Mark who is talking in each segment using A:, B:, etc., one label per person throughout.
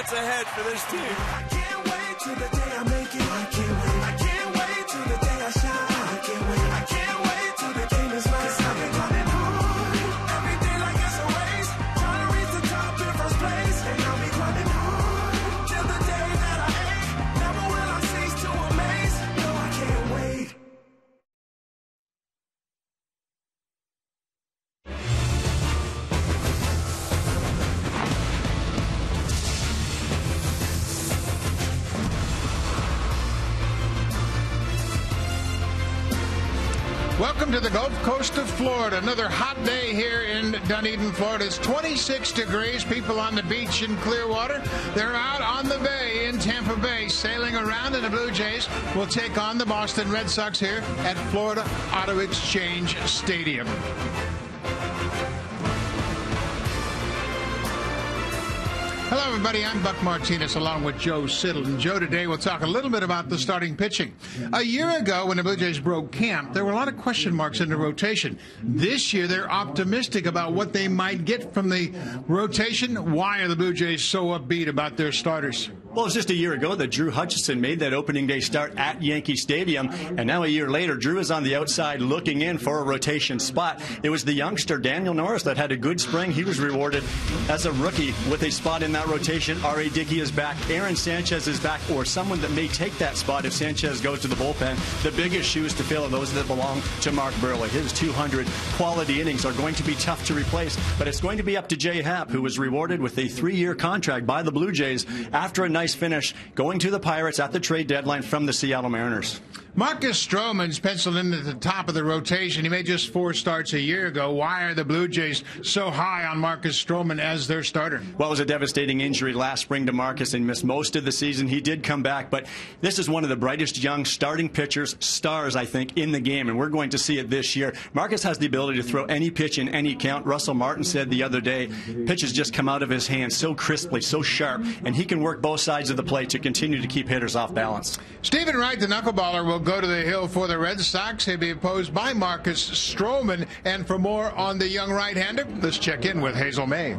A: what's ahead for this team.
B: Florida. Another hot day here in Dunedin, Florida. It's 26 degrees. People on the beach in Clearwater. They're out on the bay in Tampa Bay sailing around, and the Blue Jays will take on the Boston Red Sox here at Florida Auto Exchange Stadium. Hello, everybody. I'm Buck Martinez along with Joe Siddall. And Joe, today we'll talk a little bit about the starting pitching. A year ago, when the Blue Jays broke camp, there were a lot of question marks in the rotation. This year, they're optimistic about what they might get from the rotation. Why are the Blue Jays so upbeat about their starters?
C: Well, it was just a year ago that Drew Hutchison made that opening day start at Yankee Stadium, and now a year later, Drew is on the outside looking in for a rotation spot. It was the youngster Daniel Norris that had a good spring. He was rewarded as a rookie with a spot in that rotation. R.A. Dickey is back. Aaron Sanchez is back, or someone that may take that spot if Sanchez goes to the bullpen. The biggest shoes to fill are those that belong to Mark Buehrle. His 200 quality innings are going to be tough to replace, but it's going to be up to Jay Happ, who was rewarded with a three-year contract by the Blue Jays after a nice finish going to the Pirates at the trade deadline from the Seattle Mariners.
B: Marcus Stroman's penciled in at the top of the rotation. He made just four starts a year ago. Why are the Blue Jays so high on Marcus Stroman as their starter?
C: Well, it was a devastating injury last spring to Marcus and missed most of the season. He did come back, but this is one of the brightest young starting pitchers, stars, I think, in the game, and we're going to see it this year. Marcus has the ability to throw any pitch in any count. Russell Martin said the other day, pitches just come out of his hands so crisply, so sharp, and he can work both sides of the plate to continue to keep hitters off balance.
B: Steven Wright, the knuckleballer, will go to the hill for the Red Sox. He'll be opposed by Marcus Stroman. And for more on the young right-hander, let's check in with Hazel May.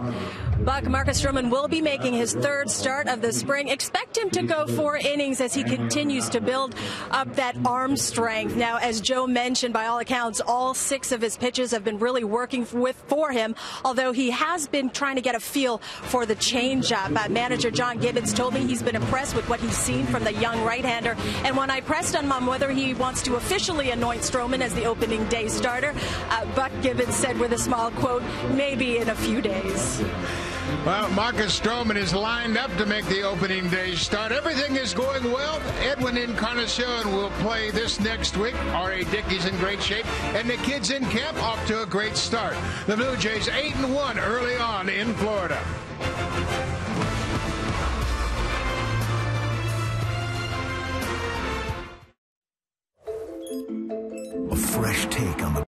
D: Buck Marcus Stroman will be making his third start of the spring. Expect him to go four innings as he continues to build up that arm strength. Now, as Joe mentioned, by all accounts, all six of his pitches have been really working with for him. Although he has been trying to get a feel for the changeup. Uh, manager John Gibbons told me he's been impressed with what he's seen from the young right-hander. And when I pressed on on whether he wants to officially anoint Stroman as the opening day starter, uh, Buck Gibbons said with a small quote, "Maybe in a few days."
B: Well, Marcus Stroman is lined up to make the opening day start. Everything is going well. Edwin Encarnacion will play this next week. R.A. Dickey's in great shape. And the kids in camp off to a great start. The Blue Jays 8 and 1 early on in Florida.
E: Fresh take on the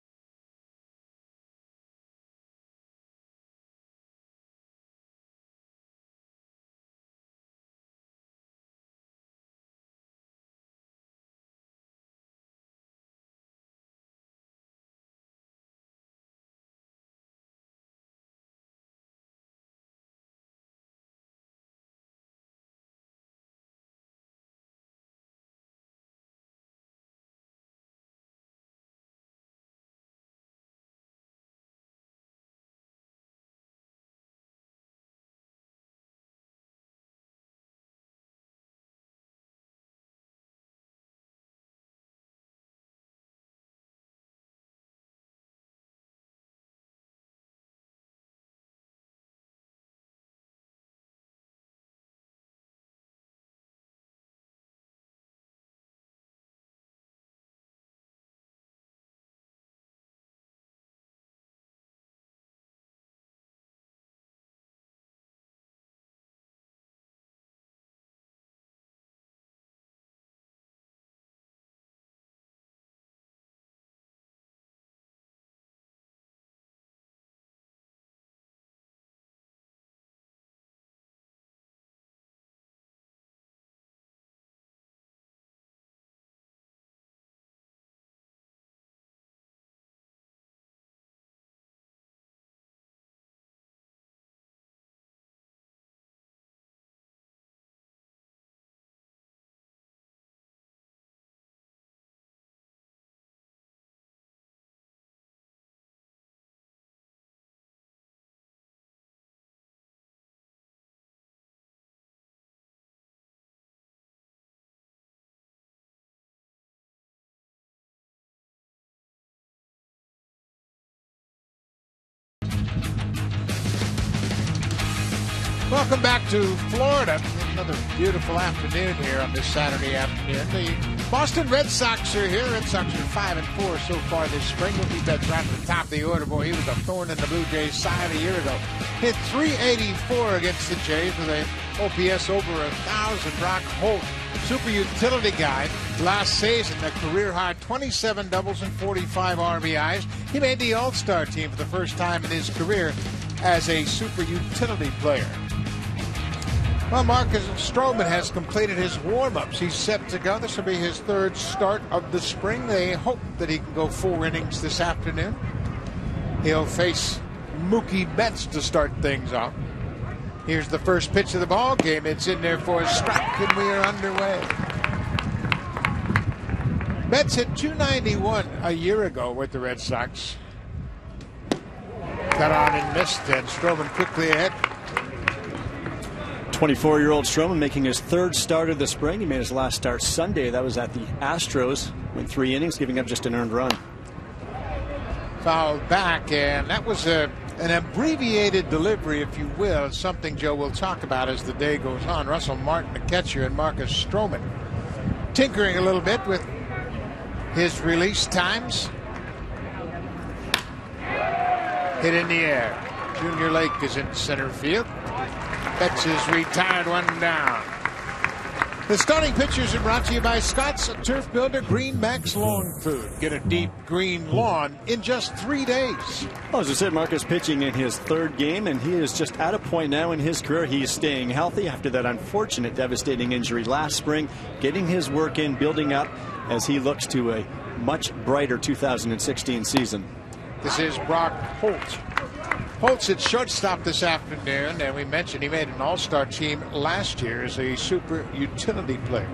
B: Welcome back to Florida. Another beautiful afternoon here on this Saturday afternoon. The Boston Red Sox are here. Red Sox are five and four so far this spring. Mookie Betts right at the top of the order. Boy, he was a thorn in the Blue Jays' side a year ago. Hit 384 against the Jays with a OPS over a thousand. Brock Holt, super utility guy, last season a career high 27 doubles and 45 RBIs. He made the All Star team for the first time in his career as a super utility player. Well, Marcus Stroman has completed his warm-ups. He's set to go. This will be his third start of the spring. They hope that he can go four innings this afternoon. He'll face Mookie Betts to start things off. Here's the first pitch of the ball game. It's in there for a strike, and we are underway. Betts hit 291 a year ago with the Red Sox. Cut on and missed, and Stroman quickly ahead.
C: 24 year old Stroman making his third start of the spring. He made his last start Sunday. That was at the Astros. Went three innings, giving up just an earned run.
B: Fouled back, and that was a, an abbreviated delivery, if you will. Something Joe will talk about as the day goes on. Russell Martin, the catcher, and Marcus Stroman tinkering a little bit with his release times. Hit in the air. Junior Lake is in center field. Betts is retired one down. The starting pitchers are brought to you by Scott's Turf Builder Green Max Lawn Food. Get a deep green lawn in just three days.
C: Well, as I said, Marcus pitching in his third game, and he is just at a point now in his career. He's staying healthy after that unfortunate, devastating injury last spring, getting his work in, building up as he looks to a much brighter 2016 season.
B: This is Brock Holt. Holt's at shortstop this afternoon, and we mentioned he made an all star team last year as a super utility player.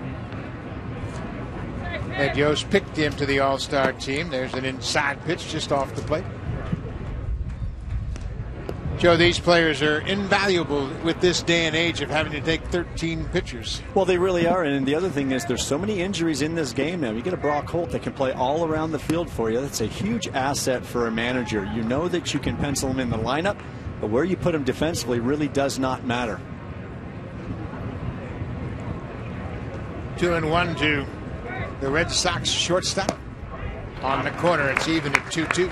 B: Ned Yost picked him to the all star team. There's an inside pitch just off the plate. Joe, these players are invaluable with this day and age of having to take 13 pitchers.
C: Well, they really are. And the other thing is, there's so many injuries in this game now. You get a Brock Holt that can play all around the field for you. That's a huge asset for a manager. You know that you can pencil him in the lineup, but where you put him defensively really does not matter.
B: Two and one to the Red Sox shortstop. On the corner, it's even at 2 2.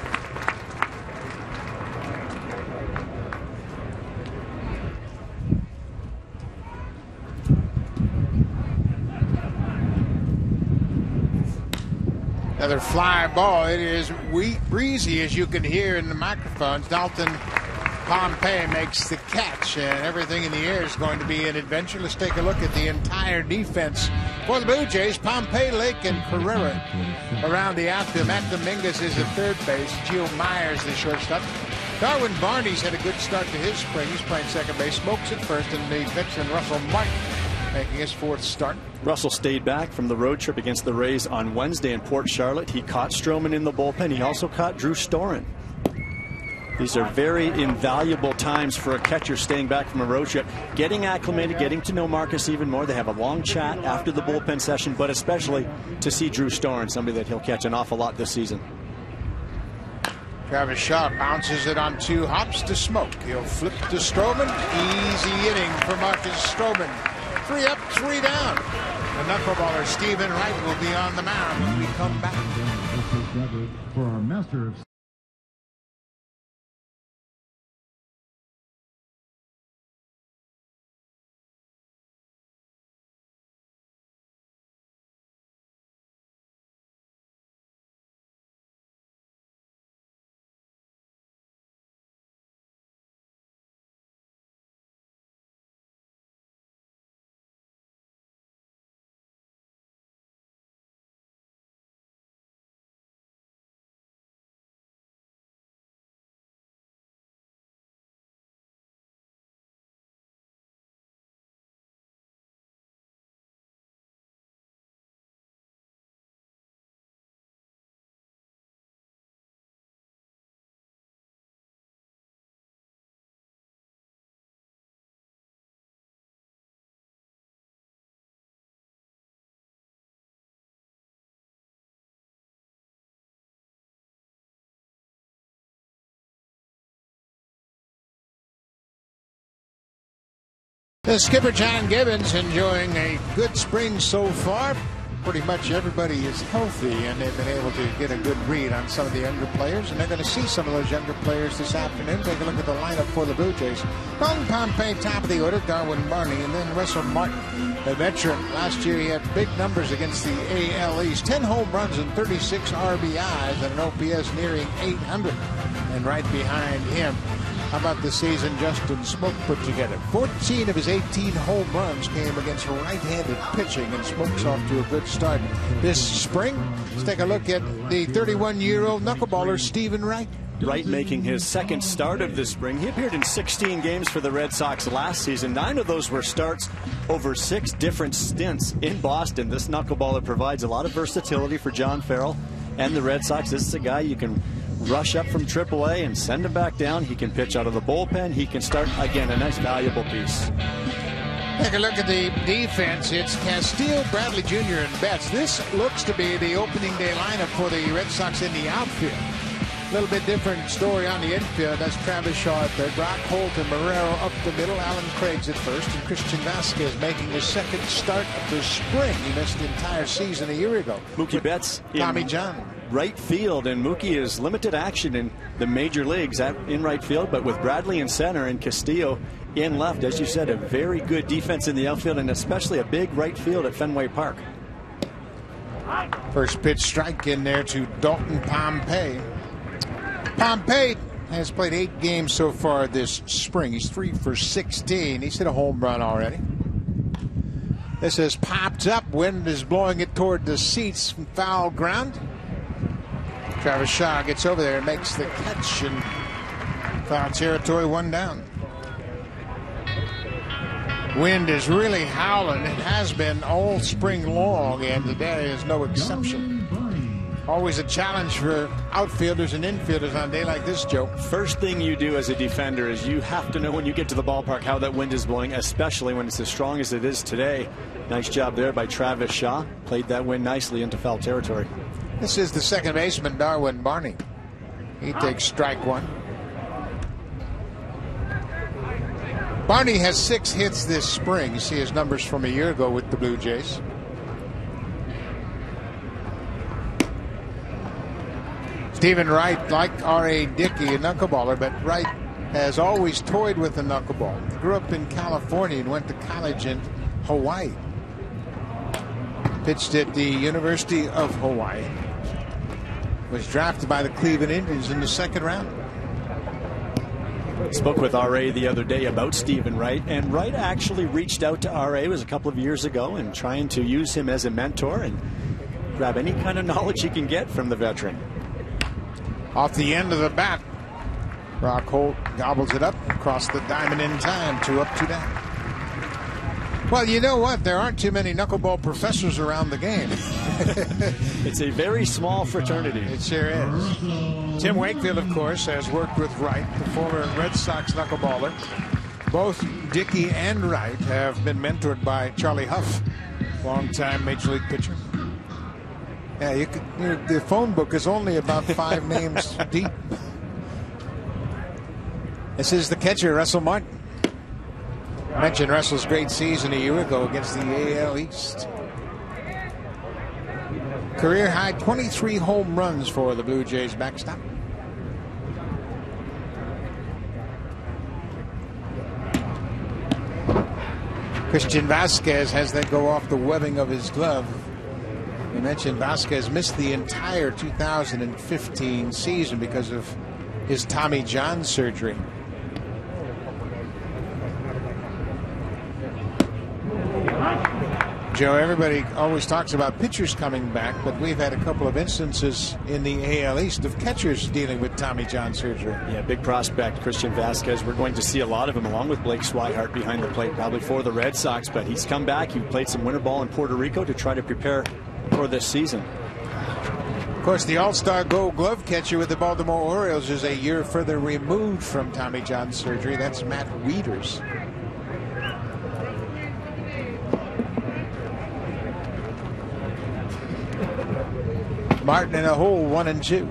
B: Another fly ball. It is breezy, as you can hear in the microphones. Dalton Pompey makes the catch, and everything in the air is going to be an adventure. Let's take a look at the entire defense for the Blue Jays. Pompey, Lake, and Carrera around the outfield. Matt Dominguez is at third base. Gio Myers, the shortstop. Darwin Barney's had a good start to his spring. He's playing second base. Smoak's at first, and the veteran Russell Martin making his fourth start.
C: Russell stayed back from the road trip against the Rays on Wednesday in Port Charlotte. He caught Stroman in the bullpen. He also caught Drew Storen. These are very invaluable times for a catcher staying back from a road trip, getting acclimated, getting to know Marcus even more. They have a long chat after the bullpen session, but especially to see Drew Storen, somebody that he'll catch an awful lot this season.
B: Travis Shaw bounces it on two hops to Smoak. He'll flip to Stroman. Easy inning for Marcus Stroman. Three up, three down. The knuckleballer Steven Wright will be on the mound when we come back.
F: For our master of
B: The skipper John Gibbons enjoying a good spring so far. Pretty much everybody is healthy, and they've been able to get a good read on some of the younger players. And they're going to see some of those younger players this afternoon. Take a look at the lineup for the Blue Jays. Ron Pompey, top of the order. Darwin Barney, and then Russell Martin, the veteran. Last year he had big numbers against the AL East: 10 home runs and 36 RBIs, and an OPS nearing 800. And right behind him, how about the season Justin Smoak put together? 14 of his 18 home runs came against right-handed pitching, and Smoak's off to a good start this spring. Let's take a look at the 31-year-old knuckleballer Steven Wright.
C: Wright making his second start of the spring. He appeared in 16 games for the Red Sox last season. Nine of those were starts over six different stints in Boston. This knuckleballer provides a lot of versatility for John Farrell and the Red Sox. This is a guy you can rush up from AAA and send him back down. He can pitch out of the bullpen. He can start, again, a nice, valuable piece.
B: Take a look at the defense. It's Castillo, Bradley Jr., and Betts. This looks to be the opening day lineup for the Red Sox in the outfield. A little bit different story on the infield. That's Travis Shaw at third, Brock Holt and Marrero up the middle, Allen Craig's at first, and Christian Vázquez making his second start of the spring. He missed the entire season a year ago.
C: Mookie Betts.
B: Tommy John.
C: Right field, and Mookie is limited action in the major leagues at, in right field, but with Bradley in center and Castillo in left, as you said, a very good defense in the outfield, and especially a big right field at Fenway Park.
B: First pitch strike in there to Dalton Pompey. Pompey has played eight games so far this spring. He's three for 16. He's hit a home run already. This has popped up. Wind is blowing it toward the seats from foul ground. Travis Shaw gets over there and makes the catch in foul territory, one down. Wind is really howling. It has been all spring long, and today is no exception. Always a challenge for outfielders and infielders on a day like this, Joe.
C: First thing you do as a defender is you have to know when you get to the ballpark how that wind is blowing, especially when it's as strong as it is today. Nice job there by Travis Shaw. Played that wind nicely into foul territory.
B: This is the second baseman, Darwin Barney. He takes strike one. Barney has six hits this spring. You see his numbers from a year ago with the Blue Jays. Steven Wright, like R.A. Dickey, a knuckleballer, but Wright has always toyed with the knuckleball. He grew up in California and went to college in Hawaii. Pitched at the University of Hawaii. Was drafted by the Cleveland Indians in the second round.
C: Spoke with RA the other day about Steven Wright, and Wright actually reached out to RA was a couple of years ago and trying to use him as a mentor and grab any kind of knowledge he can get from the veteran.
B: Off the end of the bat, Brock Holt gobbles it up across the diamond in time. Two up, two down. Well, you know what? There aren't too many knuckleball professors around the game.
C: It's a very small fraternity.
B: It sure is. Tim Wakefield, of course, has worked with Wright, the former Red Sox knuckleballer. Both Dickey and Wright have been mentored by Charlie Hough, longtime major league pitcher. Yeah, you could, you the phone book is only about five names deep. This is the catcher, Russell Martin. Mentioned Russell's great season a year ago against the AL East. Career high 23 home runs for the Blue Jays backstop. Christian Vázquez has that go off the webbing of his glove. We mentioned Vázquez missed the entire 2015 season because of his Tommy John surgery. Joe, everybody always talks about pitchers coming back, but we've had a couple of instances in the AL East of catchers dealing with Tommy John surgery.
C: Yeah, big prospect, Christian Vázquez. We're going to see a lot of him along with Blake Swihart behind the plate, probably for the Red Sox, but he's come back. He played some winter ball in Puerto Rico to try to prepare for this season.
B: Of course, the All Star Gold Glove catcher with the Baltimore Orioles is a year further removed from Tommy John surgery. That's Matt Wieters. Martin in a hole, one and two.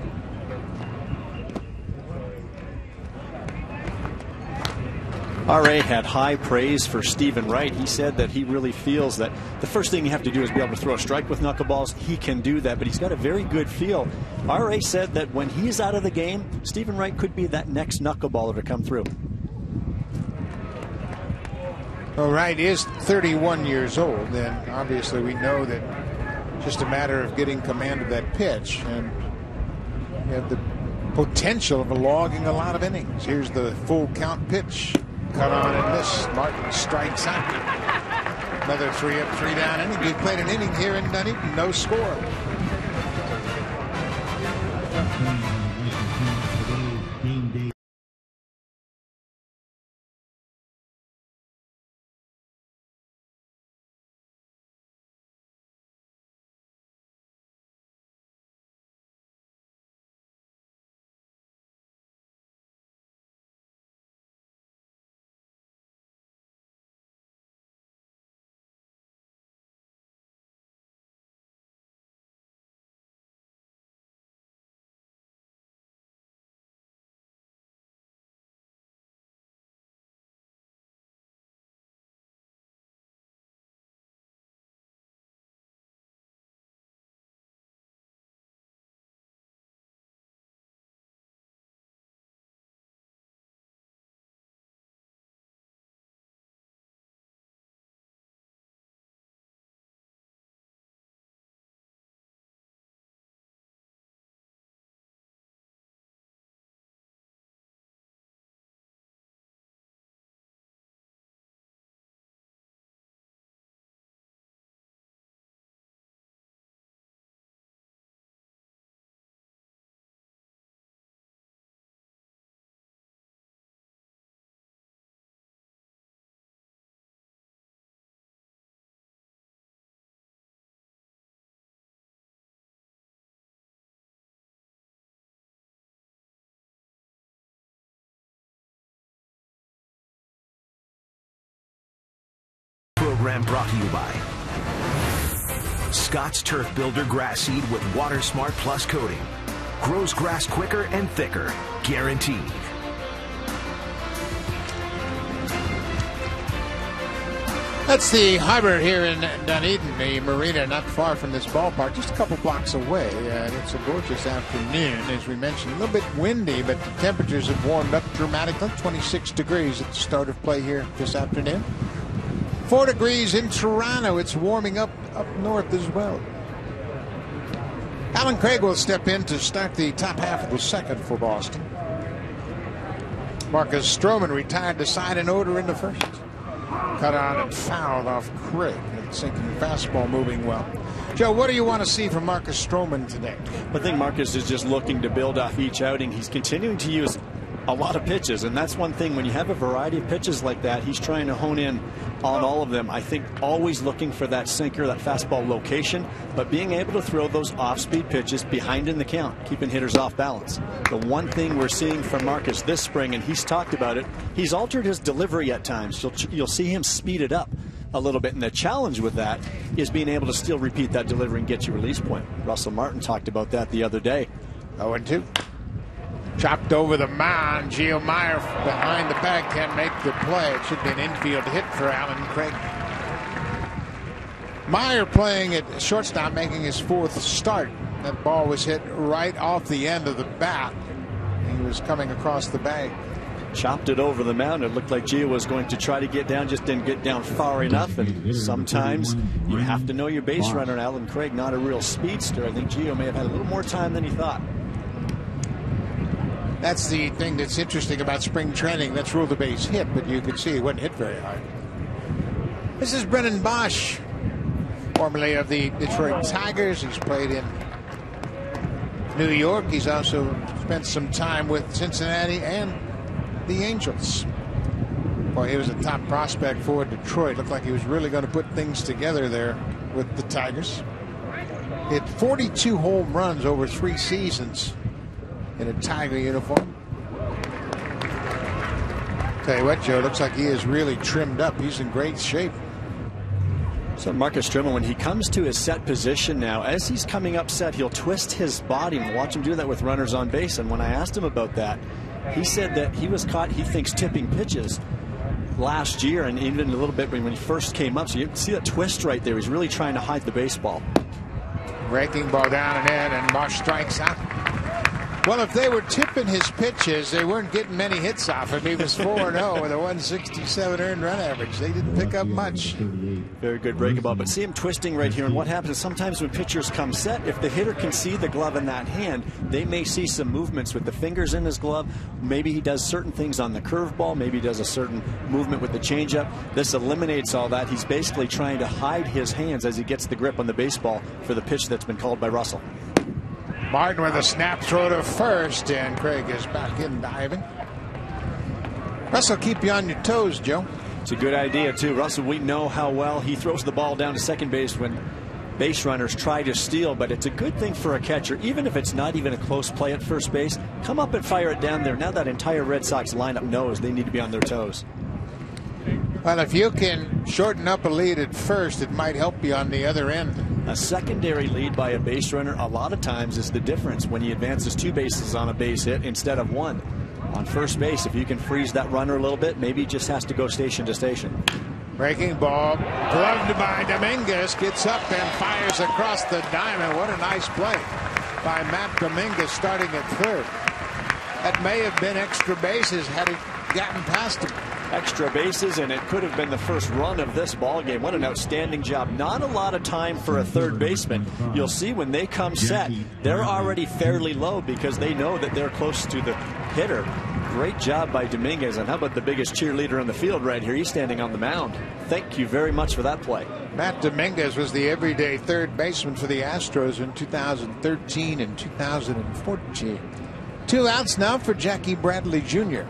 C: RA had high praise for Steven Wright. He said that he really feels that the first thing you have to do is be able to throw a strike with knuckleballs. He can do that, but he's got a very good feel. RA said that when he's out of the game, Steven Wright could be that next knuckleballer to come through.
B: Well, Wright is 31 years old, and obviously we know that just a matter of getting command of that pitch and you have the potential of logging a lot of innings. Here's the full count pitch. Cut on and miss. Martin strikes out. Another three up, three down inning. We've played an inning here in Dunedin. No score.
A: Program brought to you by Scott's Turf Builder Grass Seed with Water Smart Plus coating. Grows grass quicker and thicker. Guaranteed.
B: That's the hybrid here in Dunedin, the marina not far from this ballpark, just a couple blocks away. And it's a gorgeous afternoon, as we mentioned. A little bit windy, but the temperatures have warmed up dramatically. 26 degrees at the start of play here this afternoon. Four degrees in Toronto. It's warming up up north as well. Allen Craig will step in to start the top half of the second for Boston. Marcus Stroman retired to side in order in the first. Cut on and fouled off Craig. And sinking fastball moving well. Joe, what do you want to see from Marcus Stroman today?
C: I think Marcus is just looking to build off each outing. He's continuing to use a lot of pitches, and that's one thing. When you have a variety of pitches like that, he's trying to hone in on all of them. I think always looking for that sinker, that fastball location, but being able to throw those off-speed pitches behind in the count, keeping hitters off balance. The one thing we're seeing from Marcus this spring, and he's talked about it, he's altered his delivery at times. You'll, you'll see him speed it up a little bit. And the challenge with that is being able to still repeat that delivery and get your release point. Russell Martin talked about that the other day.
B: 0 and 2. Chopped over the mound. Gio Mier behind the bag can't make the play. It should be an infield hit for Allen Craig. Mier playing at shortstop, making his fourth start. That ball was hit right off the end of the bat. He was coming across the bag.
C: chopped it over the mound. It looked like Gio was going to try to get down, just didn't get down far enough. And sometimes you have to know your base runner. Allen Craig, not a real speedster. I think Gio may have had a little more time than he thought.
B: That's the thing that's interesting about spring training. That's rule the base hit, but you can see he wasn't hit very hard. This is Brennan Boesch, formerly of the Detroit Tigers. He's played in New York. He's also spent some time with Cincinnati and the Angels. Boy, he was a top prospect for Detroit. Looked like he was really going to put things together there with the Tigers. Hit 42 home runs over three seasons in a Tiger uniform. Tell you what, Joe, looks like he is really trimmed up. He's in great shape.
C: So Marcus Stroman, when he comes to his set position now, as he's coming up set, he'll twist his body. And watch him do that with runners on base. And when I asked him about that, he said that he was caught, he thinks, tipping pitches. last year and even a little bit when he first came up. So you can see that twist right there. He's really trying to hide the baseball.
B: Breaking ball down and in, and Marsh strikes out. Well, if they were tipping his pitches, they weren't getting many hits off him. He was 4 0 with a 167 earned run average. They didn't pick up much.
C: Very good breaking ball. But see him twisting right here. And what happens is sometimes when pitchers come set, if the hitter can see the glove in that hand, they may see some movements with the fingers in his glove. Maybe he does certain things on the curveball. Maybe he does a certain movement with the changeup. This eliminates all that. He's basically trying to hide his hands as he gets the grip on the baseball for the pitch that's been called by Russell.
B: Martin with a snap throw to first, and Craig is back in diving. Russell, keep you on your toes, Joe.
C: It's a good idea, too. Russell, we know how well he throws the ball down to second base when base runners try to steal, but it's a good thing for a catcher, even if it's not even a close play at first base. Come up and fire it down there. Now that entire Red Sox lineup knows they need to be on their toes.
B: Well, if you can shorten up a lead at first, it might help you on the other end.
C: A secondary lead by a base runner, a lot of times, is the difference when he advances two bases on a base hit instead of one. On first base, if you can freeze that runner a little bit, maybe he just has to go station to station.
B: Breaking ball, gloved by Dominguez, gets up and fires across the diamond. What a nice play by Matt Dominguez starting at third. That may have been extra bases had he gotten past him.
C: Extra bases, and it could have been the first run of this ball game. What an outstanding job. Not a lot of time for a third baseman. You'll see when they come set, they're already fairly low because they know that they're close to the hitter. Great job by Dominguez. And how about the biggest cheerleader on the field right here? He's standing on the mound. Thank you very much for that play.
B: Matt Dominguez was the everyday third baseman for the Astros in 2013 and 2014. Two outs now for Jackie Bradley Jr.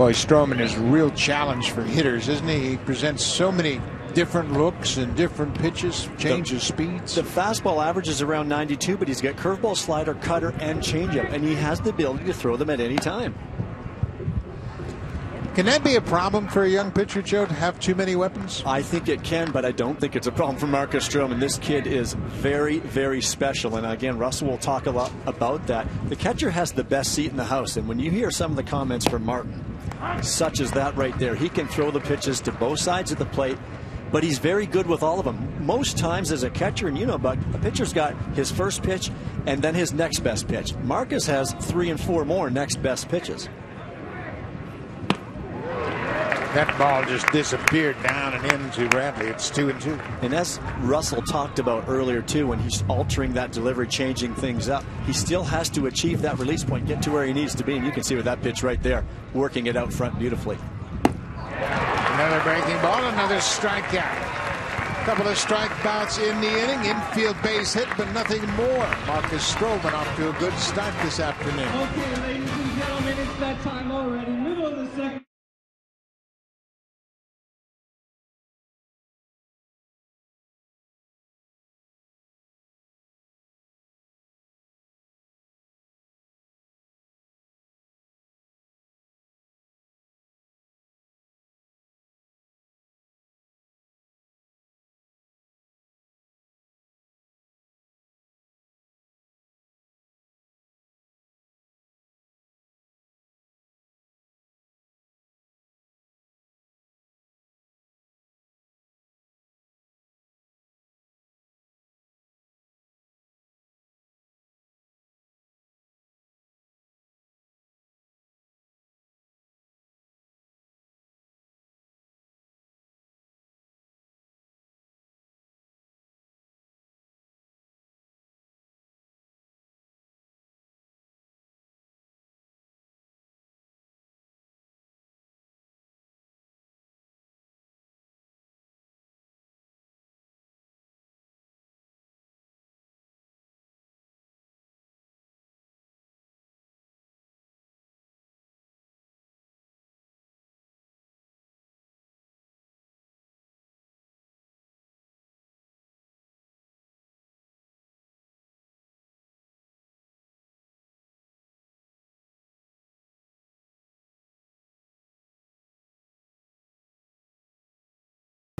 B: Boy, Stroman is a real challenge for hitters, isn't he? He presents so many different looks and different pitches, changes speeds.
C: The fastball average is around 92, but he's got curveball, slider, cutter, and changeup, and he has the ability to throw them at any time.
B: Can that be a problem for a young pitcher, Joe, to have too many weapons?
C: I think it can, but I don't think it's a problem for Marcus Stroman. This kid is very, very special. And again, Russell will talk a lot about that. The catcher has the best seat in the house. And when you hear some of the comments from Martin, such as that right there, he can throw the pitches to both sides of the plate. But he's very good with all of them. Most times, as a catcher, and you know, Buck, a pitcher's got his first pitch and then his next best pitch. Marcus has three and four more next best pitches.
B: That ball just disappeared down and into Bradley. It's two and two.
C: And as Russell talked about earlier, too, when he's altering that delivery, changing things up, he still has to achieve that release point, get to where he needs to be. And you can see with that pitch right there, working it out front beautifully.
B: Another breaking ball, another strikeout. Couple of strike bouts in the inning. Infield base hit, but nothing more. Marcus Stroman off to a good start this afternoon.
G: Okay, ladies and gentlemen, it's that time already. Middle of the second.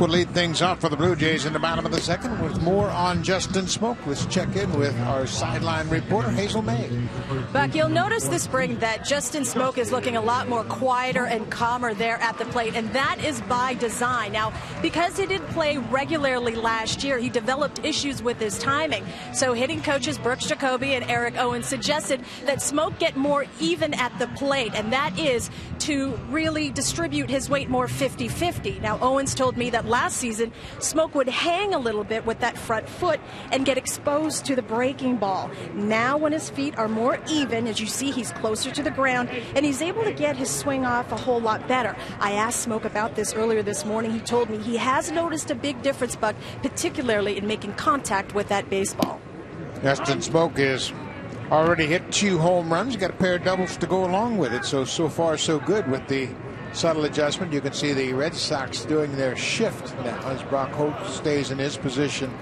B: Will lead things off for the Blue Jays in the bottom of the second with more on Justin Smoak. Let's check in with our sideline reporter, Hazel May.
D: Buck, you'll notice this spring that Justin Smoak is looking a lot more quieter and calmer there at the plate, and that is by design. Now, because he didn't play regularly last year, he developed issues with his timing. So hitting coaches Brooks Jacoby and Eric Owens suggested that Smoak get more even at the plate, and that is to really distribute his weight more 50 50. Now, Owens told me that last season, Smoak would hang a little bit with that front foot and get exposed to the breaking ball. Now, when his feet are more even, as you see, he's closer to the ground and he's able to get his swing off a whole lot better. I asked Smoak about this earlier this morning. He told me he has noticed a big difference, Buck, particularly in making contact with that baseball.
B: Justin Smoak is already hit two home runs. Got a pair of doubles to go along with it. So, so far, so good with the subtle adjustment. You can see the Red Sox doing their shift now as Brock Holt stays in his position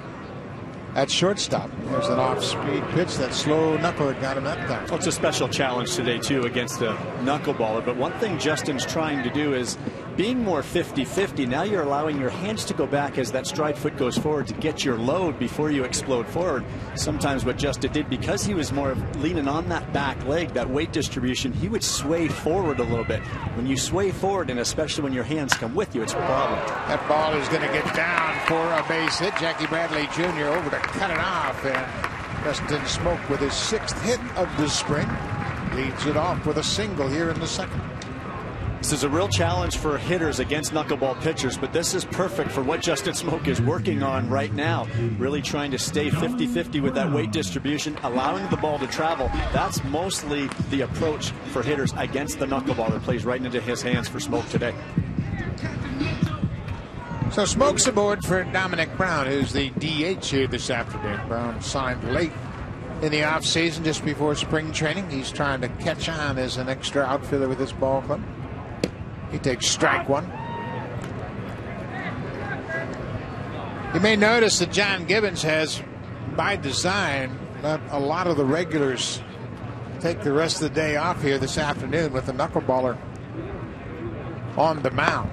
B: at shortstop. There's an off-speed pitch. That slow knuckler got him that time.
C: Well, it's a special challenge today, too, against a knuckleballer. But one thing Justin's trying to do is being more 50-50, now you're allowing your hands to go back as that stride foot goes forward to get your load before you explode forward. Sometimes what Justin did, because he was more leaning on that back leg, that weight distribution, he would sway forward a little bit. When you sway forward, and especially when your hands come with you, it's a problem.
B: That ball is going to get down for a base hit. Jackie Bradley Jr. over to cut it off. And Justin Smoak with his sixth hit of the spring leads it off with a single here in the second.
C: This is a real challenge for hitters against knuckleball pitchers, but this is perfect for what Justin Smoak is working on right now. Really trying to stay 50 50 with that weight distribution, allowing the ball to travel. That's mostly the approach for hitters against the knuckleball that plays right into his hands for Smoak today.
B: So Smoak's aboard for Domonic Brown, who's the DH here this afternoon. Brown signed late in the offseason just before spring training. He's trying to catch on as an extra outfielder with this ball club. He takes strike one. You may notice that John Gibbons has, by design, let a lot of the regulars take the rest of the day off here this afternoon with the knuckleballer on the mound.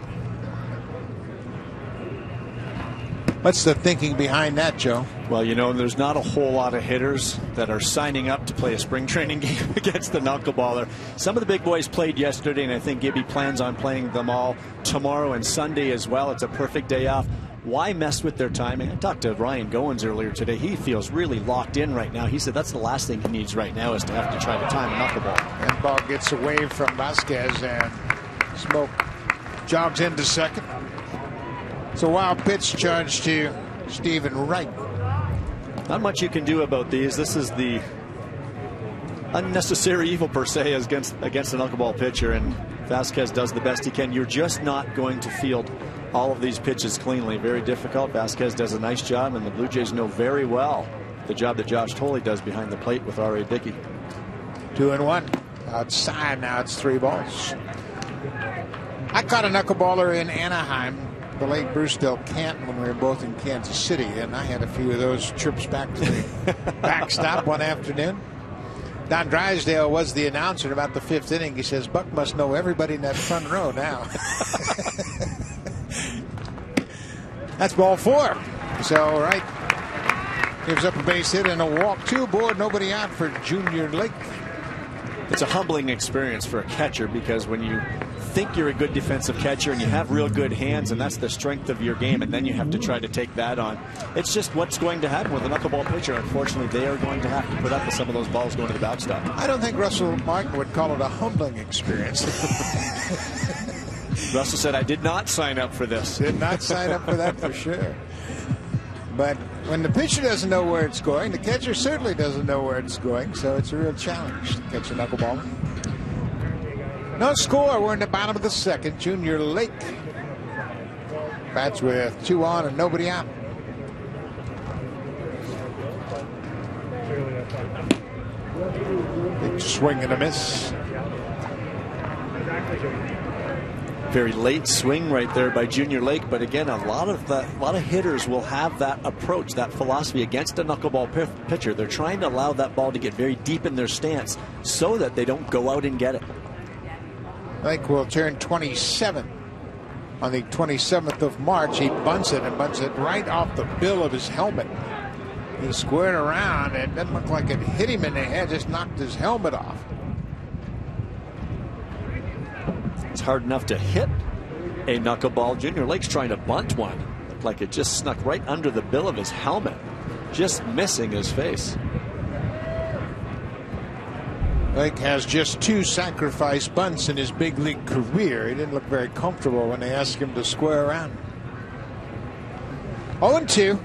B: What's the thinking behind that, Joe?
C: Well, you know, there's not a whole lot of hitters that are signing up to play a spring training game against the knuckleballer. Some of the big boys played yesterday, and I think Gibby plans on playing them all tomorrow and Sunday as well. It's a perfect day off. Why mess with their timing? I talked to Ryan Goins earlier today. He feels really locked in right now. He said that's the last thing he needs right now is to have to try to time a knuckleball.
B: And ball gets away from Vázquez, and Smoak jogs into second. It's a wild pitch charge to Steven Wright.
C: Not much you can do about these. This is the unnecessary evil per se against against an knuckleball pitcher, and Vázquez does the best he can. You're just not going to field all of these pitches cleanly. Very difficult. Vázquez does a nice job, and the Blue Jays know very well the job that Josh Thole does behind the plate with R.A. Dickey.
B: Two and one. Outside now it's three balls. I caught a knuckleballer in Anaheim the late Bruce Dal Canton when we were both in Kansas City, and I had a few of those trips back to the backstop one afternoon. Don Drysdale was the announcer about the fifth inning. He says, Buck must know everybody in that front row now. That's ball four. So, right. Gives up a base hit and a walk. Two aboard, nobody out for Junior Lake.
C: It's a humbling experience for a catcher because when you think you're a good defensive catcher and you have real good hands and that's the strength of your game and then you have to try to take that on. It's just what's going to happen with a knuckleball pitcher. Unfortunately, they are going to have to put up with some of those balls going to the backstop.
B: I don't think Russell Martin would call it a humbling experience.
C: Russell said, I did not sign up for this.
B: Did not sign up for that for sure. But when the pitcher doesn't know where it's going, the catcher certainly doesn't know where it's going. So it's a real challenge to catch a knuckleball. No score. We're in the bottom of the second. Junior Lake bats with two on and nobody out. Big swing and a miss.
C: Very late swing right there by Junior Lake, but again, a lot of the, a lot of hitters will have that approach, that philosophy against a knuckleball pitcher. They're trying to allow that ball to get very deep in their stance so that they don't go out and get it.
B: Lake will turn 27 on the 27th of March. He bunts it and bunts it right off the bill of his helmet. He squared around. It doesn't look like it hit him in the head, just knocked his helmet off.
C: It's hard enough to hit a knuckleball. Junior Lake's trying to bunt one. Looked like it just snuck right under the bill of his helmet, just missing his face.
B: Lake has just two sacrifice bunts in his big league career. He didn't look very comfortable when they asked him to square around. 0 2.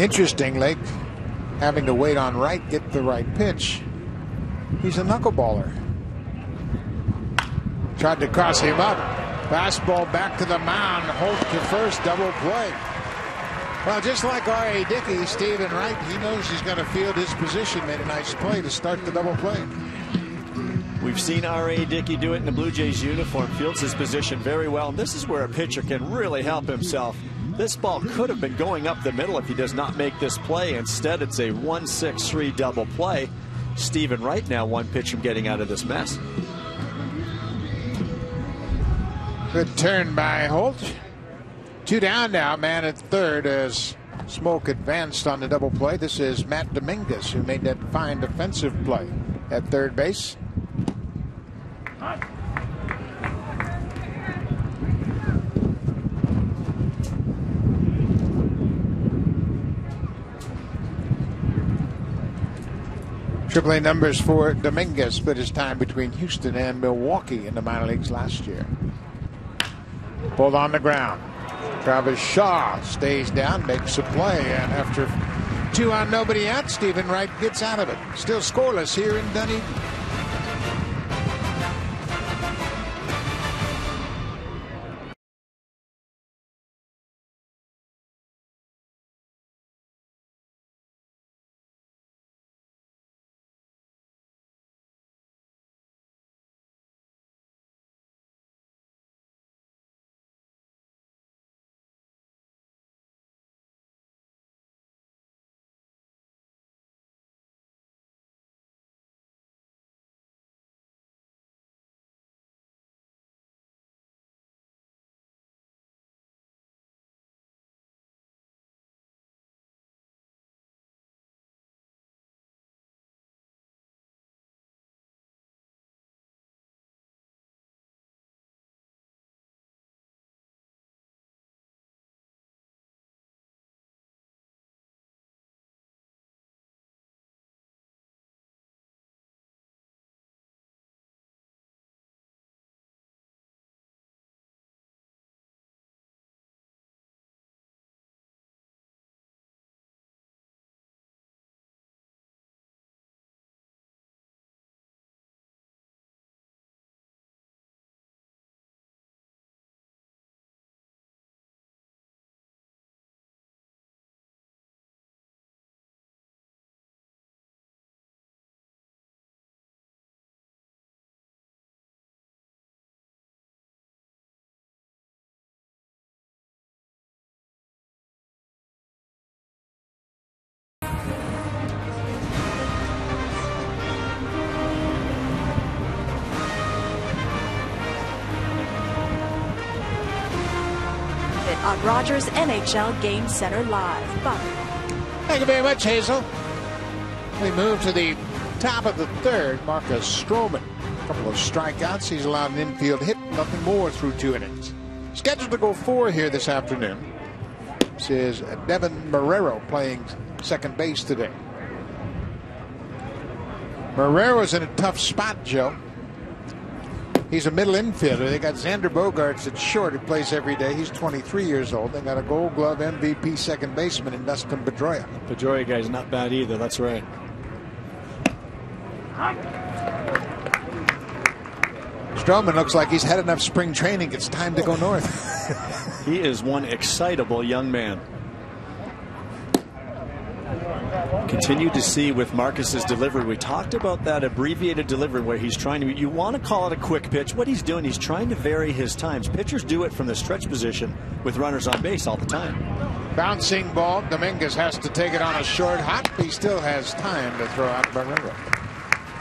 B: Interesting, Lake having to wait on right, get the right pitch. He's a knuckleballer. Tried to cross him up. Fastball back to the mound. Holt to first, double play. Well, just like R.A. Dickey, Steven Wright, he knows he's got to field his position. Made a nice play to start the double play.
C: We've seen R.A. Dickey do it in the Blue Jays uniform, fields his position very well. And this is where a pitcher can really help himself. This ball could have been going up the middle if he does not make this play. Instead, it's a 1 6 3 double play. Steven Wright now one pitch from getting out of this mess.
B: Good turn by Holt. Two down now, man at third as Smoak advanced on the double play. This is Matt Dominguez who made that fine defensive play at third base. Triple A numbers for Dominguez split his time between Houston and Milwaukee in the minor leagues last year. Pulled on the ground. Travis Shaw stays down, makes a play, and after two on nobody out, Steven Wright gets out of it. Still scoreless here in Dunedin.
D: On Rogers NHL Game Center Live. Buck.
B: Thank you very much, Hazel. We move to the top of the third. Marcus Stroman. A couple of strikeouts. He's allowed an infield hit. Nothing more through two innings. Scheduled to go four here this afternoon. This is Deven Marrero playing second base today. Marrero's in a tough spot, Joe. He's a middle infielder. They got Xander Bogaerts at short who plays every day. He's 23 years old. They got a gold glove MVP second baseman in Dustin Pedroia.
C: Pedroia guy's not bad either. That's right.
B: Stroman looks like he's had enough spring training. It's time to go north.
C: he is one excitable young man. Continue to see with Marcus's delivery. We talked about that abbreviated delivery where he's trying to, you want to call it a quick pitch. What he's doing, he's trying to vary his times. Pitchers do it from the stretch position with runners on base all the time.
B: Bouncing ball. Dominguez has to take it on a short hop. He still has time to throw out Marrero.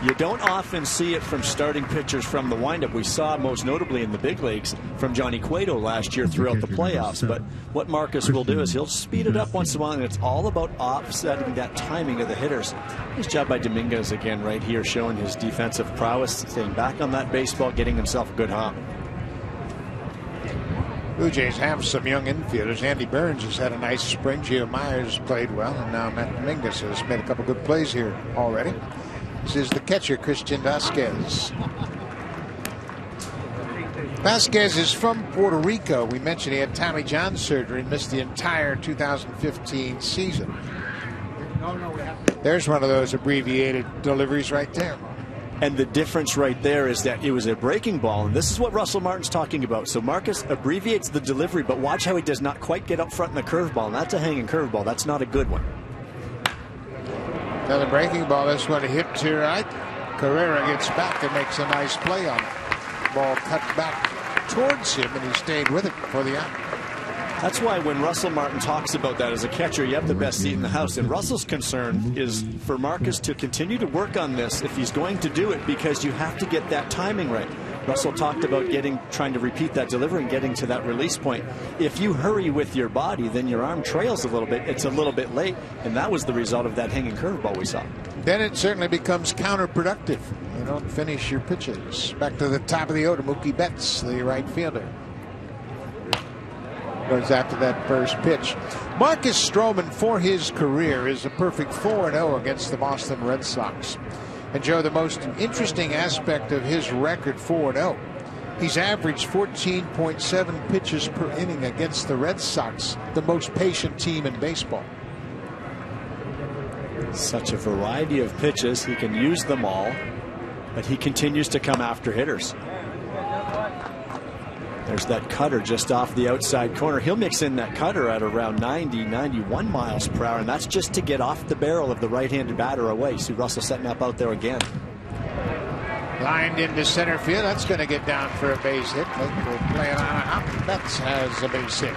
C: You don't often see it from starting pitchers from the windup. We saw most notably in the big leagues from Johnny Cueto last year throughout the playoffs. But what Marcus will do is he'll speed it up once in a while, and it's all about offsetting that timing of the hitters. Nice job by Dominguez again right here, showing his defensive prowess, staying back on that baseball, getting himself a good hop.
B: Blue Jays have some young infielders. Andy Burns has had a nice spring. Jio Myers played well, and now Matt Dominguez has made a couple good plays here already. This is the catcher, Christian Vázquez. Vázquez is from Puerto Rico. We mentioned he had Tommy John surgery and missed the entire 2015 season. There's one of those abbreviated deliveries right there.
C: And the difference right there is that it was a breaking ball, and this is what Russell Martin's talking about. So Marcus abbreviates the delivery, but watch how he does not quite get up front in the curveball. That's a hanging curveball. That's not a good one.
B: Another breaking ball. This one hit to right. Carrera gets back and makes a nice play on it. Ball cut back towards him, and he stayed with it for the out.
C: That's why when Russell Martin talks about that as a catcher, you have the best seat in the house. And Russell's concern is for Marcus to continue to work on this if he's going to do it because you have to get that timing right. Russell talked about getting trying to repeat that delivery and getting to that release point. If you hurry with your body, then your arm trails a little bit. It's a little bit late, and that was the result of that hanging curveball we saw.
B: Then it certainly becomes counterproductive. You don't finish your pitches. Back to the top of the order, Mookie Betts, the right fielder. Goes after that first pitch. Marcus Stroman, for his career, is a perfect 4 0 against the Boston Red Sox. And Joe, the most interesting aspect of his record 4 0, he's averaged 14.7 pitches per inning against the Red Sox, the most patient team in baseball.
C: Such a variety of pitches. He can use them all, but he continues to come after hitters. There's that cutter just off the outside corner. He'll mix in that cutter at around 90, 91 miles per hour, and that's just to get off the barrel of the right-handed batter away. See Russell setting up out there again.
B: Lined into center field. That's going to get down for a base hit. Playing on a hop. Betts has a base hit.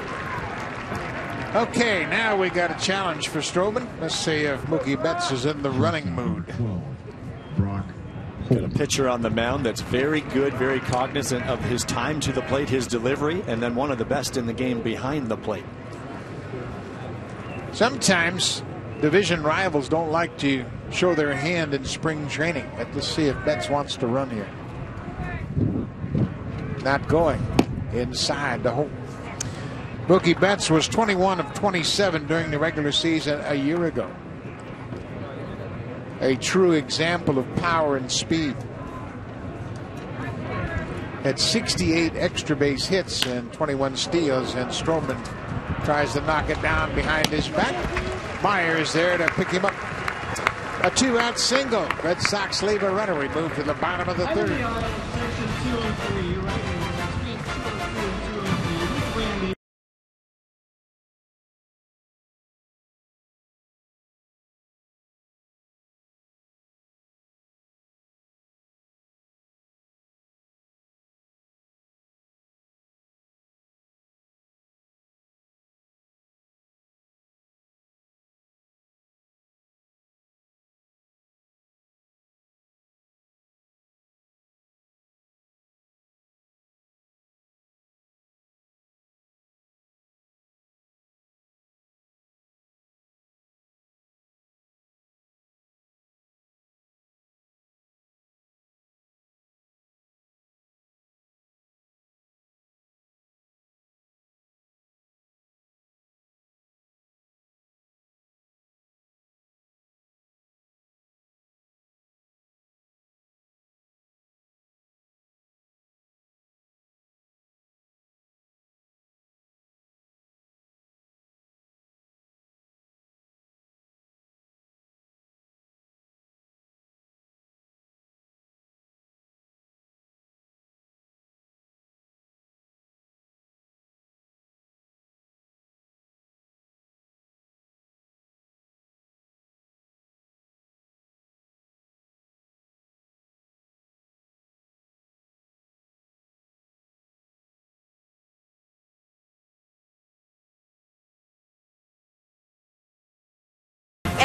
B: Okay, now we got a challenge for Stroman. Let's see if Mookie Betts is in the running mood.
C: Got a pitcher on the mound that's very good, very cognizant of his time to the plate, his delivery, and then one of the best in the game behind the plate.
B: Sometimes division rivals don't like to show their hand in spring training. Let's see if Betts wants to run here. Not going inside the hole. Mookie Betts was 21 of 27 during the regular season a year ago. A true example of power and speed. Had 68 extra base hits and 21 steals, and Stroman tries to knock it down behind his back. Myers there to pick him up. A two out single. Red Sox leave a runner. We move to the bottom of the third.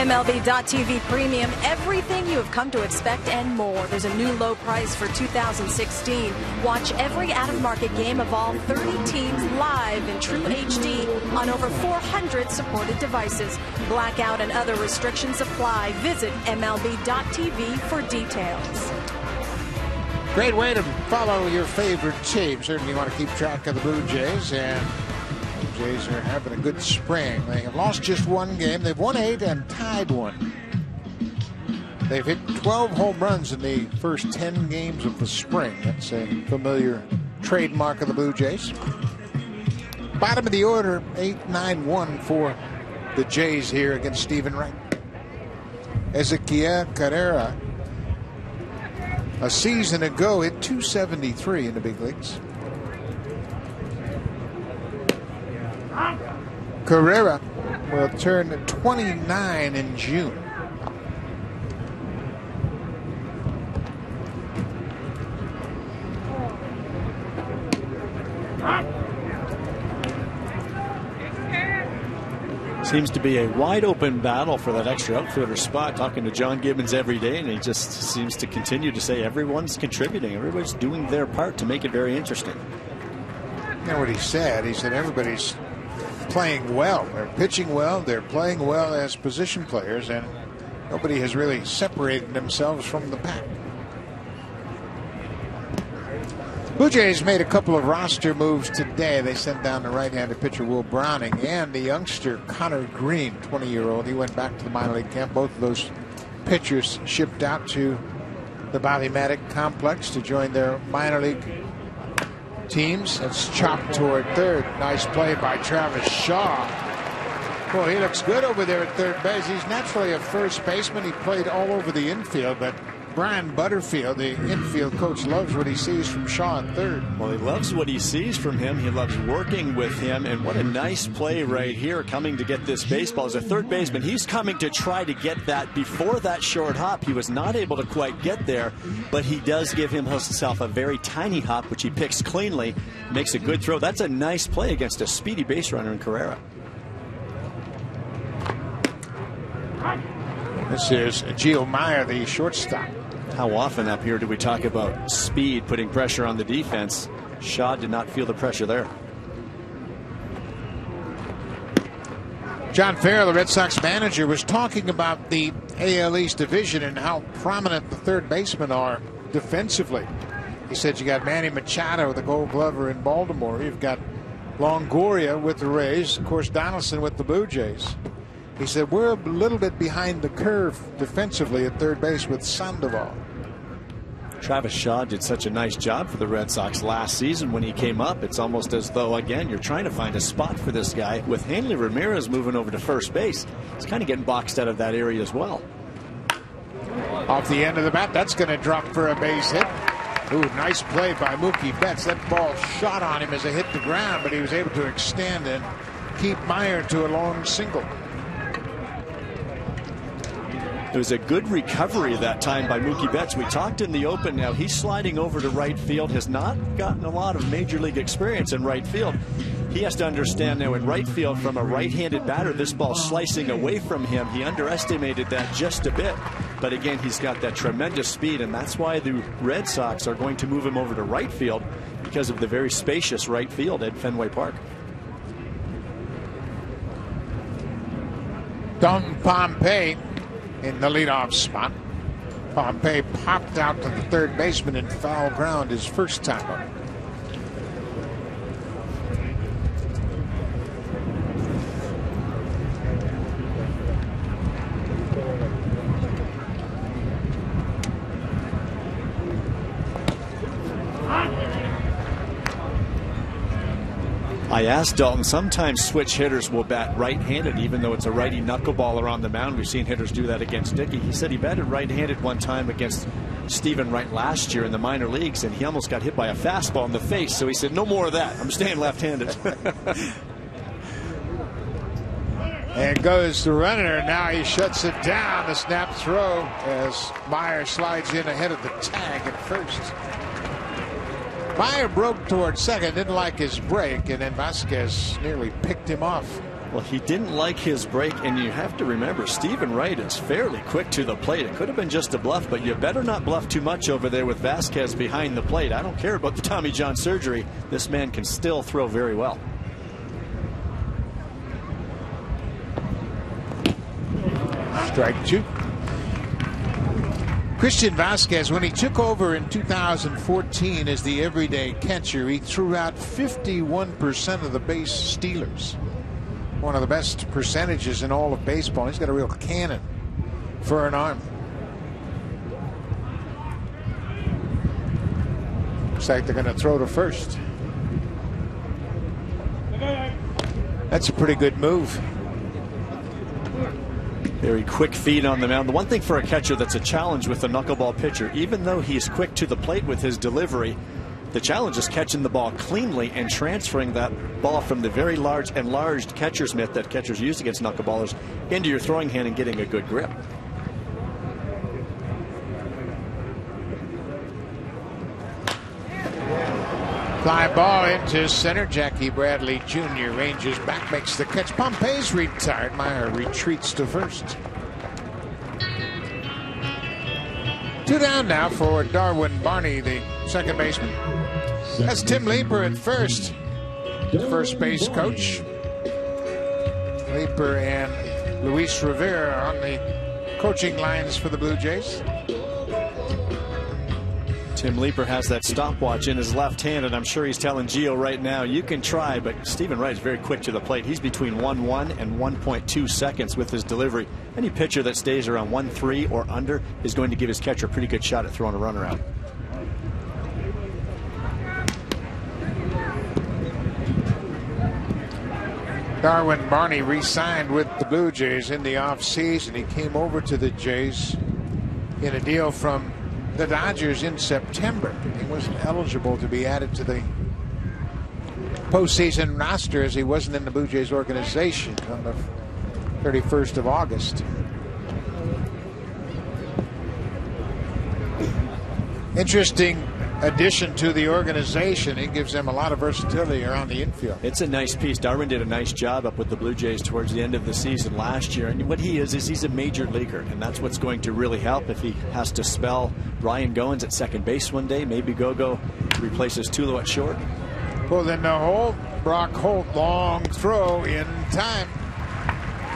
D: MLB.tv Premium, everything you have come to expect and more. There's a new low price for 2016. Watch every out of market game of all 30 teams live in true HD on over 400 supported devices. Blackout and other restrictions apply. Visit MLB.tv for details.
B: Great way to follow your favorite team. Certainly you want to keep track of the Blue Jays, and Blue Jays are having a good spring. They have lost just one game. They've won eight and tied one. They've hit 12 home runs in the first 10 games of the spring. That's a familiar trademark of the Blue Jays. Bottom of the order, 8 9 1 for the Jays here against Steven Wright. Ezequiel Carrera a season ago hit 273 in the big leagues. Carrera will turn 29 in June.
C: Seems to be a wide open battle for that extra outfielder spot. Talking to John Gibbons every day, and he just seems to continue to say everyone's contributing, everybody's doing their part to make it very interesting.
B: You know what he said? He said everybody's playing well. They're pitching well. They're playing well as position players, and nobody has really separated themselves from the pack. Blue Jays made a couple of roster moves today. They sent down the right-handed pitcher Will Browning and the youngster Conner Greene, 20-year-old. He went back to the minor league camp. Both of those pitchers shipped out to the Bobby Mattick complex to join their minor league teams. That's chopped toward third. Nice play by Travis Shaw. Boy, he looks good over there at third base. He's naturally a first baseman. He played all over the infield, but Brian Butterfield, the infield coach, loves what he sees from Shaw at third.
C: Well, he loves what he sees from him. He loves working with him. And what a nice play right here coming to get this baseball. As a third baseman, he's coming to try to get that before that short hop. He was not able to quite get there, but he does give himself a very tiny hop, which he picks cleanly, makes a good throw. That's a nice play against a speedy base runner in Carrera.
B: This is Jio Mier, the shortstop.
C: How often up here do we talk about speed putting pressure on the defense? Shaw did not feel the pressure there.
B: John Farrell, the Red Sox manager, was talking about the AL East division and how prominent the third basemen are defensively. He said you got Manny Machado, the gold glover in Baltimore. You've got Longoria with the Rays. Of course, Donaldson with the Blue Jays. He said we're a little bit behind the curve defensively at third base with Sandoval.
C: Travis Shaw did such a nice job for the Red Sox last season when he came up. It's almost as though, again, you're trying to find a spot for this guy. With Hanley Ramirez moving over to first base, he's kind of getting boxed out of that area as well.
B: Off the end of the bat, that's going to drop for a base hit. Ooh, nice play by Mookie Betts. That ball shot on him as it hit the ground, but he was able to extend and keep Mier to a long single.
C: It was a good recovery that time by Mookie Betts. We talked in the open now. He's sliding over to right field, has not gotten a lot of major league experience in right field. He has to understand now in right field from a right handed batter, this ball slicing away from him. He underestimated that just a bit. But again, he's got that tremendous speed, and that's why the Red Sox are going to move him over to right field because of the very spacious right field at Fenway Park.
B: Dalton Pompey in the leadoff spot. Pompey popped out to the third baseman in foul ground his first time up.
C: I asked Dalton, sometimes switch hitters will bat right handed, even though it's a righty knuckleballer on the mound. We've seen hitters do that against Dickey. He said he batted right handed one time against Steven Wright last year in the minor leagues, and he almost got hit by a fastball in the face. So he said, No more of that. I'm staying left handed.
B: And goes the runner. Now he shuts it down. The snap throw as Mier slides in ahead of the tag at first. Mier broke toward second, didn't like his break, and then Vázquez nearly picked him off
C: Well, he didn't like his break, and you have to remember, Steven Wright is fairly quick to the plate. It could have been just a bluff, but you better not bluff too much over there with Vázquez behind the plate. I don't care about the Tommy John surgery. This man can still throw very well.
B: Strike two. Christian Vázquez, when he took over in 2014 as the everyday catcher, he threw out 51% of the base stealers. One of the best percentages in all of baseball. He's got a real cannon for an arm. Looks like they're going to throw to first. That's a pretty good move.
C: Very quick feed on the mound. The one thing for a catcher that's a challenge with a knuckleball pitcher, even though he's quick to the plate with his delivery, the challenge is catching the ball cleanly and transferring that ball from the very large enlarged catcher's mitt that catchers use against knuckleballers into your throwing hand and getting a good grip.
B: Fly ball into center. Jackie Bradley Jr. Rangers back makes the catch. Pompey's retired. Mier retreats to first. Two down now for Darwin Barney, the second baseman. That's Tim Leiper at first. First base coach. Leiper and Luis Rivera on the coaching lines for the Blue Jays.
C: Tim Leiper has that stopwatch in his left hand, and I'm sure he's telling Jio right now, you can try, but Steven Wright is very quick to the plate. He's between 1-1 and 1.2 seconds with his delivery. Any pitcher that stays around 1-3 or under is going to give his catcher a pretty good shot at throwing a runner out.
B: Darwin Barney re-signed with the Blue Jays in the offseason. He came over to the Jays in a deal from the Dodgers in September. He wasn't eligible to be added to the postseason roster as he wasn't in the Blue Jays organization on the 31st of August. Interesting addition to the organization. It gives them a lot of versatility around the infield.
C: It's a nice piece. Darwin did a nice job up with the Blue Jays towards the end of the season last year. And what he is, is he's a major leaguer. And that's what's going to really help if he has to spell Ryan Goins at second base one day. Maybe Gogo replaces Tulo at short.
B: Pulled in the hole. Uh, Brock Holt, long throw in time.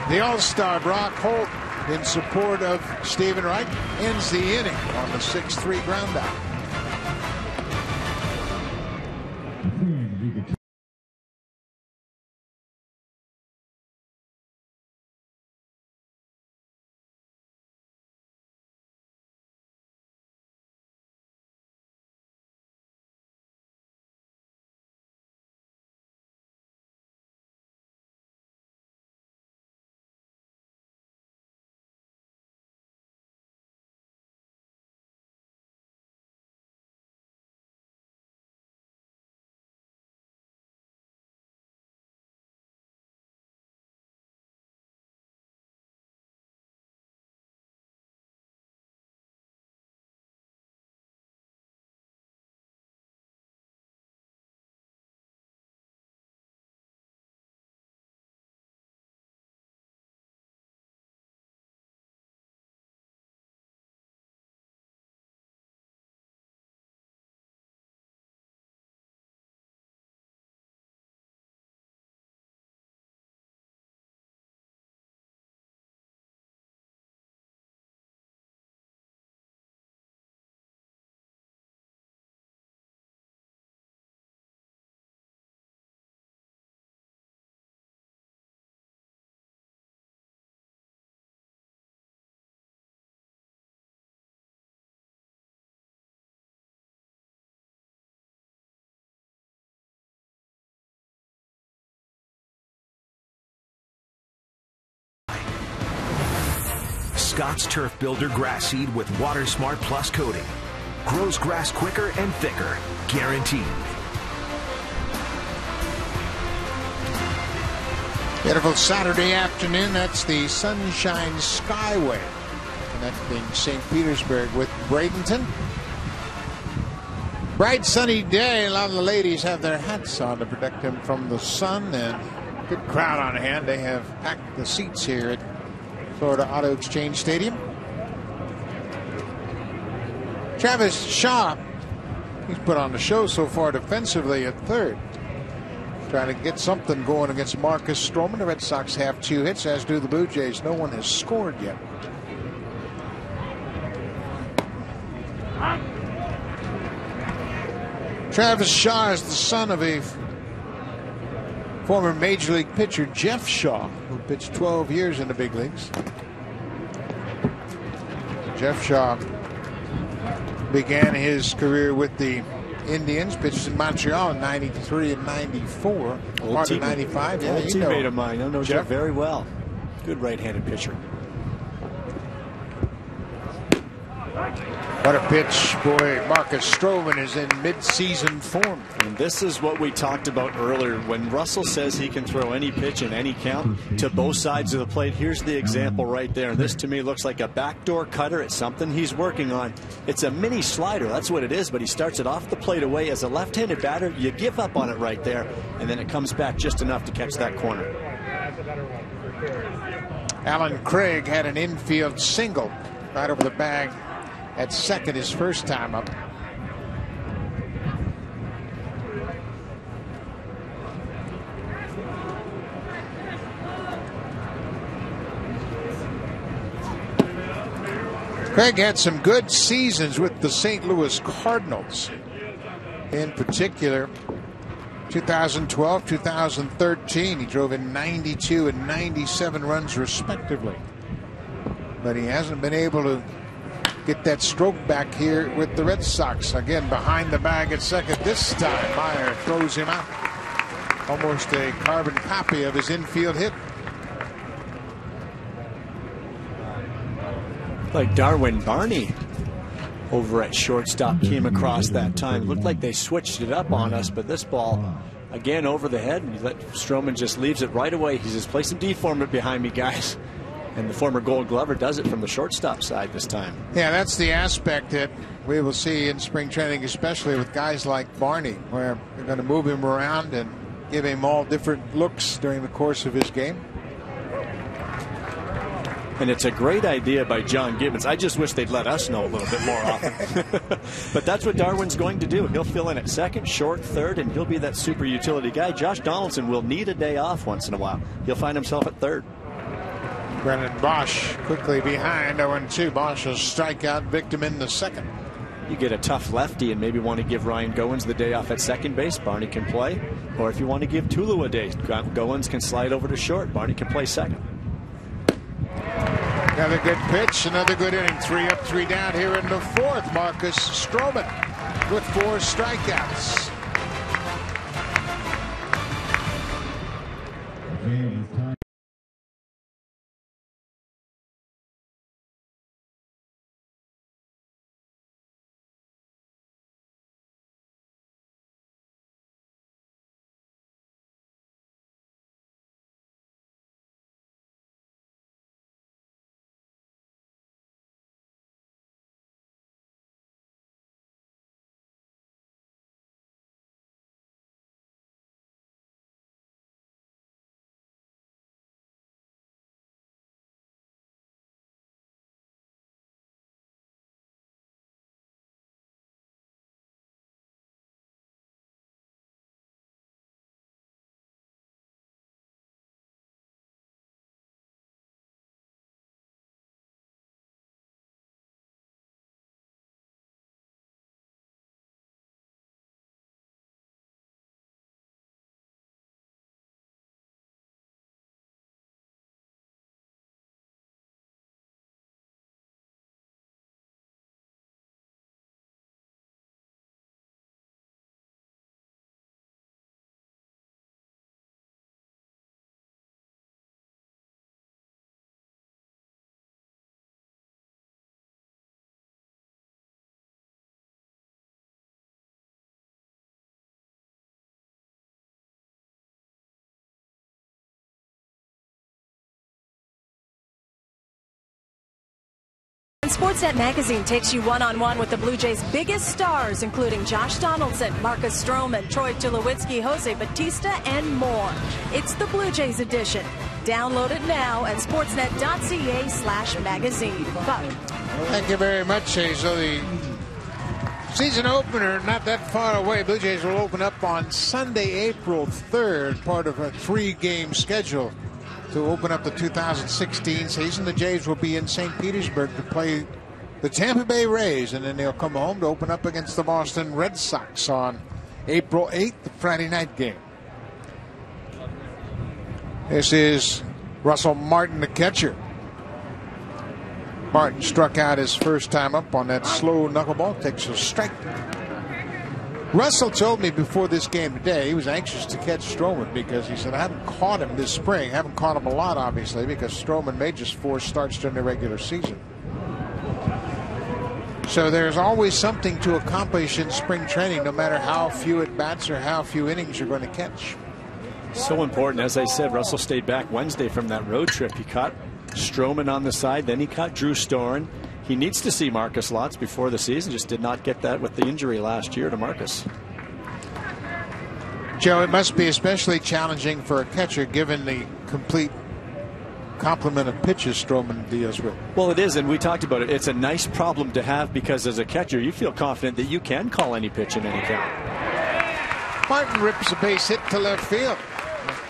B: The All Star Brock Holt in support of Steven Wright ends the inning on the 6 3 ground out.
A: Scott's Turf Builder grass seed with Water Smart Plus coating. Grows grass quicker and thicker. Guaranteed.
B: Beautiful Saturday afternoon. That's the Sunshine Skyway connecting St. Petersburg with Bradenton. Bright sunny day. A lot of the ladies have their hats on to protect them from the sun and Good crowd on hand. They have packed the seats here at Florida Auto Exchange Stadium. Travis Shaw, he's put on the show so far defensively at third. Trying to get something going against Marcus Stroman. The Red Sox have two hits, as do the Blue Jays. No one has scored yet. Travis Shaw is the son of a former Major League pitcher, Jeff Shaw, who pitched 12 years in the big leagues. Jeff Shaw began his career with the Indians, pitched in Montreal in 93 and 94.
C: Old
B: Part of
C: team-
B: 95. Yeah,
C: Old
B: you
C: teammate
B: know.
C: of mine. I know
B: Jeff.
C: Jeff very well. Good right-handed pitcher.
B: What a pitch. Boy, Marcus Stroman is in mid-season form.
C: And this is what we talked about earlier. When Russell says he can throw any pitch in any count to both sides of the plate, here's the example right there. And this to me looks like a backdoor cutter. It's something he's working on. It's a mini slider. That's what it is. But he starts it off the plate away. As a left-handed batter, you give up on it right there. And then it comes back just enough to catch that corner.
B: Allen Craig had an infield single right over the bag at second his first time up. Craig had some good seasons with the St. Louis Cardinals. In particular, 2012, 2013, he drove in 92 and 97 runs respectively. But he hasn't been able to get that stroke back here with the Red Sox. Again, behind the bag at second this time. Mier throws him out. Almost a carbon copy of his infield hit.
C: Like Darwin Barney over at shortstop came across that time. Looked like they switched it up on us, but this ball again over the head. And let Stroman just leaves it right away. He says, "Play some deform it behind me, guys." And the former Gold Glover does it from the shortstop side this time.
B: Yeah, that's the aspect that we will see in spring training, especially with guys like Barney, where they're going to move him around and give him all different looks during the course of his game.
C: And it's a great idea by John Gibbons. I just wish they'd let us know a little bit more often. but that's what Darwin's going to do. He'll fill in at second, short, third, and he'll be that super utility guy. Josh Donaldson will need a day off once in a while. He'll find himself at third.
B: Brennan Boesch quickly behind 0 2. Boesch a strikeout victim in the second.
C: You get a tough lefty and maybe want to give Ryan Goins the day off at second base. Barney can play. Or if you want to give Tulo a day, Goins can slide over to short. Barney can play second.
B: Another good pitch, another good inning. Three up, three down here in the fourth. Marcus Stroman with four strikeouts.
D: And Sportsnet Magazine takes you one on one with the Blue Jays' biggest stars, including Josh Donaldson, Marcus Stroman, Troy Tulowitzki, Jose Bautista, and more. It's the Blue Jays edition. Download it now at sportsnet.ca slash magazine.
B: Thank you very much, Hazel. The season opener not that far away. Blue Jays will open up on Sunday, April 3rd, part of a three game schedule to open up the 2016 season. The Jays will be in St. Petersburg to play the Tampa Bay Rays, and then they'll come home to open up against the Boston Red Sox on April 8th, the Friday night game. This is Russell Martin, the catcher. Martin struck out his first time up on that slow knuckleball, takes a strike. Russell told me before this game today he was anxious to catch Stroman because he said, I haven't caught him this spring. I haven't caught him a lot, obviously, because Stroman made just four starts during the regular season. So there's always something to accomplish in spring training, no matter how few at bats or how few innings you're going to catch.
C: So important. As I said, Russell stayed back Wednesday from that road trip. He caught Stroman on the side, then he caught Drew Storen. He needs to see Marcus Lotz before the season. Just did not get that with the injury last year to Marcus.
B: Joe, it must be especially challenging for a catcher given the complete complement of pitches Stroman deals with.
C: Well, it is, and we talked about it. It's a nice problem to have because as a catcher, you feel confident that you can call any pitch in any count.
B: Martin rips a base hit to left field.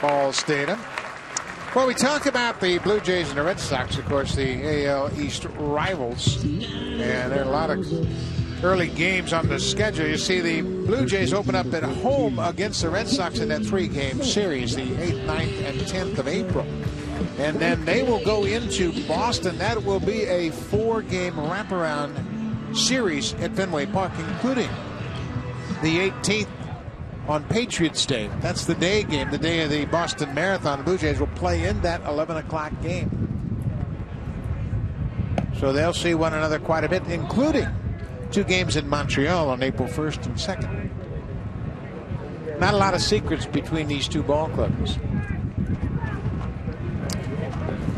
B: Ball Stadium. Well, we talk about the Blue Jays and the Red Sox, of course, the AL East rivals. And there are a lot of early games on the schedule. You see the Blue Jays open up at home against the Red Sox in that three game series, the 8th, 9th, and 10th of April. And then they will go into Boston. That will be a four game wraparound series at Fenway Park, including the 18th on Patriots Day. That's the day game, the day of the Boston Marathon. The Blue Jays will play in that 11 o'clock game. So they'll see one another quite a bit, including two games in Montreal on April 1st and 2nd. Not a lot of secrets between these two ball clubs.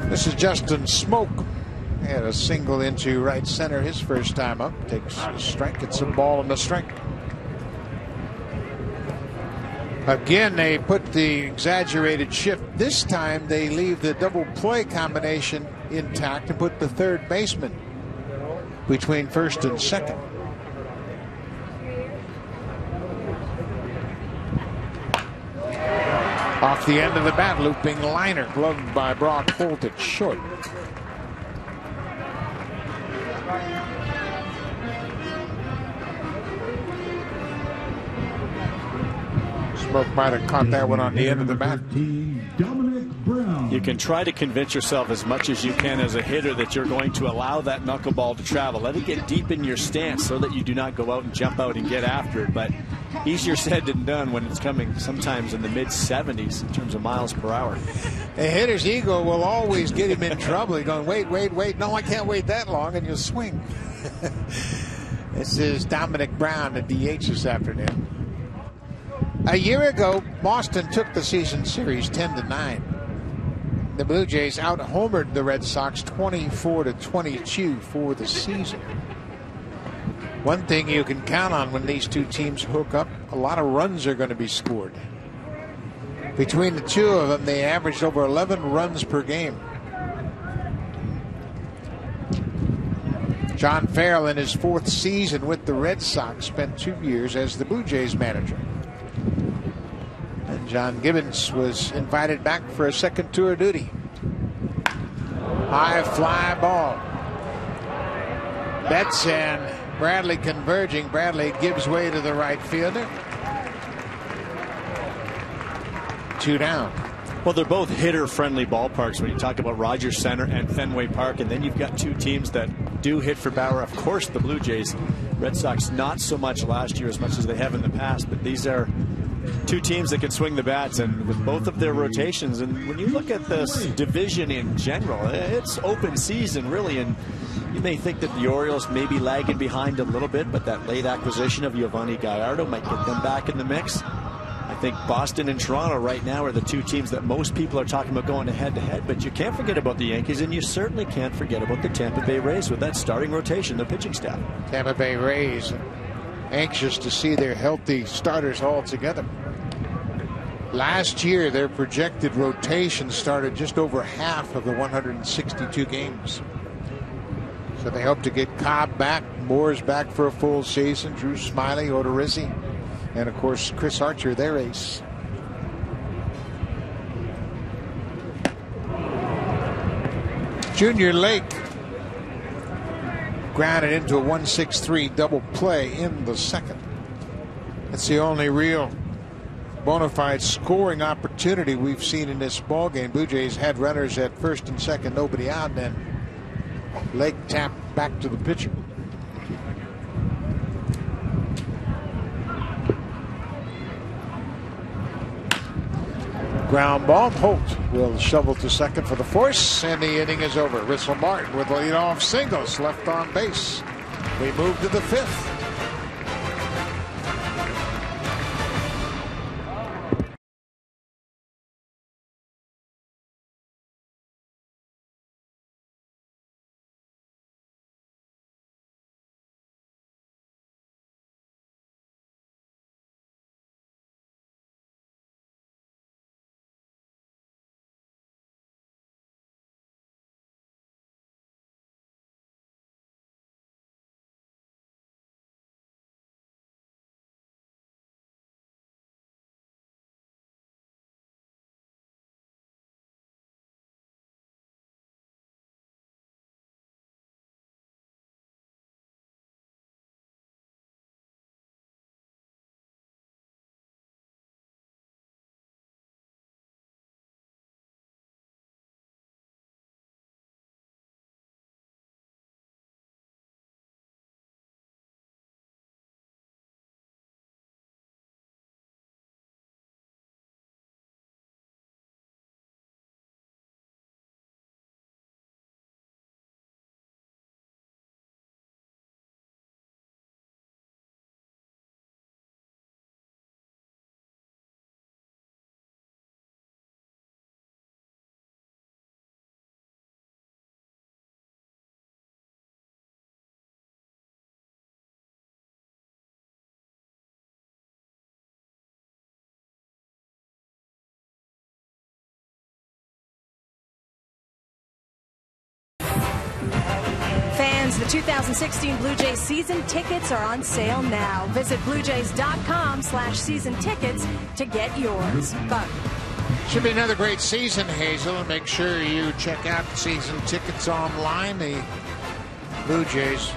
B: This is Justin Smoak. He had a single into right center his first time up. Takes a strike. It's a ball and a strike. Again, they put the exaggerated shift. This time, they leave the double play combination intact and put the third baseman between first and second. Off the end of the bat, looping liner, gloved by Brock Holt at short. Smoak might have caught that one on the end of the bat.
C: You can try to convince yourself as much as you can as a hitter that you're going to allow that knuckleball to travel. Let it get deep in your stance so that you do not go out and jump out and get after it. But easier said than done when it's coming sometimes in the mid 70s in terms of miles per hour.
B: A hitter's ego will always get him in trouble. He's going, wait, wait, wait. No, I can't wait that long, and you'll swing. this is Domonic Brown, the DH this afternoon. A year ago, Boston took the season series 10 to 9. The Blue Jays out homered the Red Sox 24 to 22 for the season. One thing you can count on when these two teams hook up, a lot of runs are going to be scored. Between the two of them, they averaged over 11 runs per game. John Farrell, in his fourth season with the Red Sox, spent two years as the Blue Jays manager. John Gibbons was invited back for a second tour of duty. High fly ball. Betts and Bradley converging. Bradley gives way to the right fielder. Two down.
C: Well, they're both hitter friendly ballparks when you talk about Rogers Center and Fenway Park. And then you've got two teams that do hit for Bauer. Of course, the Blue Jays. Red Sox, not so much last year as much as they have in the past. But these are two teams that can swing the bats and with both of their rotations. And when you look at this division in general, it's open season really. And you may think that the Orioles may be lagging behind a little bit, but that late acquisition of Yovani Gallardo might get them back in the mix. I think Boston and Toronto right now are the two teams that most people are talking about going head to head. But you can't forget about the Yankees, and you certainly can't forget about the Tampa Bay Rays with that starting rotation, the pitching staff.
B: Tampa Bay Rays anxious to see their healthy starters all together. Last year, their projected rotation started just over half of the 162 games. So they hope to get Cobb back, Moore's back for a full season, Drew Smyly, Odorizzi, and of course Chris Archer, their ace. Junior Lake grounded into a 163 double play in the second. That's the only real bona fide scoring opportunity we've seen in this ball game. Blue Jays had runners at first and second, nobody out, then Lake tapped back to the pitcher. Ground ball. Holt will shovel to second for the force, and the inning is over. Russell Martin with leadoff singles left on base. We move to the fifth.
D: 2016 Blue Jays season tickets are on sale now. Visit bluejays.com slash season tickets to get yours. Buck.
B: Should be another great season, Hazel. And make sure you check out season tickets online. The Blue Jays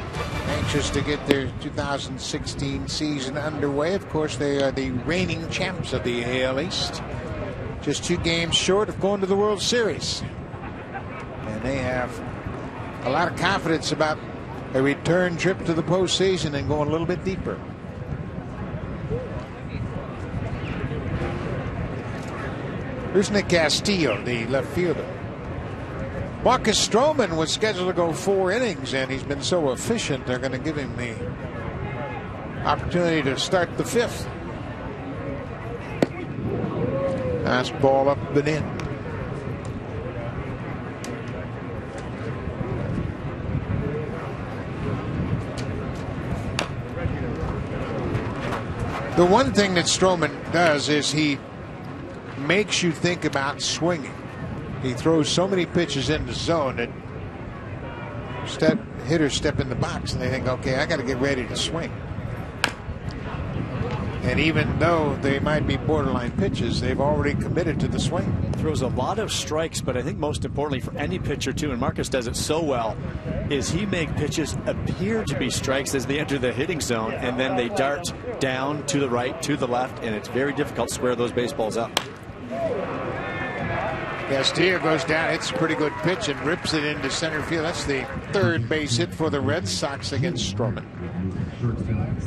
B: anxious to get their 2016 season underway. Of course, they are the reigning champs of the AL East. Just two games short of going to the World Series. And they have a lot of confidence about a return trip to the postseason and going a little bit deeper. Here's Nick Castillo, the left fielder. Marcus Stroman was scheduled to go four innings, and he's been so efficient, they're going to give him the opportunity to start the fifth. Nice ball up and in. The one thing that Stroman does is he makes you think about swinging. He throws so many pitches in the zone that step hitters step in the box and they think, okay, I got to get ready to swing. And even though they might be borderline pitches, they've already committed to the swing.
C: Throws a lot of strikes, but I think most importantly for any pitcher too, and Marcus does it so well, is he make pitches appear to be strikes as they enter the hitting zone, and then they dart down to the right, to the left, and it's very difficult to square those baseballs up.
B: Castillo goes down. It's a pretty good pitch and rips it into center field. That's the third base hit for the Red Sox against Stroman.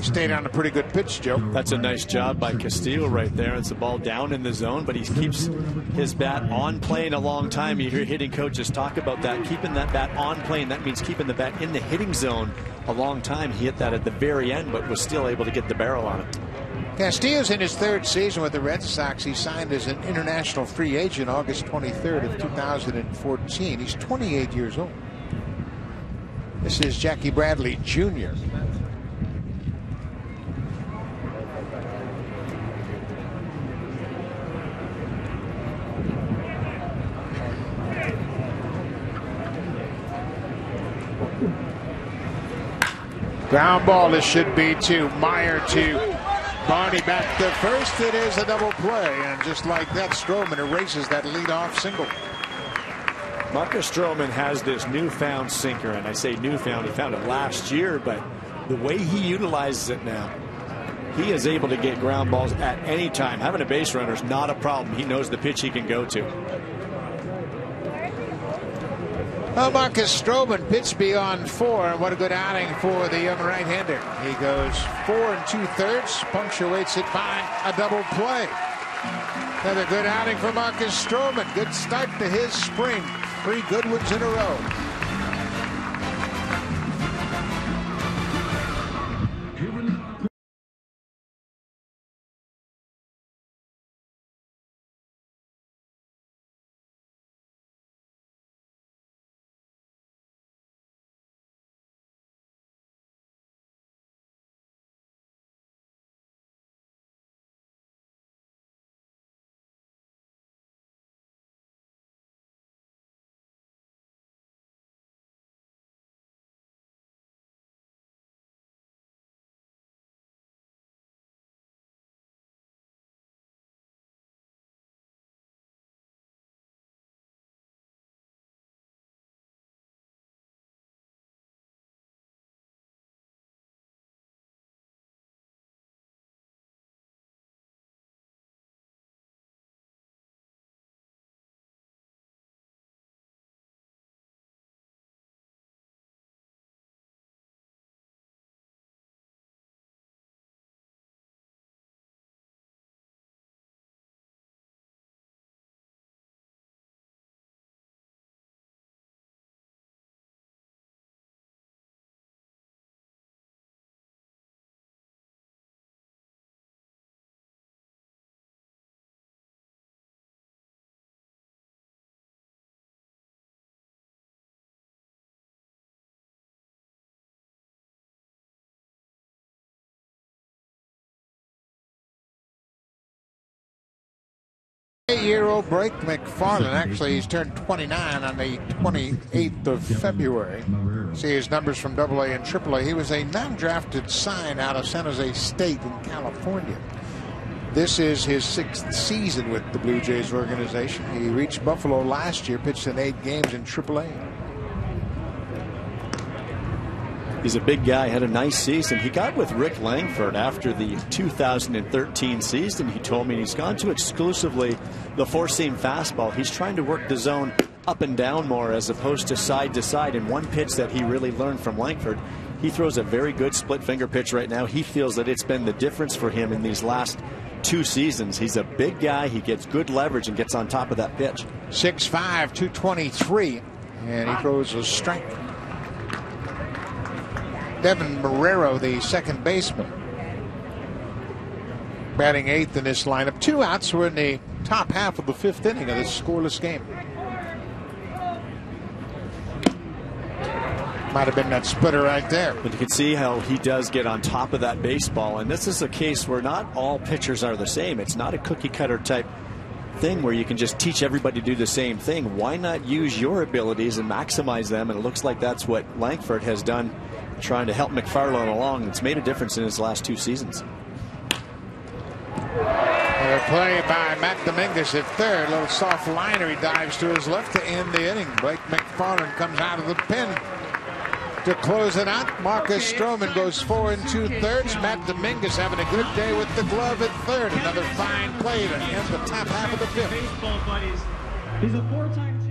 B: Stayed on a pretty good pitch, Joe.
C: That's a nice job by Castillo right there. It's the ball down in the zone, but he keeps his bat on plane a long time. You hear hitting coaches talk about that, keeping that bat on plane. That means keeping the bat in the hitting zone a long time. He hit that at the very end, but was still able to get the barrel on it.
B: Castillo's in his third season with the Red Sox. He signed as an international free agent August 23rd of 2014. He's 28 years old. This is Jackie Bradley Jr. Ground ball, this should be to Mier to Barney back to first. It is a double play, and just like that, Stroman erases that leadoff single.
C: Marcus Stroman has this newfound sinker, and I say newfound, he found it last year, but the way he utilizes it now, he is able to get ground balls at any time. Having a base runner is not a problem. He knows the pitch he can go to.
B: Well, Marcus Stroman pitched beyond four, and what a good outing for the young right-hander. He goes four and two-thirds, punctuates it by a double play. Another good outing for Marcus Stroman. Good start to his spring. Three good ones in a row. Eight-year-old Blake McFarland. Actually, he's turned 29 on the 28th of February. See his numbers from AA and AAA. He was a non-drafted sign out of San Jose State in California. This is his sixth season with the Blue Jays organization. He reached Buffalo last year, pitched in eight games in AAA.
C: He's a big guy, had a nice season. He got with Rick Langford after the 2013 season, he told me. He's gone to exclusively the four seam fastball. He's trying to work the zone up and down more as opposed to side to side. And one pitch that he really learned from Langford, he throws a very good split finger pitch right now. He feels that it's been the difference for him in these last two seasons. He's a big guy. He gets good leverage and gets on top of that pitch.
B: 6'5, 223, and he throws a strike. Deven Marrero, the second baseman, batting eighth in this lineup. Two outs were in the top half of the fifth inning of this scoreless game. Might have been that splitter right there.
C: But you can see how he does get on top of that baseball. And this is a case where not all pitchers are the same. It's not a cookie cutter type thing where you can just teach everybody to do the same thing. Why not use your abilities and maximize them? And it looks like that's what Langford has done, trying to help McFarland along. It's made a difference in his last two seasons.
B: A play by Matt Dominguez at third. A little soft liner. He dives to his left to end the inning. Blake McFarland comes out of the pen to close it out. Marcus Stroman goes four and two thirds. Matt Dominguez having a good day with the glove at third. Another fine play to end the top half of the fifth.
G: Baseball buddies. He's a four-time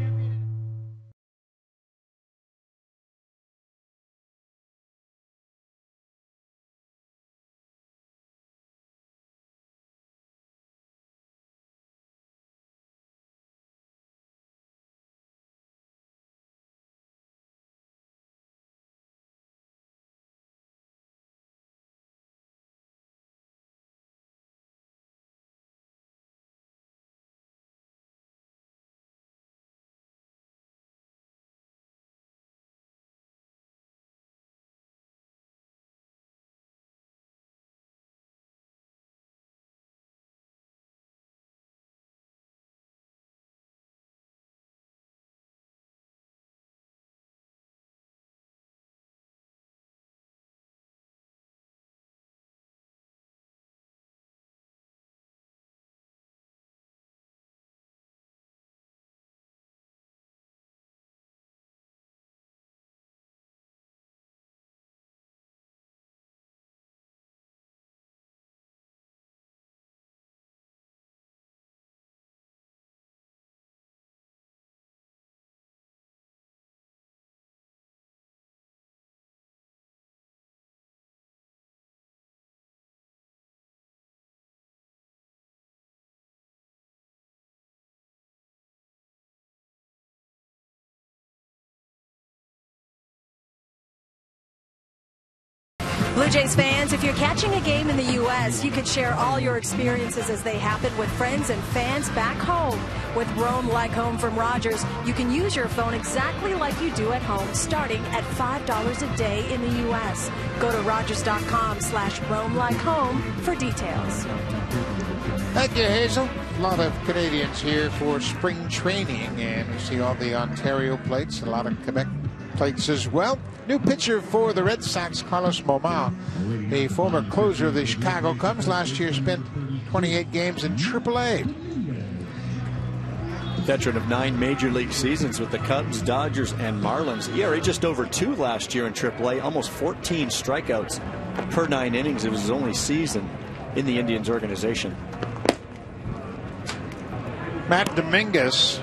D: Blue Jays fans, if you're catching a game in the U.S., you can share all your experiences as they happen with friends and fans back home. With Roam Like Home from Rogers, you can use your phone exactly like you do at home, starting at $5 a day in the U.S. Go to rogers.com slash roam like home for details.
B: Thank you, Hazel. A lot of Canadians here for spring training, and we see all the Ontario plates, a lot of Quebec plates as well. New pitcher for the Red Sox, Carlos Marmol, the former closer of the Chicago Cubs. Last year spent 28 games in AAA.
C: Veteran of nine major league seasons with the Cubs, Dodgers, and Marlins. ERA just over two last year in AAA, almost 14 strikeouts per nine innings. It was his only season in the Indians organization.
B: Matt Dominguez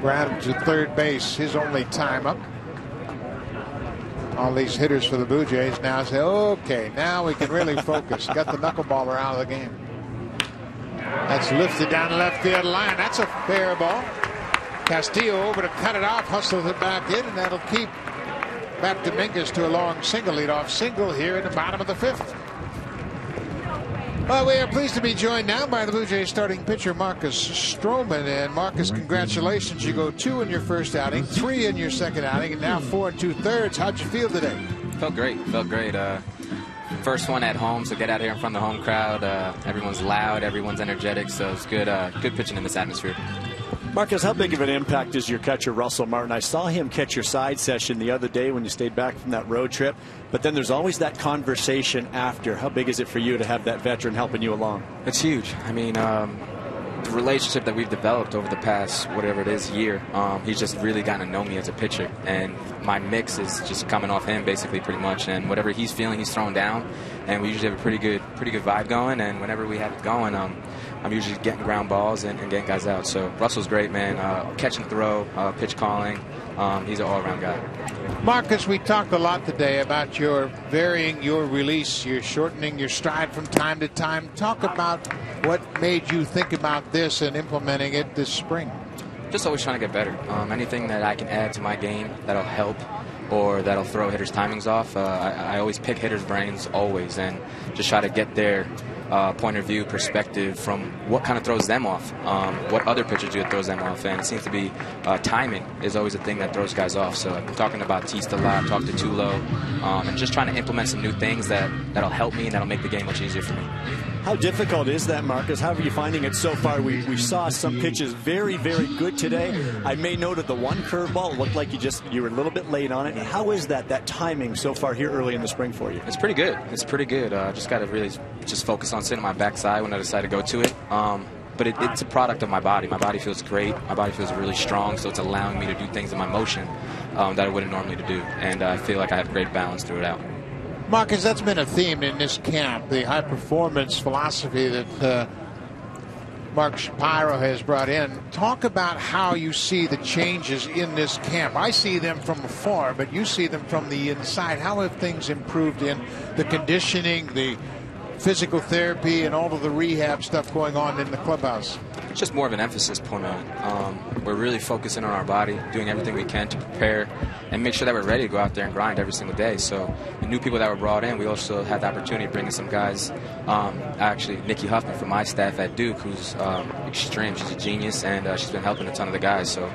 B: grounded to third base, his only time up. All these hitters for the Blue Jays now say, okay, now we can really focus. Got the knuckleballer out of the game. That's lifted down the left field line. That's a fair ball. Castillo over to cut it off, hustles it back in, and that'll keep Matt Dominguez to a long single leadoff single here in the bottom of the fifth. Well, we are pleased to be joined now by the Blue Jays starting pitcher Marcus Stroman. And Marcus, congratulations! You go two in your first outing, three in your second outing, and now four and two thirds. How'd you feel today?
H: Felt great. Felt great. Uh, first one at home, so get out here in front of the home crowd. Uh, everyone's loud, everyone's energetic, so it's good. Uh, good pitching in this atmosphere.
C: Marcus, how big of an impact is your catcher, Russell Martin? I saw him catch your side session the other day when you stayed back from that road trip, but then there's always that conversation after. How big is it for you to have that veteran helping you along?
H: It's huge. I mean, um, the relationship that we've developed over the past whatever it is year, um, he's just really gotten to know me as a pitcher, and my mix is just coming off him basically pretty much. And whatever he's feeling, he's throwing down, and we usually have a pretty good, pretty good vibe going. And whenever we have it going, um, I'm usually getting ground balls and, and, getting guys out. So Russell's great, man. Uh, catch and throw, uh, pitch calling. Um, he's an all-around guy.
B: Marcus, we talked a lot today about your varying your release, you're shortening your stride from time to time. Talk about what made you think about this and implementing it this spring.
H: Just always trying to get better. Um, anything that I can add to my game that'll help or that'll throw hitters' timings off. Uh, I, I, always pick hitters' brains always and just try to get their uh, point of view, perspective from what kind of throws them off, um, what other pitchers do that throws them off, and it seems to be uh, timing is always a thing that throws guys off. So I've been talking about Tista a lot, talked to Tulo, um, and just trying to implement some new things that that'll help me and that'll make the game much easier for me.
C: How difficult is that, Marcus? How are you finding it so far? We, we saw some pitches very, very good today. I made note of the one curveball. It looked like you just you were a little bit late on it. How is that that timing so far here early in the spring for you?
H: It's pretty good. It's pretty good. Uh, just got to really just focus on sitting on my backside when I decide to go to it. Um, but it, it's a product of my body. My body feels great. My body feels really strong, so it's allowing me to do things in my motion um, that I wouldn't normally do. And uh, I feel like I have great balance through it out.
B: Marcus, that's been a theme in this camp, the high performance philosophy that uh, Mark Shapiro has brought in. Talk about how you see the changes in this camp. I see them from afar, but you see them from the inside. How have things improved in the conditioning, the physical therapy, and all of the rehab stuff going on in the clubhouse?
H: It's just more of an emphasis point on. Um, we're really focusing on our body, doing everything we can to prepare and make sure that we're ready to go out there and grind every single day. So the new people that were brought in, we also had the opportunity of bringing some guys. Um, actually, Nikki Huffman from my staff at Duke, who's um, extreme. She's a genius, and uh, she's been helping a ton of the guys. So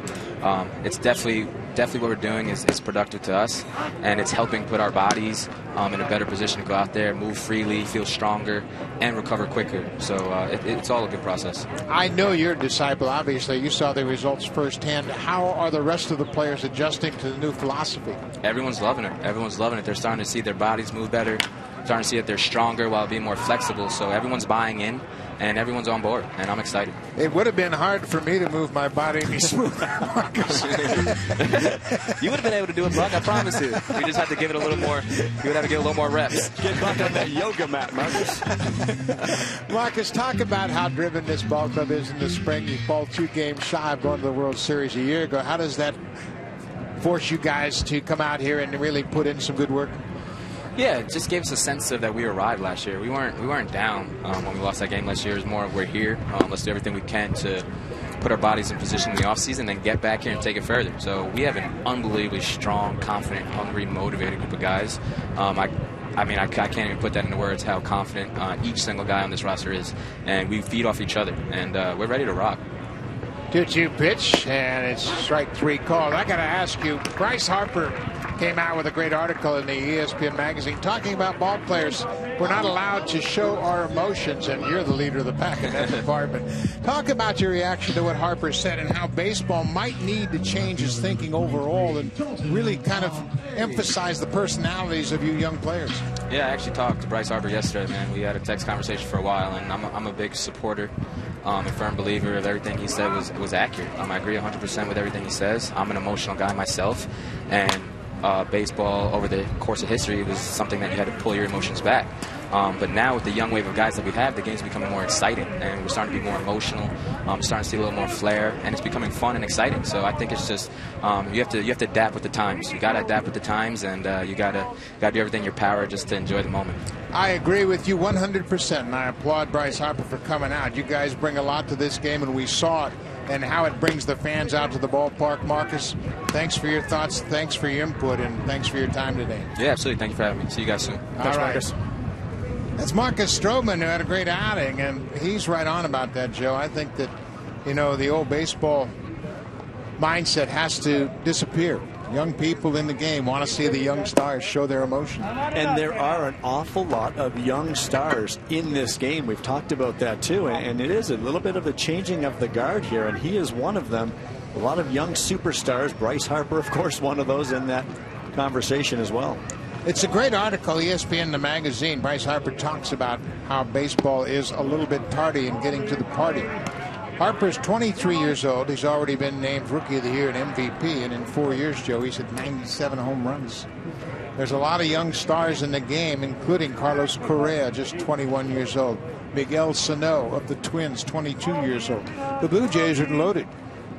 H: um, it's definitely definitely what we're doing is, is productive to us, and it's helping put our bodies um, in a better position to go out there, move freely, feel stronger, and recover quicker. So uh, it, it's all a good process.
B: I know you're a disciple. Obviously, you saw the results firsthand. How are the rest of the players adjusting to the new philosophy?
H: Everyone's loving it. Everyone's loving it. They're starting to see their bodies move better, starting to see that they're stronger while being more flexible. So everyone's buying in and everyone's on board, and I'm excited.
B: It would have been hard for me to move my body any smoother, Marcus.
H: you would have been able to do it, Buck. I promise you. We just have to give it a little more. You would have to get a little more reps.
C: Get back on that yoga mat, Marcus.
B: Marcus, talk about how driven this ball club is in the spring. You fall two games shy of going to the World Series a year ago. How does that force you guys to come out here and really put in some good work?
H: Yeah, it just gave us a sense of that we arrived last year. We weren't we weren't down um, when we lost that game last year. It was more of we're here. Um, let's do everything we can to put our bodies in position in the offseason and get back here and take it further. So we have an unbelievably strong, confident, hungry, motivated group of guys. Um, I I mean, I, I can't even put that into words how confident uh, each single guy on this roster is, and we feed off each other, and uh, we're ready to rock.
B: 2 2 pitch, and it's strike three called. I got to ask you, Bryce Harper came out with a great article in the ESPN magazine talking about ball players. We're not allowed to show our emotions, and you're the leader of the pack in that department. Talk about your reaction to what Harper said and how baseball might need to change his thinking overall and really kind of emphasize the personalities of you young players.
H: Yeah, I actually talked to Bryce Harper yesterday, man. We had a text conversation for a while, and I'm a, I'm a big supporter, um, a firm believer of everything he said was was accurate. Um, I agree 100% with everything he says. I'm an emotional guy myself, and uh, baseball over the course of history was something that you had to pull your emotions back. Um, but now with the young wave of guys that we have, the game's becoming more exciting, and we're starting to be more emotional. Um, starting to see a little more flair, and it's becoming fun and exciting. So I think it's just um, you have to you have to adapt with the times. You got to adapt with the times, and uh, you got to got to do everything in your power just to enjoy the moment.
B: I agree with you 100%, and I applaud Bryce Harper for coming out. You guys bring a lot to this game, and we saw it and how it brings the fans out to the ballpark. Marcus, thanks for your thoughts, thanks for your input, and thanks for your time today.
H: Yeah, absolutely. Thank you for having me. See you guys soon.
B: All right. That's Marcus Stroman, who had a great outing, and he's right on about that, Joe. I think that, you know, the old baseball mindset has to disappear. Young people in the game want to see the young stars show their emotion.
C: And there are an awful lot of young stars in this game. We've talked about that too. And it is a little bit of a changing of the guard here. And he is one of them. A lot of young superstars. Bryce Harper, of course, one of those in that conversation as well.
B: It's a great article, ESPN, the magazine. Bryce Harper talks about how baseball is a little bit tardy in getting to the party. Harper's 23 years old. He's already been named Rookie of the Year and MVP, and in four years, Joe, he's had 97 home runs. There's a lot of young stars in the game, including Carlos Correa, just 21 years old. Miguel Sano of the Twins, 22 years old. The Blue Jays are loaded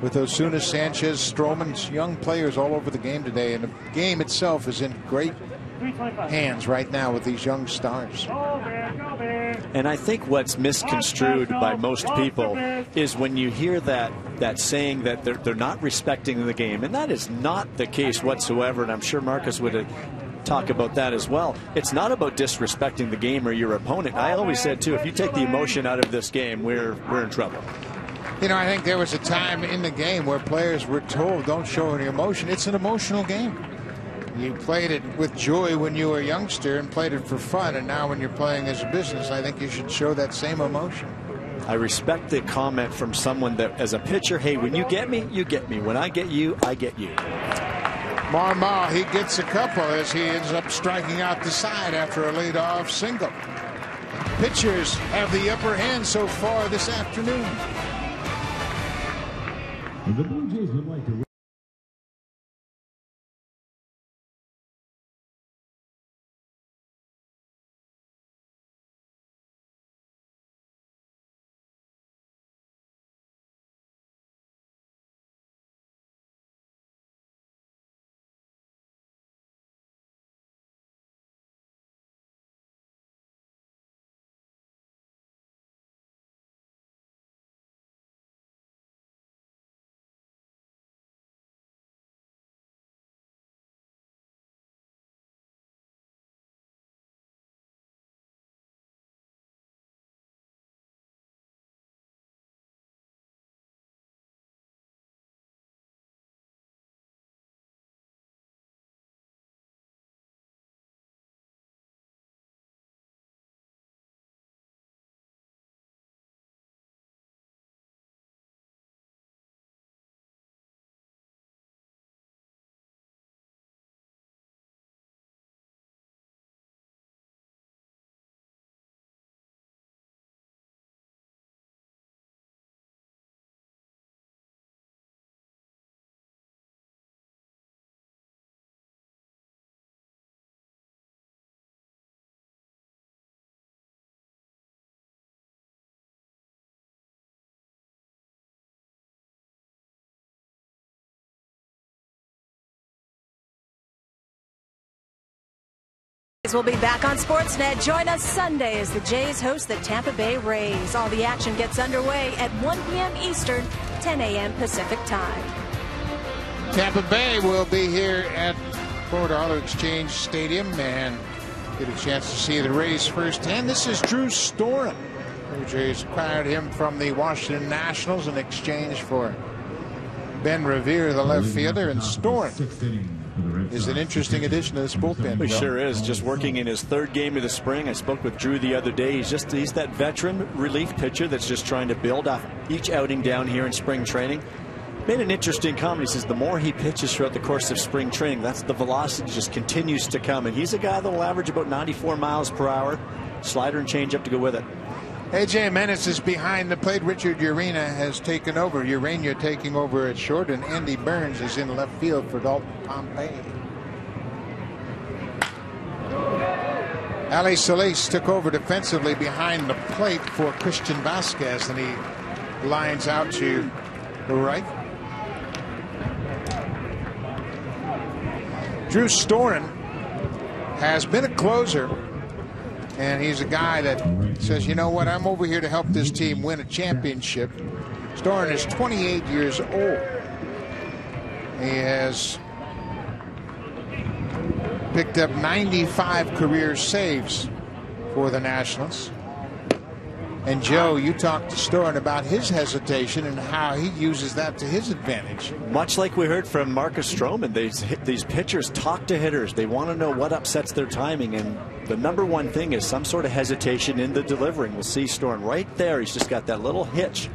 B: with Osuna, Sanchez, Stroman's young players all over the game today, and the game itself is in great hands right now with these young stars.
C: And I think what's misconstrued by most people is when you hear that that saying that they're, they're not respecting the game, and that is not the case whatsoever. And I'm sure Marcus would uh, talk about that as well. It's not about disrespecting the game or your opponent. I always said too, if you take the emotion out of this game, we're we're in trouble.
B: You know, I think there was a time in the game where players were told, don't show any emotion. It's an emotional game. You played it with joy when you were a youngster and played it for fun, and now when you're playing as a business, I think you should show that same emotion.
C: I respect the comment from someone that, as a pitcher, hey, when you get me, you get me. When I get you, I get you.
B: Marmol, he gets a couple as he ends up striking out the side after a leadoff single. Pitchers have the upper hand so far this afternoon.
F: The Blue Jays would like to.
D: We'll be back on Sportsnet. Join us Sunday as the Jays host the Tampa Bay Rays. All the action gets underway at 1 p.m. Eastern, 10 a.m. Pacific time.
B: Tampa Bay will be here at Florida Auto Exchange Stadium, and get a chance to see the race firsthand. This is Drew Storen. Blue Jays acquired him from the Washington Nationals in exchange for Ben Revere, the left fielder, and Storen is an interesting addition to this bullpen.
C: He sure is. Just working in his third game of the spring. I spoke with Drew the other day. He's just he's that veteran relief pitcher that's just trying to build off each outing down here in spring training. Made an interesting comment. He says the more he pitches throughout the course of spring training, that's the velocity just continues to come. And he's a guy that'll average about 94 miles per hour. Slider and changeup to go with it.
B: AJ Jimenez is behind the plate. Richard Urena has taken over. Urena taking over at short, and Andy Burns is in left field for Dalton Pompey. Ali Solis took over defensively behind the plate for Christian Vázquez, and he lines out to the right. Drew Storen has been a closer, and he's a guy that says, you know what, I'm over here to help this team win a championship. Storen is 28 years old. He has picked up 95 career saves for the Nationals. And Joe, you talked to Storen about his hesitation and how he uses that to his advantage.
C: Much like we heard from Marcus Stroman, these these pitchers talk to hitters. They want to know what upsets their timing, and the number one thing is some sort of hesitation in the delivering. We'll see Storen right there. He's just got that little hitch,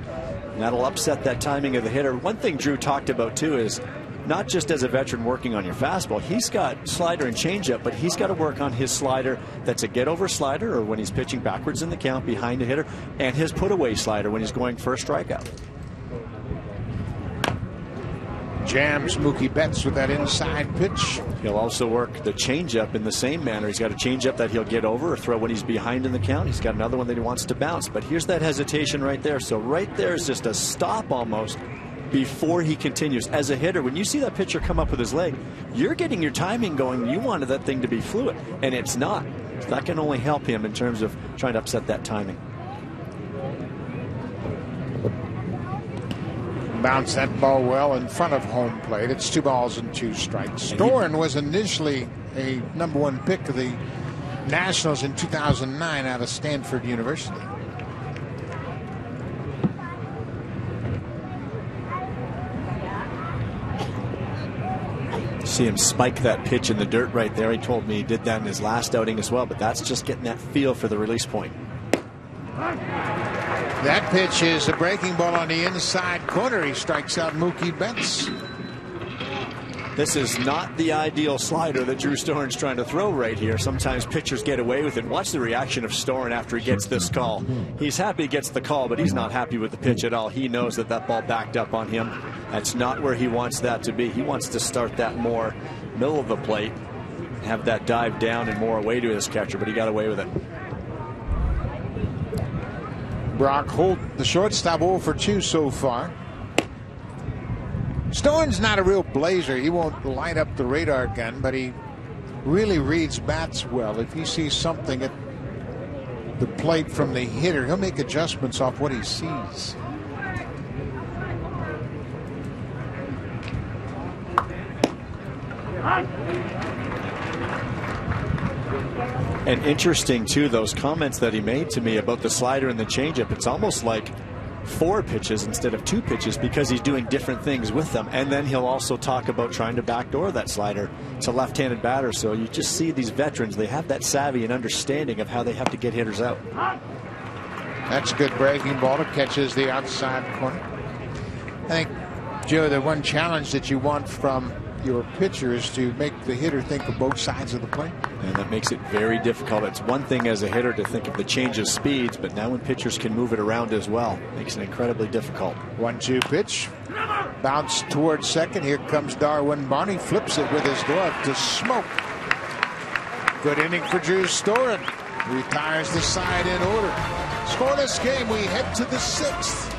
C: and that'll upset that timing of the hitter. One thing Drew talked about too is not just as a veteran working on your fastball. He's got slider and changeup, but he's got to work on his slider. That's a get over slider, or when he's pitching backwards in the count behind the hitter, and his put away slider when he's going for a strikeout.
B: Jams Mookie Betts with that inside pitch.
C: He'll also work the changeup in the same manner. He's got a changeup that he'll get over or throw when he's behind in the count. He's got another one that he wants to bounce. But here's that hesitation right there. So right there is just a stop almost before he continues. As a hitter, when you see that pitcher come up with his leg, you're getting your timing going. You wanted that thing to be fluid, and it's not. So that can only help him in terms of trying to upset that timing.
B: Bounce that ball well in front of home plate. It's two balls and two strikes. Storen was initially a number one pick of the Nationals in 2009 out of Stanford University.
C: See him spike that pitch in the dirt right there. He told me he did that in his last outing as well, but that's just getting that feel for the release point.
B: That pitch is a breaking ball on the inside corner. He strikes out Mookie Betts.
C: This is not the ideal slider that Drew Storen's trying to throw right here. Sometimes pitchers get away with it. Watch the reaction of Storen after he gets this call. He's happy he gets the call, but he's not happy with the pitch at all. He knows that that ball backed up on him. That's not where he wants that to be. He wants to start that more middle of the plate, have that dive down and more away to his catcher, but he got away with it.
B: Brock Holt, the shortstop, 0 for 2 so far. Storen's not a real blazer. He won't light up the radar gun, but he really reads bats well. If he sees something at the plate from the hitter, he'll make adjustments off what he sees.
C: And interesting, too, those comments that he made to me about the slider and the changeup. It's almost like four pitches instead of two pitches because he's doing different things with them. And then he'll also talk about trying to backdoor that slider to left handed batters. So you just see these veterans, they have that savvy and understanding of how they have to get hitters out.
B: That's a good breaking ball. It catches the outside corner. I think, Joe, the one challenge that you want from your pitcher is to make the hitter think of both sides of the plate.
C: And that makes it very difficult. It's one thing as a hitter to think of the change of speeds, but now when pitchers can move it around as well, makes it incredibly difficult.
B: One two pitch. Bounce towards second. Here comes Darwin Barney. Flips it with his glove to Smoak. Good inning for Drew Storen. Retires the side in order. Scoreless game. We head to the sixth.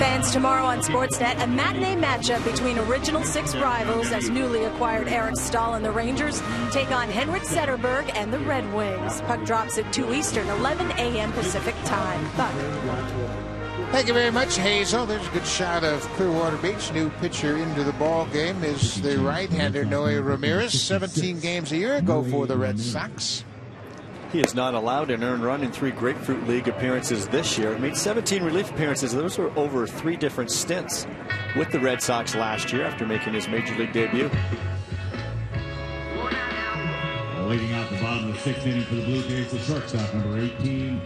D: Fans tomorrow on Sportsnet, a matinee matchup between original six rivals as newly acquired Eric Staal and the Rangers take on Henrik Zetterberg and the Red Wings. Puck drops at 2 Eastern, 11 a.m. Pacific time. Buck.
B: Thank you very much, Hazel. There's a good shot of Clearwater Beach. New pitcher into the ball game is the right-hander Noe Ramirez. 17 games a year ago for the Red Sox.
C: He is not allowed an earned run in three Grapefruit League appearances this year. He made 17 relief appearances. Those were over three different stints with the Red Sox last year after making his major league debut.
F: Leading out the bottom of the sixth inning for the Blue Jays, the shortstop, number 18,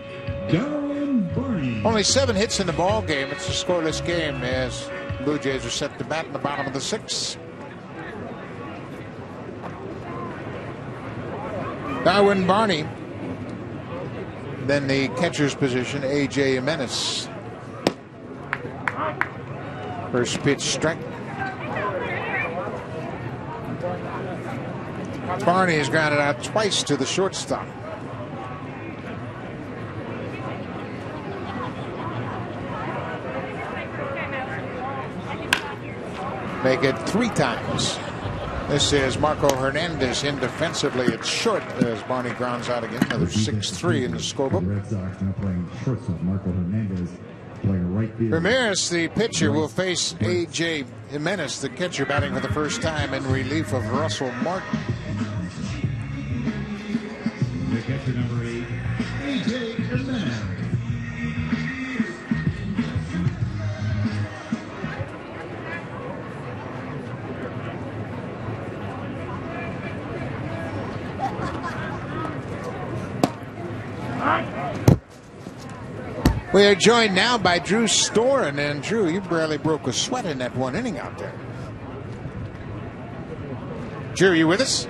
F: Darwin Barney.
B: Only seven hits in the ball game. It's a scoreless game as Blue Jays are set to bat in the bottom of the sixth. Darwin Barney. Then the catcher's position, A.J. Jimenez. First pitch strike. Barney has grounded out twice to the shortstop. Make it three times. This is Marco Hernandez in defensively. It's short as Barney grounds out again. Another 6-3 in the scorebook.
F: Red Sox now playing shortstop, Marco Hernandez playing right.
B: Ramirez, the pitcher, will face A.J. Jimenez, the catcher, batting for the first time in relief of Russell Martin.
F: The catcher number eight,
B: We are joined now by Drew Storen. And Drew, you barely broke a sweat in that one inning out there. Drew, are you with us?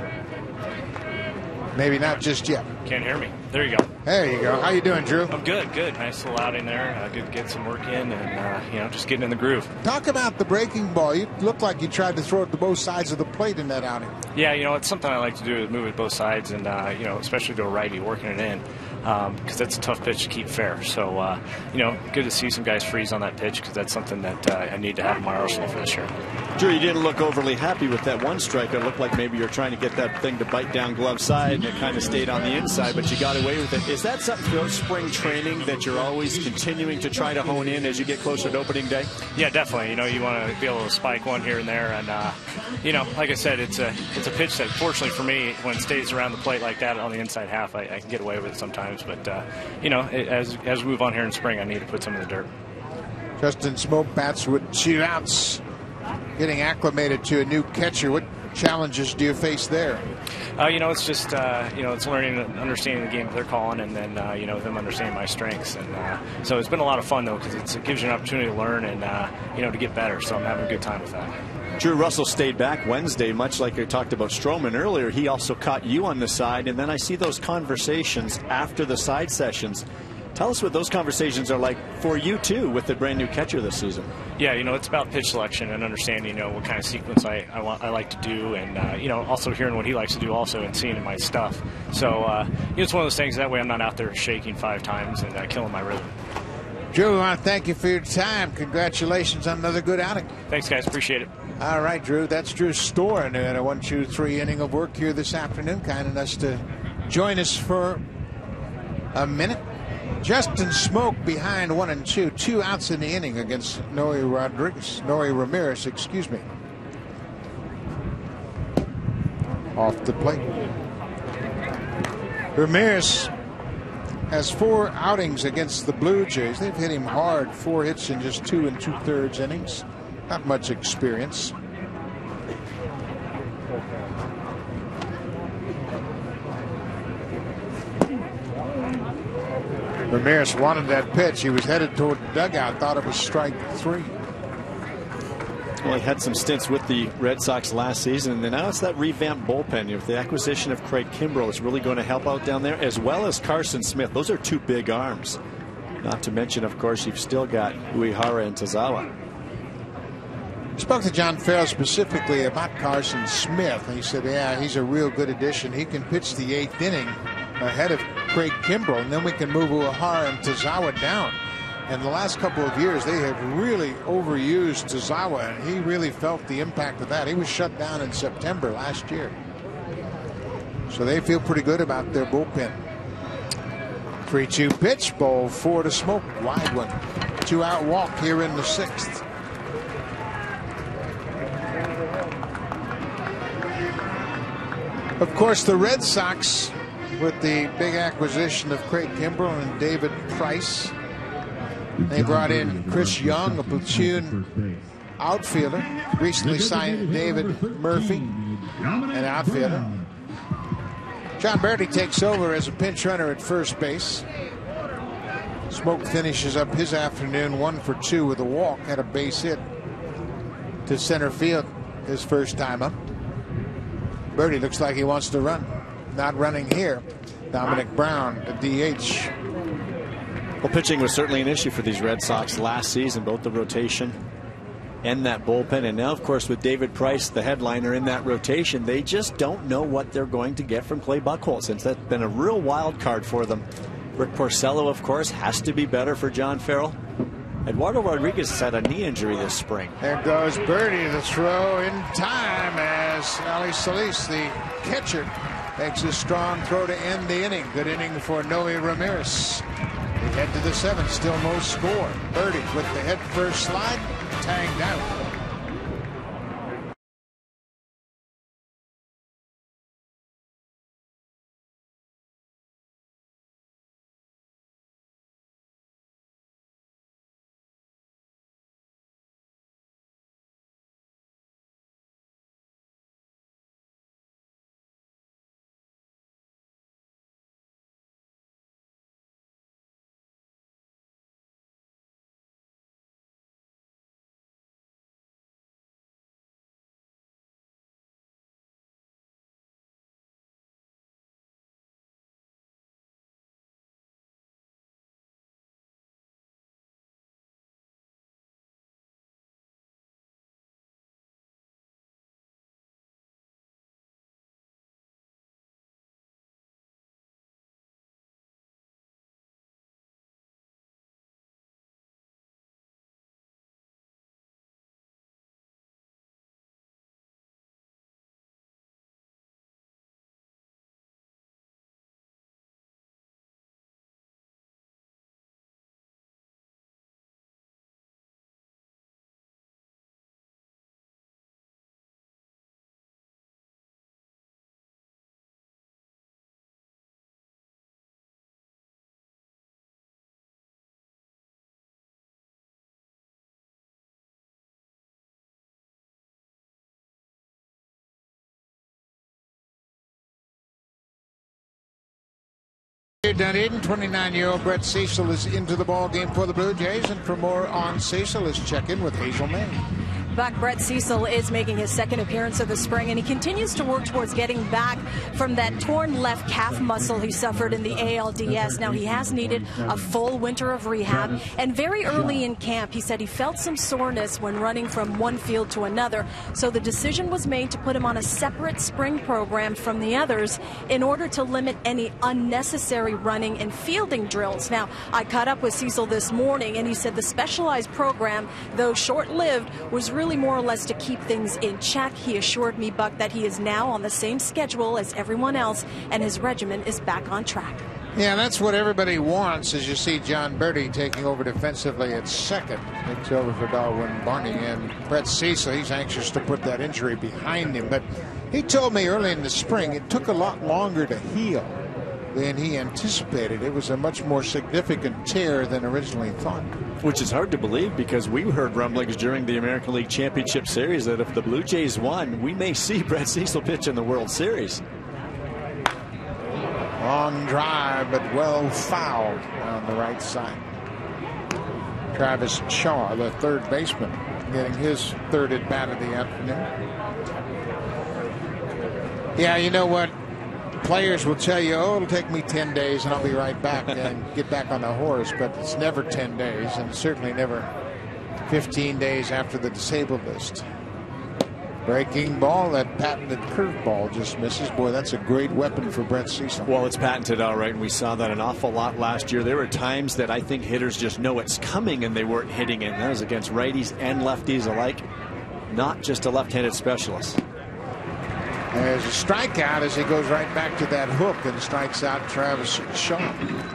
B: Maybe not just yet.
I: Can't hear me. There you go.
B: There you go. How you doing, Drew?
I: I'm good, good. Nice little outing there. Uh, good to get some work in and, uh, you know, just getting in the groove.
B: Talk about the breaking ball. You looked like you tried to throw it to both sides of the plate in that outing.
I: Yeah, you know, it's something I like to do is move it both sides and, uh, you know, especially to a righty, working it in. Because that's a tough pitch to keep fair. So, uh, you know, good to see some guys freeze on that pitch because that's something that uh, I need to have in my arsenal for this year.
C: Drew, you didn't look overly happy with that one strike. It looked like maybe you're trying to get that thing to bite down glove side, and it kind of stayed on the inside, but you got away with it. Is that something throughout spring training that you're always continuing to try to hone in as you get closer to opening day?
I: Yeah, definitely. You know, you want to be able to spike one here and there, and uh, you know, like I said, it's a it's a pitch that, fortunately for me, when it stays around the plate like that on the inside half, I, I can get away with it sometimes. But uh, you know, it, as as we move on here in spring, I need to put some in the dirt.
B: Justin Smoak bats with shootouts. Getting acclimated to a new catcher. What challenges do you face there?
I: Uh, you know, it's just uh, you know, it's learning and understanding the game that they're calling, and then uh, you know them understanding my strengths, and uh, so it's been a lot of fun though because it gives you an opportunity to learn and uh, you know to get better. So I'm having a good time with that.
C: Drew Russell stayed back Wednesday, much like I talked about Stroman earlier. He also caught you on the side, and then I see those conversations after the side sessions. Tell us what those conversations are like for you too with the brand new catcher this season.
I: Yeah, you know, it's about pitch selection and understanding, you know, what kind of sequence I, I, want, I like to do, and uh, you know, also hearing what he likes to do, also, and seeing my stuff. So, uh, you know, it's one of those things. That way, I'm not out there shaking five times and uh, killing my rhythm.
B: Drew, I want to thank you for your time. Congratulations on another good outing.
I: Thanks, guys. Appreciate it.
B: All right, Drew. That's Drew Storen who had a one, two, three inning of work here this afternoon. Kind enough to join us for a minute. Justin Smoak behind one and two, two outs in the inning against Noe Rodriguez, Noe Ramirez, excuse me. Off the plate. Ramirez has four outings against the Blue Jays. They've hit him hard, four hits in just two and two thirds innings. Not much experience. Ramirez wanted that pitch. He was headed toward the dugout, thought it was strike three.
C: Well, he had some stints with the Red Sox last season, and now it's that revamped bullpen. With the acquisition of Craig Kimbrel, it's really going to help out down there, as well as Carson Smith. Those are two big arms. Not to mention, of course, you've still got Uehara and Tazawa.
B: Spoke to John Farrell specifically about Carson Smith. And he said, yeah, he's a real good addition. He can pitch the eighth inning ahead of Craig Kimbrel, and then we can move Uehara and Tazawa down. And the last couple of years, they have really overused Tazawa, and he really felt the impact of that. He was shut down in September last year. So they feel pretty good about their bullpen. 3 2 pitch, ball four to Smoak, wide one. Two out walk here in the sixth. Of course, the Red Sox, with the big acquisition of Craig Kimbrel and David Price, they brought in Chris Young, a platoon outfielder. Recently signed David Murphy, an outfielder. Jon Berti takes over as a pinch runner at first base. Smoak finishes up his afternoon one for two with a walk, had a base hit to center field his first time up. Berti looks like he wants to run. Not running here. Domonic Brown, the DH.
C: Well, pitching was certainly an issue for these Red Sox last season, both the rotation and that bullpen. And now, of course, with David Price, the headliner in that rotation, they just don't know what they're going to get from Clay Buchholz since that's been a real wild card for them. Rick Porcello, of course, has to be better for John Farrell. Eduardo Rodriguez has had a knee injury this spring.
B: There goes Berti, the throw in time as Ali Solis, the catcher, makes a strong throw to end the inning. Good inning for Noe Ramirez. They head to the seventh, still no score. Berti with the head first slide, tagged out. Dunedin, 29-year-old Brett Cecil is into the ball game for the Blue Jays, and for more on Cecil, let's check in with Hazel Mae.
D: Buck Brett Cecil is making his second appearance of the spring, and he continues to work towards getting back from that torn left calf muscle he suffered in the ALDS. Now, he has needed a full winter of rehab, and very early in camp, he said he felt some soreness when running from one field to another. So the decision was made to put him on a separate spring program from the others in order to limit any unnecessary running and fielding drills. Now, I caught up with Cecil this morning, and he said the specialized program, though short lived, was really more or less to keep things in check. He assured me, Buck, that he is now on the same schedule as everyone else, and his regimen is back on track.
B: Yeah, that's what everybody wants as you see Jon Berti taking over defensively at second. Takes over for Darwin Barney and Brett Cecil. He's anxious to put that injury behind him. But he told me early in the spring it took a lot longer to heal than he anticipated. It was a much more significant tear than originally thought.
C: Which is hard to believe because we heard rumblings during the American League Championship Series that if the Blue Jays won, we may see Brett Cecil pitch in the World Series.
B: Long drive, but well fouled on the right side. Travis Shaw, the third baseman, getting his third at bat of the afternoon. Yeah, you know what? Players will tell you, oh, it'll take me 10 days and I'll be right back and get back on the horse, but it's never 10 days and certainly never 15 days after the disabled list. Breaking ball, that patented curveball just misses. Boy, that's a great weapon for Brett Cecil.
C: Well, it's patented all right, and we saw that an awful lot last year. There were times that I think hitters just know it's coming and they weren't hitting it. And that was against righties and lefties alike, not just a left-handed specialist.
B: There's a strikeout as he goes right back to that hook and strikes out Travis Shaw.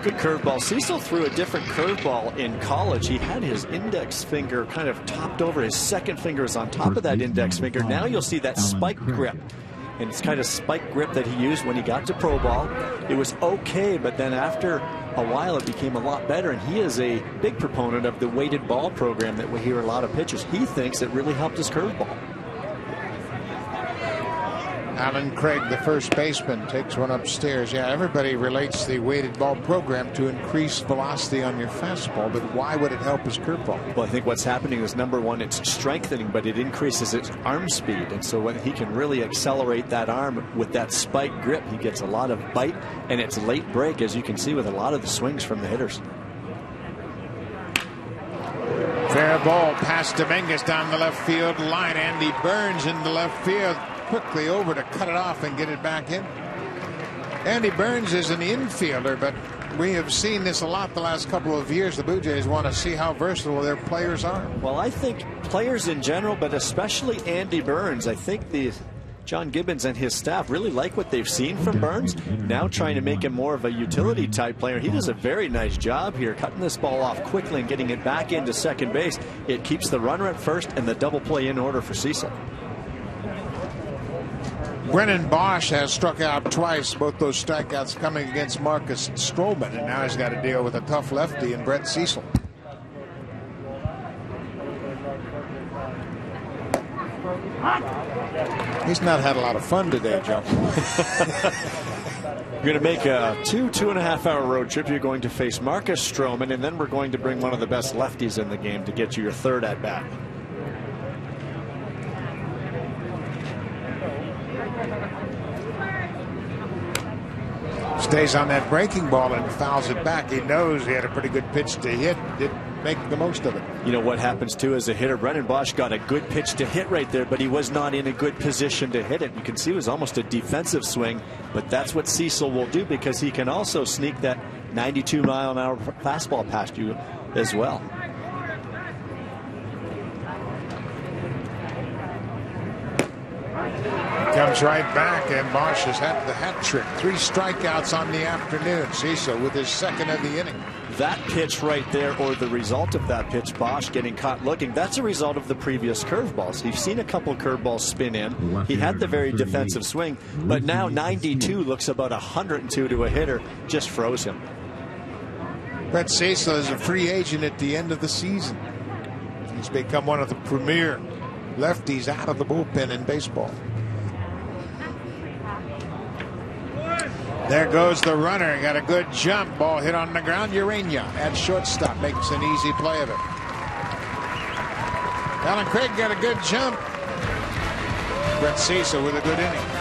C: Good curveball. Cecil threw a different curveball in college. He had his index finger kind of topped over. His second finger is on top of that index finger. Now you'll see that spike grip. And it's kind of spike grip that he used when he got to pro ball. It was okay, but then after a while it became a lot better. And he is a big proponent of the weighted ball program that we hear a lot of pitchers. He thinks it really helped his curveball.
B: Allen Craig, the first baseman, takes one upstairs. Yeah, everybody relates the weighted ball program to increase velocity on your fastball, but why would it help his curveball?
C: Well, I think what's happening is number one, it's strengthening, but it increases its arm speed. And so when he can really accelerate that arm with that spike grip, he gets a lot of bite and it's late break, as you can see with a lot of the swings from the hitters.
B: Fair ball past Dominguez down the left field line. Andy Burns in the left field quickly over to cut it off and get it back in. Andy Burns is an infielder, but we have seen this a lot the last couple of years. The Blue Jays want to see how versatile their players are.
C: Well, I think players in general, but especially Andy Burns, I think the John Gibbons and his staff really like what they've seen from Burns. Now trying to make him more of a utility type player. He does a very nice job here, cutting this ball off quickly and getting it back into second base. It keeps the runner at first and the double play in order for Cecil.
B: Brennan Boesch has struck out twice, both those strikeouts coming against Marcus Stroman, and now he's got to deal with a tough lefty in Brett Cecil. He's not had a lot of fun today, Joe.
C: You're going to make a two, two and a half hour road trip. You're going to face Marcus Stroman, and then we're going to bring one of the best lefties in the game to get you your third at bat.
B: Stays on that breaking ball and fouls it back. He knows he had a pretty good pitch to hit. Didn't make the most of it.
C: You know what happens too as a hitter. Brennan Boesch got a good pitch to hit right there, but he was not in a good position to hit it. You can see it was almost a defensive swing, but that's what Cecil will do because he can also sneak that 92 mile an hour fastball past you as well.
B: Comes right back, and Boesch has had the hat trick. Three strikeouts on the afternoon. Cecil with his second of the inning.
C: That pitch right there, or the result of that pitch, Boesch getting caught looking, that's a result of the previous curveballs. He's seen a couple curveballs spin in. He had the very defensive swing, but now 92 looks about 102 to a hitter. Just froze him.
B: Brett Cecil is a free agent at the end of the season. He's become one of the premier lefties out of the bullpen in baseball. There goes the runner. Got a good jump. Ball hit on the ground. Urena at shortstop makes an easy play of it. Allen Craig got a good jump. Brett Cecil with a good inning.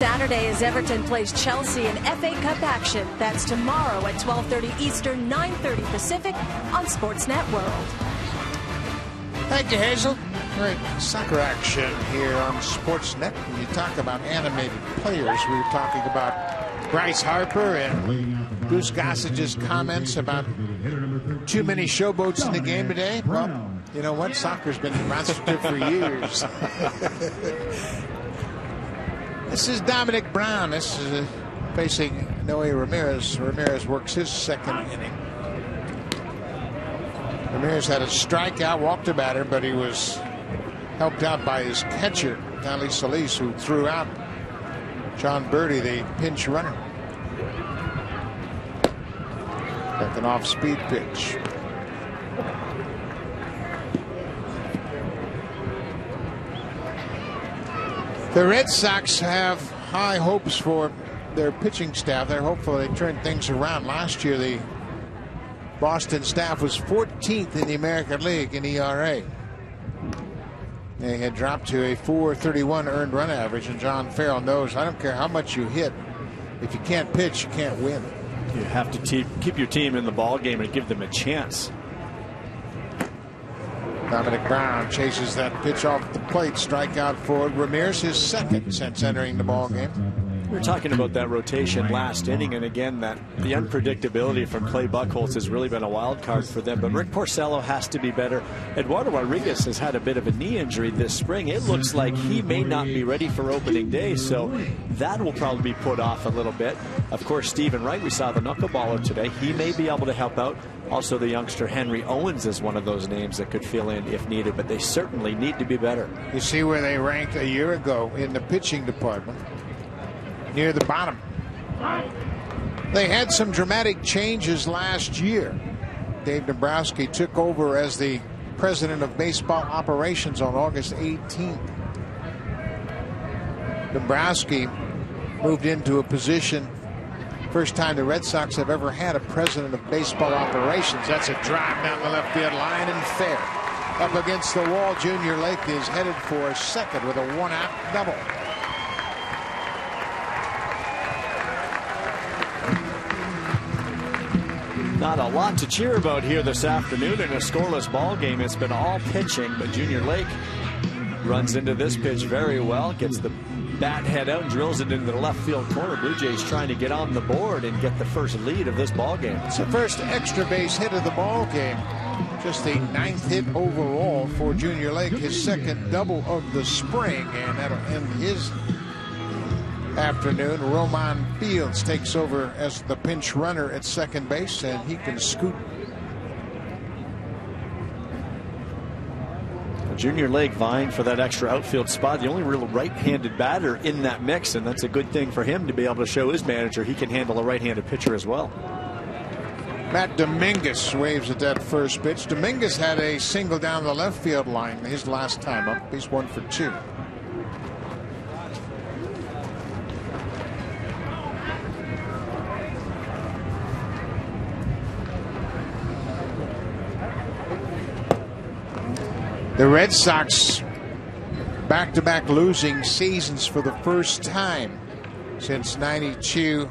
D: Saturday as Everton plays Chelsea in FA Cup action. That's tomorrow at 12:30 Eastern, 9:30 Pacific on Sportsnet World.
B: Thank you, Hazel. Great soccer action here on Sportsnet. When you talk about animated players, we were talking about Bryce Harper and Goose Gossage's comments about too many showboats in the game today. Well, you know what? Soccer's been demonstrative for years. this is Domonic Brown. This is uh, facing Noe Ramirez. Ramirez works his second inning. Ramirez had a strikeout, walked a batter, but he was helped out by his catcher, Nally Solis, who threw out Jon Berti, the pinch runner. Like an off speed pitch. The Red Sox have high hopes for their pitching staff. They're hopeful they turn things around. Last year, the Boston staff was 14th in the American League in ERA. They had dropped to a 431 earned run average, and John Farrell knows I don't care how much you hit. If you can't pitch, you can't win.
C: You have to keep your team in the ball game and give them a chance.
B: Domonic Brown chases that pitch off the plate. Strikeout for Ramirez, his second since entering the ball game.
C: We were talking about that rotation last inning, and again, that the unpredictability from Clay Buchholz has really been a wild card for them. But Rick Porcello has to be better. Eduardo Rodriguez has had a bit of a knee injury this spring. It looks like he may not be ready for opening day, so that will probably be put off a little bit. Of course, Steven Wright, we saw the knuckleballer today. He may be able to help out. Also, the youngster Henry Owens is one of those names that could fill in if needed, but they certainly need to be better.
B: You see where they ranked a year ago in the pitching department, near the bottom. They had some dramatic changes last year. Dave Dombrowski took over as the president of baseball operations on August 18th. Dombrowski moved into a position First time the Red Sox have ever had a president of baseball operations. That's a drive down the left field line and fair. Up against the wall, Junior Lake is headed for second with a one out double.
C: Not a lot to cheer about here this afternoon in a scoreless ball game. It's been all pitching, but Junior Lake runs into this pitch very well, gets the bat head out and drills it into the left field corner. Blue Jays trying to get on the board and get the first lead of this ball game.
B: It's the first extra base hit of the ball game. Just the ninth hit overall for Junior Lake, his second double of the spring, and that'll end his afternoon. Roemon Fields takes over as the pinch runner at second base, and he can scoot
C: Junior Lake vying for that extra outfield spot. The only real right-handed batter in that mix, and that's a good thing for him to be able to show his manager he can handle a right-handed pitcher as well.
B: Matt Dominguez waves at that first pitch. Dominguez had a single down the left field line his last time up. He's one for two. The Red Sox back to back losing seasons for the first time since 92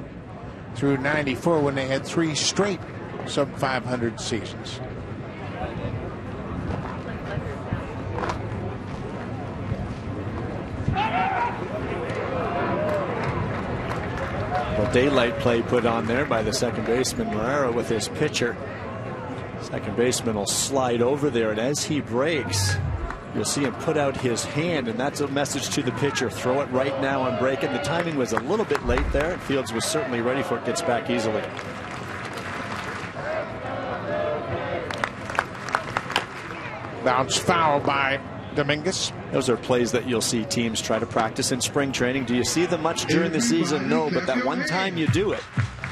B: through 94 when they had three straight sub 500 seasons.
C: Well, daylight play put on there by the second baseman Marrero with his pitcher. Second baseman will slide over there, and as he breaks, you'll see him put out his hand, and that's a message to the pitcher. Throw it right now and break it. The timing was a little bit late there, Fields was certainly ready for it. Gets back easily.
B: Bounce foul by Dominguez.
C: Those are plays that you'll see teams try to practice in spring training. Do you see them much during the season? No, but that one time you do it,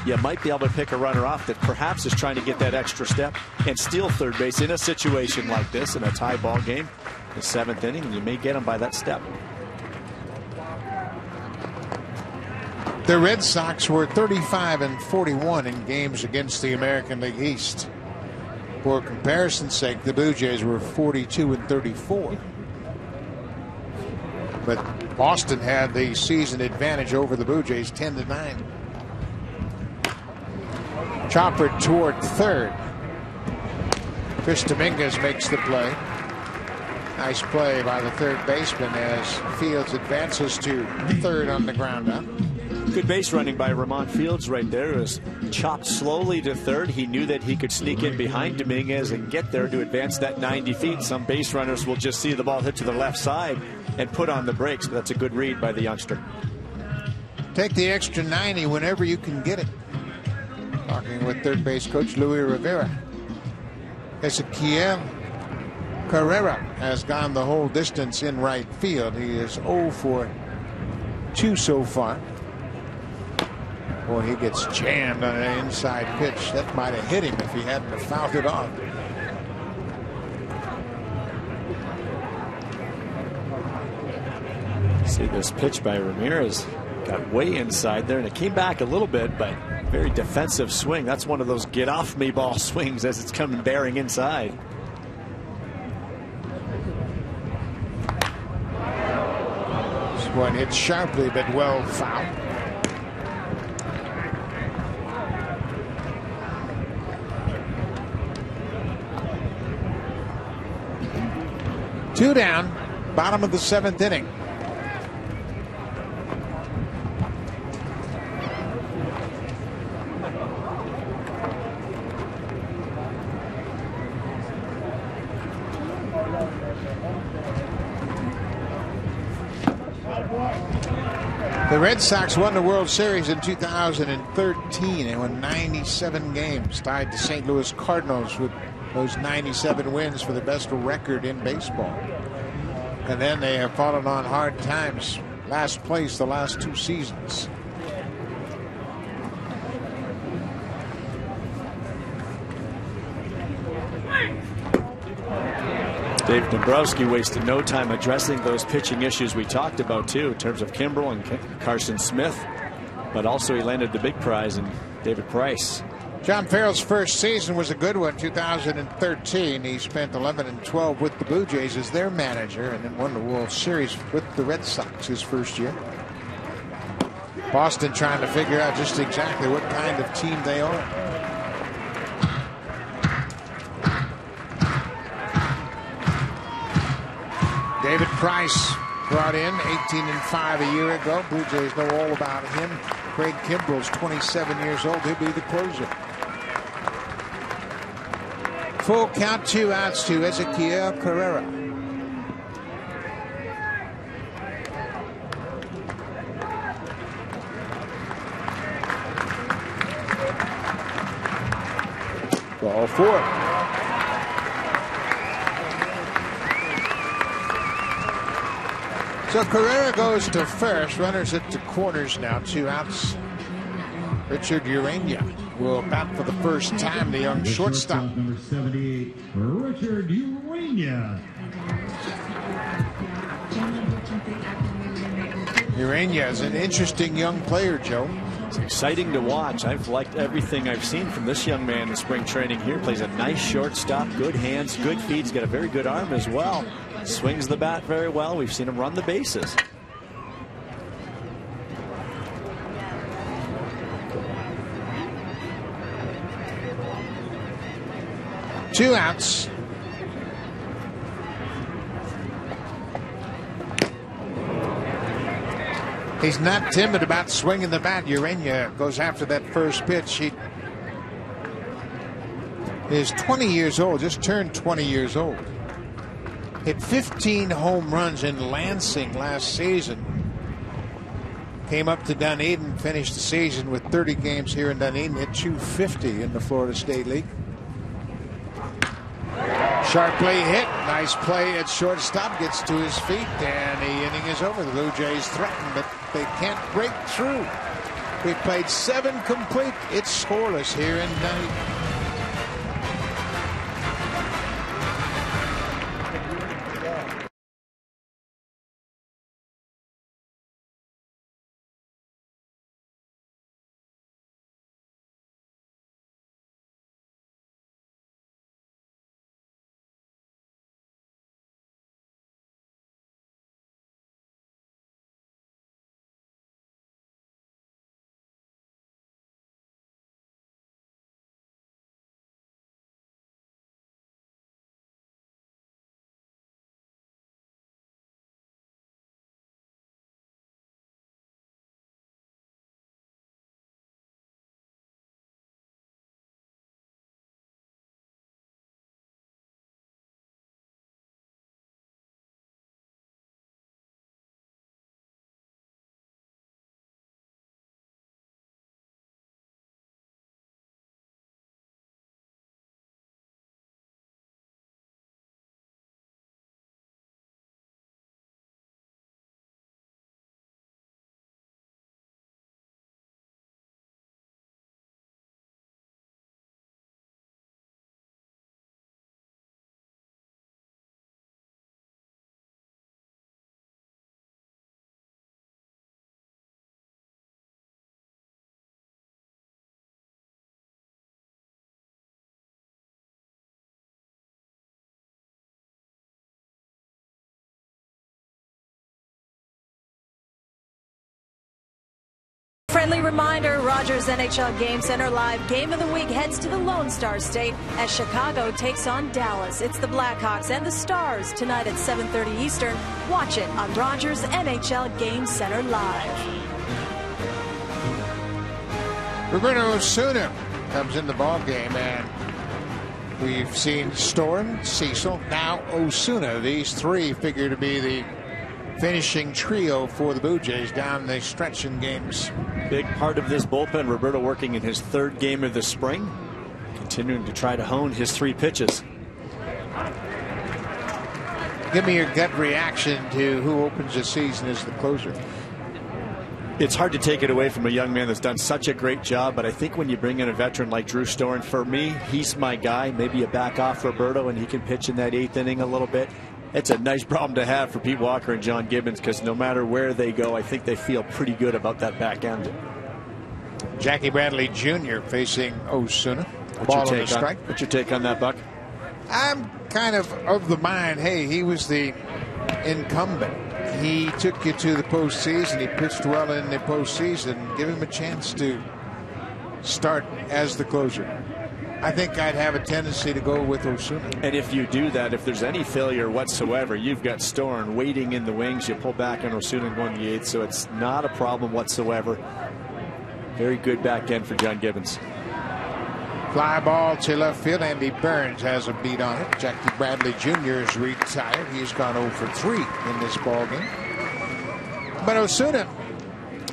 C: you might be able to pick a runner off that perhaps is trying to get that extra step and steal third base in a situation like this in a tie ball game, the seventh inning, and you may get him by that step.
B: The Red Sox were 35 and 41 in games against the American League East. For comparison's sake, the Blue Jays were 42 and 34. But Boston had the season advantage over the Blue Jays 10 to 9. Chopper toward third. Chris Dominguez makes the play. Nice play by the third baseman as Fields advances to third on the ground up.
C: Good base running by Roemon Fields right there. Was chopped slowly to third. He knew that he could sneak in behind Dominguez and get there to advance that 90 feet. Some base runners will just see the ball hit to the left side and put on the brakes, but that's a good read by the youngster.
B: Take the extra 90 whenever you can get it. Talking with third base coach Louis Rivera. Ezequiel Carrera has gone the whole distance in right field. He is 0 for 2 so far. Boy, he gets jammed on an inside pitch. That might have hit him if he hadn't have fouled it off.
C: See this pitch by Ramirez got way inside there and it came back a little bit, but very defensive swing. That's one of those get off me ball swings as it's coming bearing inside.
B: This one hit sharply but well fouled. Two down, bottom of the seventh inning. Red Sox won the World Series in 2013 and won 97 games, tied the St. Louis Cardinals with those 97 wins for the best record in baseball. And then they have fallen on hard times. Last place the last two seasons.
C: Dave Dombrowski wasted no time addressing those pitching issues we talked about too in terms of Kimbrel and Carson Smith. But also he landed the big prize in David Price.
B: John Farrell's first season was a good one, 2013. He spent 11 and 12 with the Blue Jays as their manager and then won the World Series with the Red Sox his first year. Boston trying to figure out just exactly what kind of team they are. David Price brought in 18 and 5 a year ago. Blue Jays know all about him. Craig Kimbrel's 27 years old. He'll be the closer. Full count, two outs to Ezequiel Carrera. Carrera to first. Runners at the corners now. Two outs. Richard Urena will bat for the first time. The young shortstop.
F: Number 78, Richard Urena.
B: Urena is an interesting young player, Joe.
C: It's exciting to watch. I've liked everything I've seen from this young man in spring training here. Plays a nice shortstop, good hands, good feet. He's got a very good arm as well. Swings the bat very well. We've seen him run the bases.
B: Two outs. He's not timid about swinging the bat. Urena goes after that first pitch. He is 20 years old, just turned 20 years old. Hit 15 home runs in Lansing last season. Came up to Dunedin, finished the season with 30 games here in Dunedin, hit 250 in the Florida State League. Sharply hit. Nice play at shortstop. Gets to his feet, and the inning is over. The Blue Jays threaten, but they can't break through. We played seven complete. It's scoreless here in Dunedin.
D: Friendly reminder Rogers NHL Game Center Live Game of the Week heads to the Lone Star State as Chicago takes on Dallas. It's the Blackhawks and the Stars tonight at 7:30 Eastern. Watch it on Rogers NHL Game Center Live.
B: Roberto Osuna comes in the ball game, and we've seen Storen, Cecil, now Osuna. These three figure to be the finishing trio for the Blue Jays down the stretch in games.
C: Big part of this bullpen, Roberto working in his third game of the spring, continuing to try to hone his three pitches.
B: Give me your gut reaction to who opens the season as the closer.
C: It's hard to take it away from a young man that's done such a great job, but I think when you bring in a veteran like Drew Storen, for me, he's my guy. Maybe you back off Roberto and he can pitch in that eighth inning a little bit. It's a nice problem to have for Pete Walker and John Gibbons because no matter where they go, I think they feel pretty good about that back end.
B: Jackie Bradley Jr. facing Osuna.
C: What's
B: Ball
C: your,
B: on the
C: take on,
B: strike.
C: what's your take on that, Buck?
B: I'm kind of of the mind, hey, he was the incumbent. He took you to the postseason. He pitched well in the postseason. Give him a chance to start as the closer. I think I'd have a tendency to go with Osuna.
C: And if you do that, if there's any failure whatsoever, you've got Storen waiting in the wings. You pull back on Osuna in the eighth, so it's not a problem whatsoever. Very good back end for John Gibbons.
B: Fly ball to left field. Andy Burns has a beat on it. Jackie Bradley Jr. is retired. He's gone 0 for 3 in this ball game. But Osuna,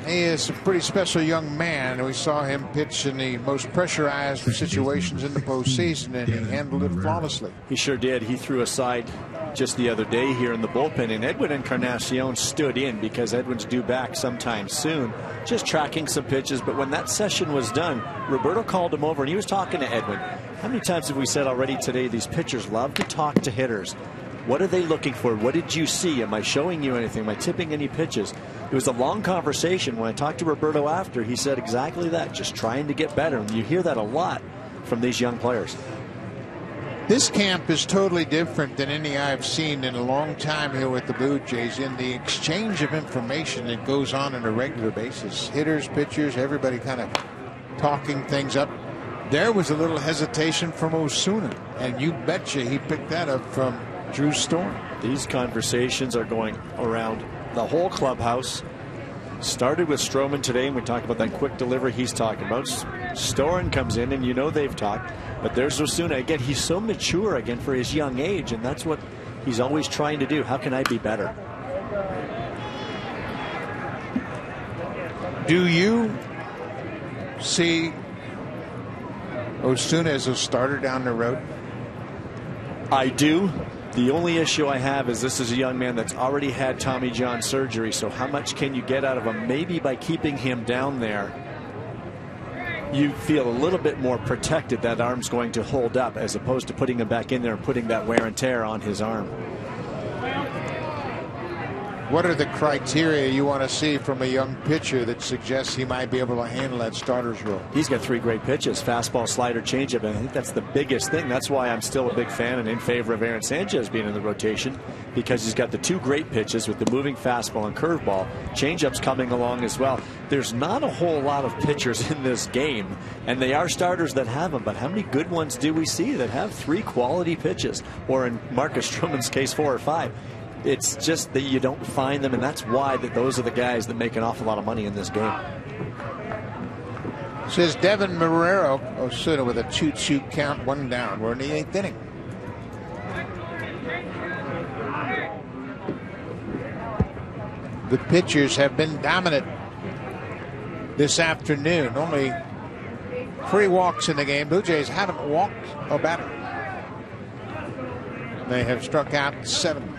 B: he is a pretty special young man. We saw him pitch in the most pressurized situations in the postseason, and he handled it flawlessly.
C: He sure did. He threw aside just the other day here in the bullpen, and Edwin Encarnacion stood in because Edwin's due back sometime soon, just tracking some pitches. But when that session was done, Roberto called him over and he was talking to Edwin. How many times have we said already today these pitchers love to talk to hitters? What are they looking for? What did you see? Am I showing you anything? Am I tipping any pitches? It was a long conversation. When I talked to Roberto after, he said exactly that, just trying to get better. And you hear that a lot from these young players.
B: This camp is totally different than any I've seen in a long time here with the Blue Jays in the exchange of information that goes on on a regular basis. Hitters, pitchers, everybody kind of talking things up. There was a little hesitation from Osuna, and you betcha he picked that up from Drew Storen.
C: These conversations are going around the whole clubhouse. Started with Stroman today, and we talked about that quick delivery he's talking about. Storen comes in, and you know they've talked. But there's Osuna. Again, he's so mature again for his young age, and that's what he's always trying to do. How can I be better?
B: Do you see Osuna as a starter down the road?
C: I do. The only issue I have is this is a young man that's already had Tommy John surgery. So how much can you get out of him? Maybe by keeping him down there, you feel a little bit more protected that arm's going to hold up as opposed to putting him back in there and putting that wear and tear on his arm.
B: What are the criteria you want to see from a young pitcher that suggests he might be able to handle that starter's role?
C: He's got three great pitches fastball, slider, changeup. And I think that's the biggest thing. That's why I'm still a big fan and in favor of Aaron Sanchez being in the rotation because he's got the two great pitches with the moving fastball and curveball. Changeup's coming along as well. There's not a whole lot of pitchers in this game, and they are starters that have them. But how many good ones do we see that have three quality pitches, or in Marcus Stroman's case, four or five? It's just that you don't find them, and that's why that those are the guys that make an awful lot of money in this game.
B: Says Deven Marrero, Osuna with a 2 2 count, one down. We're in the eighth inning. The pitchers have been dominant this afternoon. Only three walks in the game. Blue Jays haven't walked a batter. They have struck out seven.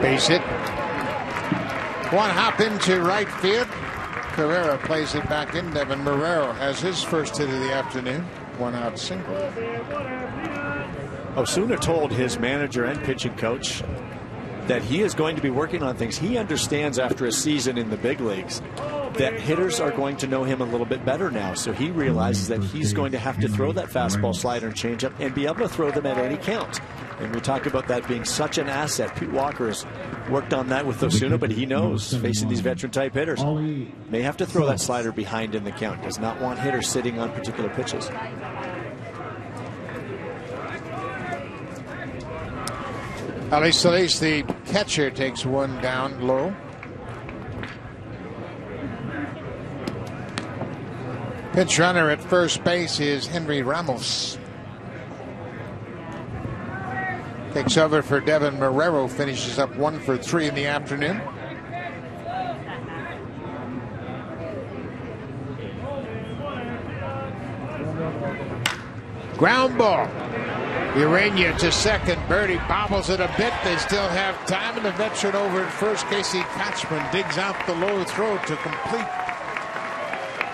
B: Base hit. One hop into right field. Carrera plays it back in. Deven Marrero has his first hit of the afternoon. One out single.
C: Oh, Osuna told his manager and pitching coach that he is going to be working on things. He understands after a season in the big leagues that hitters are going to know him a little bit better now. So he realizes that he's going to have to throw that fastball, slider, and changeup and be able to throw them at any count. And we talk about that being such an asset. Pete Walker has worked on that with Osuna, but he knows facing these veteran type hitters may have to throw that slider behind in the count. Does not want hitters sitting on particular pitches.
B: Ali Solis, the catcher, takes one down low. Pitch runner at first base is Henry Ramos. Takes over for Deven Marrero, finishes up one for three in the afternoon. Ground ball. Urena to second. Berti bobbles it a bit. They still have time. And the veteran over at first, Casey Kotchman, digs out the low throw to complete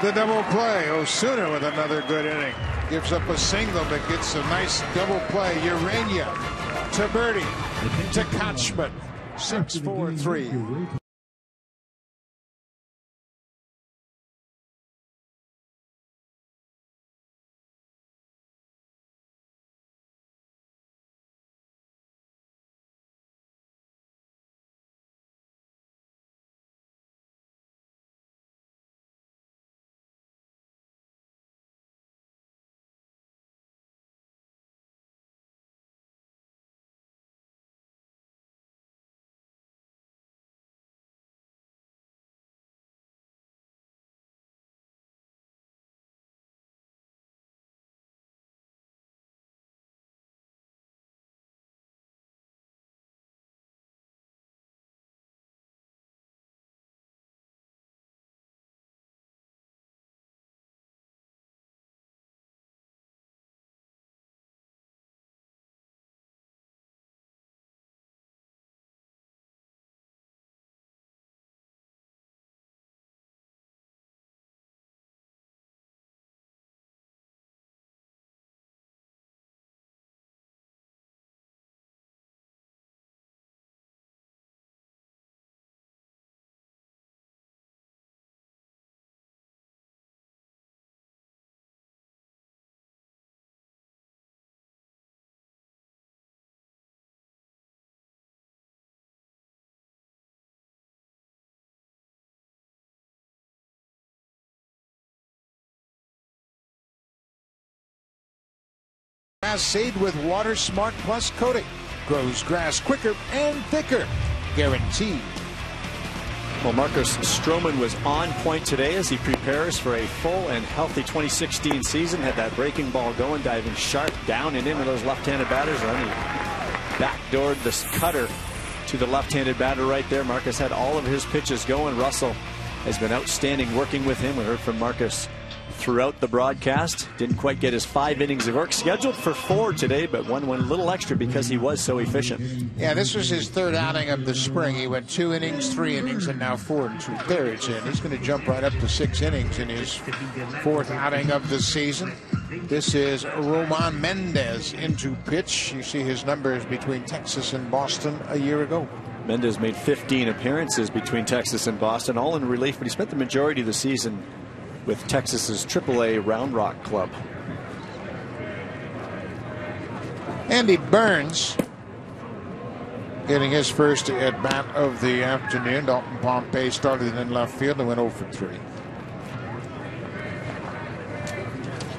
B: the double play. Osuna with another good inning. Gives up a single, but gets a nice double play. Urena to Berti to Kotchman. 6 4 3. Grass seed with Water Smart Plus coating. Grows grass quicker and thicker. Guaranteed.
C: Well, Marcus Stroman was on point today as he prepares for a full and healthy 2016 season. Had that breaking ball going, diving sharp down and into those left-handed batters. And he backdoored this cutter to the left-handed batter right there. Marcus had all of his pitches going. Russell has been outstanding working with him. We heard from Marcus throughout the broadcast. Didn't quite get his five innings of work scheduled for four today, but one went a little extra because he was so efficient.
B: Yeah, this was his third outing of the spring. He went two innings, three innings, and now four and two thirds. And he's going to jump right up to six innings in his fourth outing of the season. This is Roman Mendez into pitch. You see his numbers between Texas and Boston a year ago.
C: Mendez made 15 appearances between Texas and Boston, all in relief, but he spent the majority of the season with Texas's AAA Round Rock Club.
B: Andy Burns getting his first at bat of the afternoon. Dalton Pompey started in left field and went 0 for 3.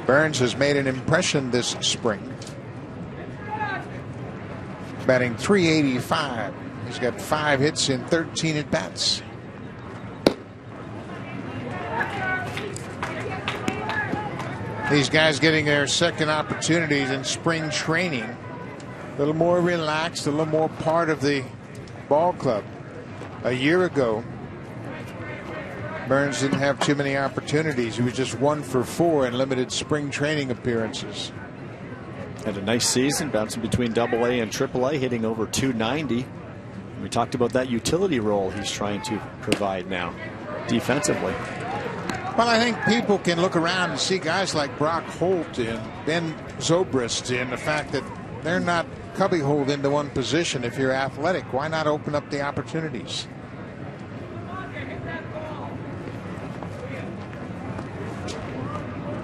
B: Burns has made an impression this spring. Batting 385. He's got five hits in 13 at bats. These guys getting their second opportunities in spring training. A little more relaxed, a little more part of the ball club. A year ago, Burns didn't have too many opportunities. He was just one for four in limited spring training appearances.
C: Had a nice season, bouncing between Double A and Triple A, hitting over 290. We talked about that utility role he's trying to provide now defensively.
B: Well, I think people can look around and see guys like Brock Holt and Ben Zobrist and the fact that they're not cubbyholed into one position. If you're athletic, why not open up the opportunities?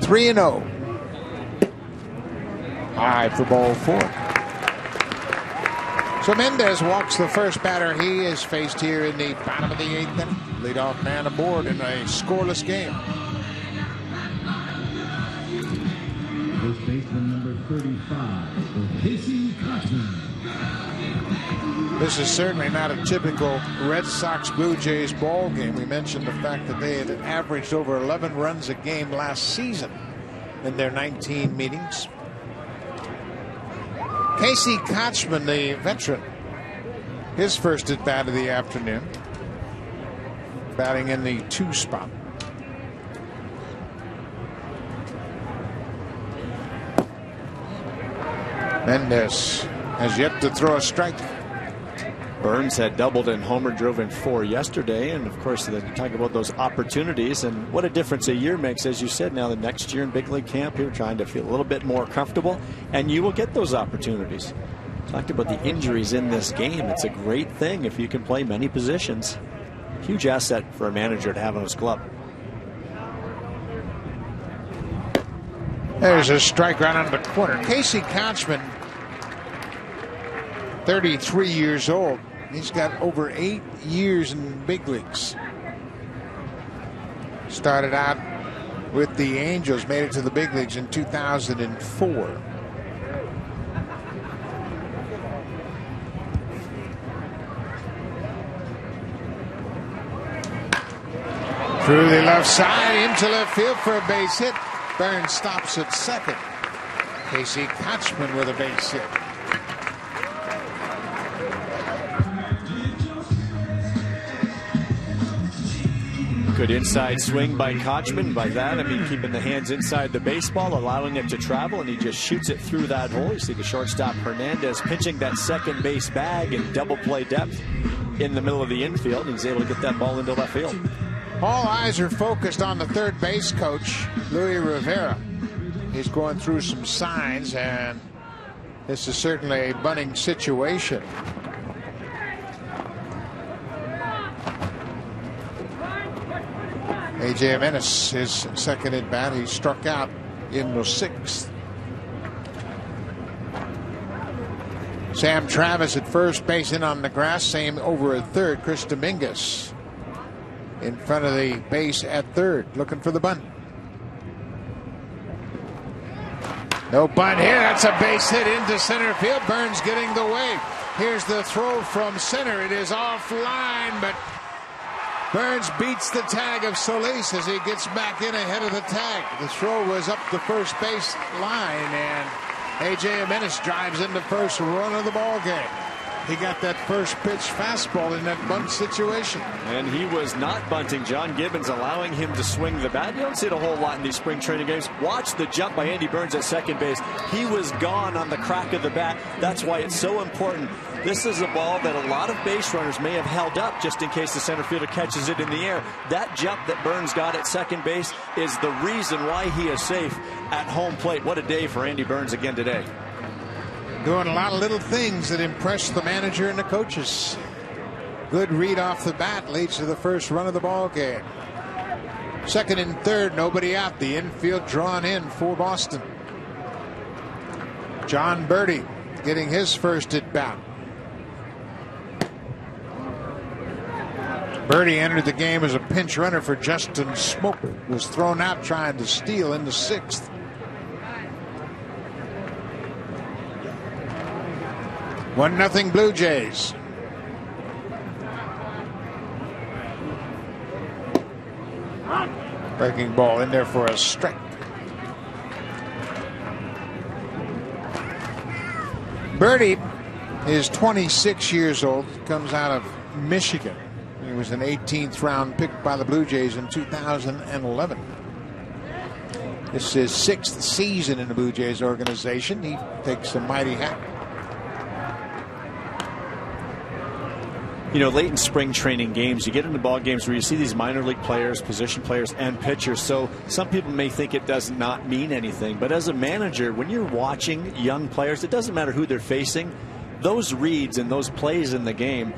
B: 3 and 0. High for ball four. So Mendez walks the first batter he is faced here in the bottom of the eighth inning. Leadoff man aboard in a scoreless game.
F: First baseman number 35, Casey Kotchman.
B: This is certainly not a typical Red Sox Blue Jays ball game. We mentioned the fact that they had averaged over 11 runs a game last season in their 19 meetings. Casey Kotchman, the veteran, his first at bat of the afternoon, batting in the two spot. Mendez has yet to throw a strike.
C: Burns had doubled and Homer drove in four yesterday. And of course, then you talk about those opportunities and what a difference a year makes, as you said. Now, the next year in big league camp, you're trying to feel a little bit more comfortable, and you will get those opportunities. Talked about the injuries in this game. It's a great thing if you can play many positions. Huge asset for a manager to have in his club.
B: There's a strike right on the corner. Casey Kotchman, 33 years old. He's got over eight years in big leagues. Started out with the Angels, made it to the big leagues in 2004. Through the left side into left field for a base hit. Burns stops at second. Casey Kotchman with a base hit.
C: Good inside swing by Kotchman. By that, I mean keeping the hands inside the baseball, allowing it to travel, and he just shoots it through that hole. You see the shortstop Hernandez pitching that second base bag in double play depth in the middle of the infield. He's able to get that ball into left field.
B: All eyes are focused on the third base coach, Luis Rivera. He's going through some signs, and this is certainly a bunting situation. AJ Jimenez, his second at bat, he struck out in the sixth. Sam Travis at first base in on the grass, same over at third. Chris Dominguez in front of the base at third, looking for the bunt. No bunt here. That's a base hit into center field. Burns getting the wave. Here's the throw from center. It is offline, but Burns beats the tag of Solis as he gets back in ahead of the tag. The throw was up the first base line, and AJ Jimenez drives into first run of the ball game. He got that first pitch fastball in that bunt situation.
C: And he was not bunting. John Gibbons allowing him to swing the bat. You don't see it a whole lot in these spring training games. Watch the jump by Andy Burns at second base. He was gone on the crack of the bat. That's why it's so important. This is a ball that a lot of base runners may have held up just in case the center fielder catches it in the air. That jump that Burns got at second base is the reason why he is safe at home plate. What a day for Andy Burns again today.
B: Doing a lot of little things that impress the manager and the coaches. Good read off the bat leads to the first run of the ball game. Second and third, nobody out. The infield drawn in for Boston. Jon Berti getting his first at bat. Berti entered the game as a pinch runner for Justin Smoak. Was thrown out trying to steal in the sixth. One nothing Blue Jays. Breaking ball in there for a strike. Berti is 26 years old, comes out of Michigan. He was an 18th round pick by the Blue Jays in 2011. This is his sixth season in the Blue Jays organization. He takes a mighty hat.
C: You know, late in spring training games, you get into ball games where you see these minor league players, position players, and pitchers. So some people may think it does not mean anything. But as a manager, when you're watching young players, it doesn't matter who they're facing, those reads and those plays in the game,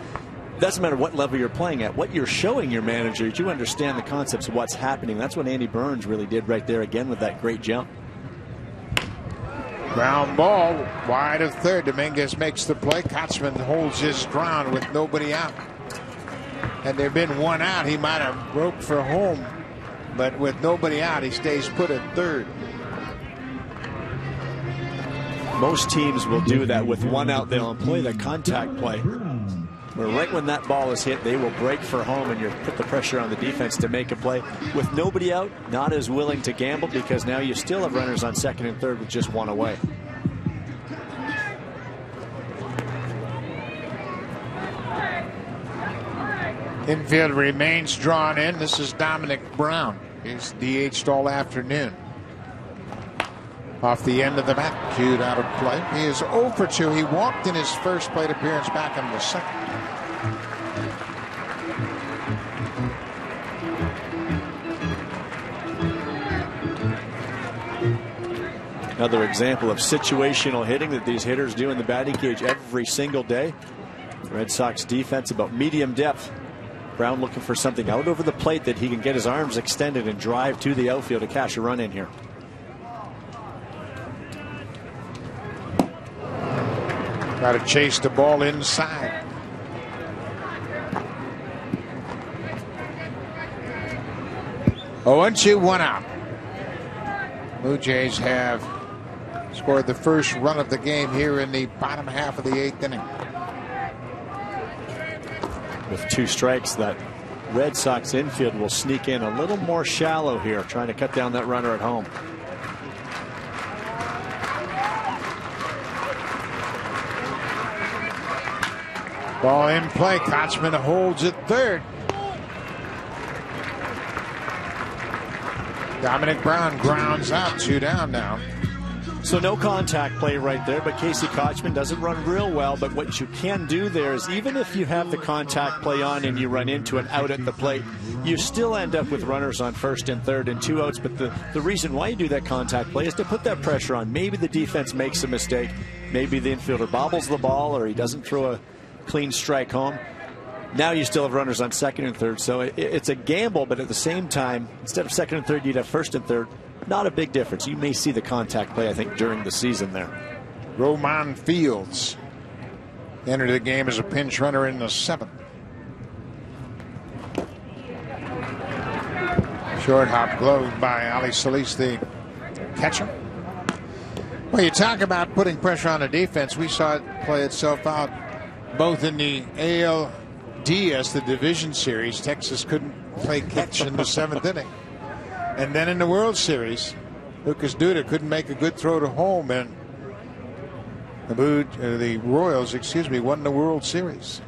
C: doesn't matter what level you're playing at. What you're showing your manager you understand the concepts of what's happening. That's what Andy Burns really did right there again with that great jump.
B: Ground ball wide of third. Dominguez makes the play. Kotchman holds his ground with nobody out. Had there been one out, he might have broke for home. But with nobody out, he stays put at third.
C: Most teams will do that with one out. They'll employ the contact play. Where right when that ball is hit, they will break for home and you put the pressure on the defense to make a play. With nobody out, not as willing to gamble because now you still have runners on second and third with just one away.
B: Infield remains drawn in. This is Domonic Brown. He's DH'd all afternoon. Off the end of the bat, cued out of play. He is 0 for 2. He walked in his first plate appearance back in the second.
C: Another example of situational hitting that these hitters do in the batting cage every single day. Red Sox defense about medium depth. Brown looking for something out over the plate that he can get his arms extended and drive to the outfield to cash a run in here.
B: Got to chase the ball inside. Oh, and two, one out. Blue Jays have scored the first run of the game here in the bottom half of the eighth inning.
C: With two strikes, that Red Sox infield will sneak in a little more shallow here, trying to cut down that runner at home.
B: Ball in play. Kotchman holds it third. Domonic Brown grounds out, two down now.
C: So no contact play right there, but Casey Kotchman doesn't run real well. But what you can do there is even if you have the contact play on and you run into it out at the plate, you still end up with runners on first and third and two outs. But the, the reason why you do that contact play is to put that pressure on. Maybe the defense makes a mistake. Maybe the infielder bobbles the ball or he doesn't throw a clean strike home. Now you still have runners on second and third. So it, it's a gamble, but at the same time, instead of second and third, you'd have first and third. Not a big difference. You may see the contact play, I think, during the season there.
B: Roemon Fields entered the game as a pinch runner in the seventh. Short hop glove by Ali Solis, the catcher. Well, you talk about putting pressure on the defense. We saw it play itself out both in the ALDS, the division series. Texas couldn't play catch in the seventh inning. And then in the World Series, Lucas Duda couldn't make a good throw to home, and the, uh, the Royals, excuse me, won the World Series.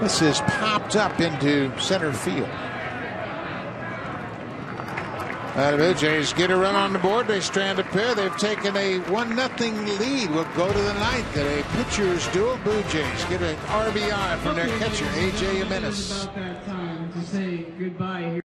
B: This is popped up into center field. Uh, the Blue Jays get a run on the board. They strand a pair. They've taken a one nothing lead. We'll go to the ninth at a pitcher's duel. Blue Jays get an RBI from their catcher AJ Jimenez.
G: About that time to say goodbye here.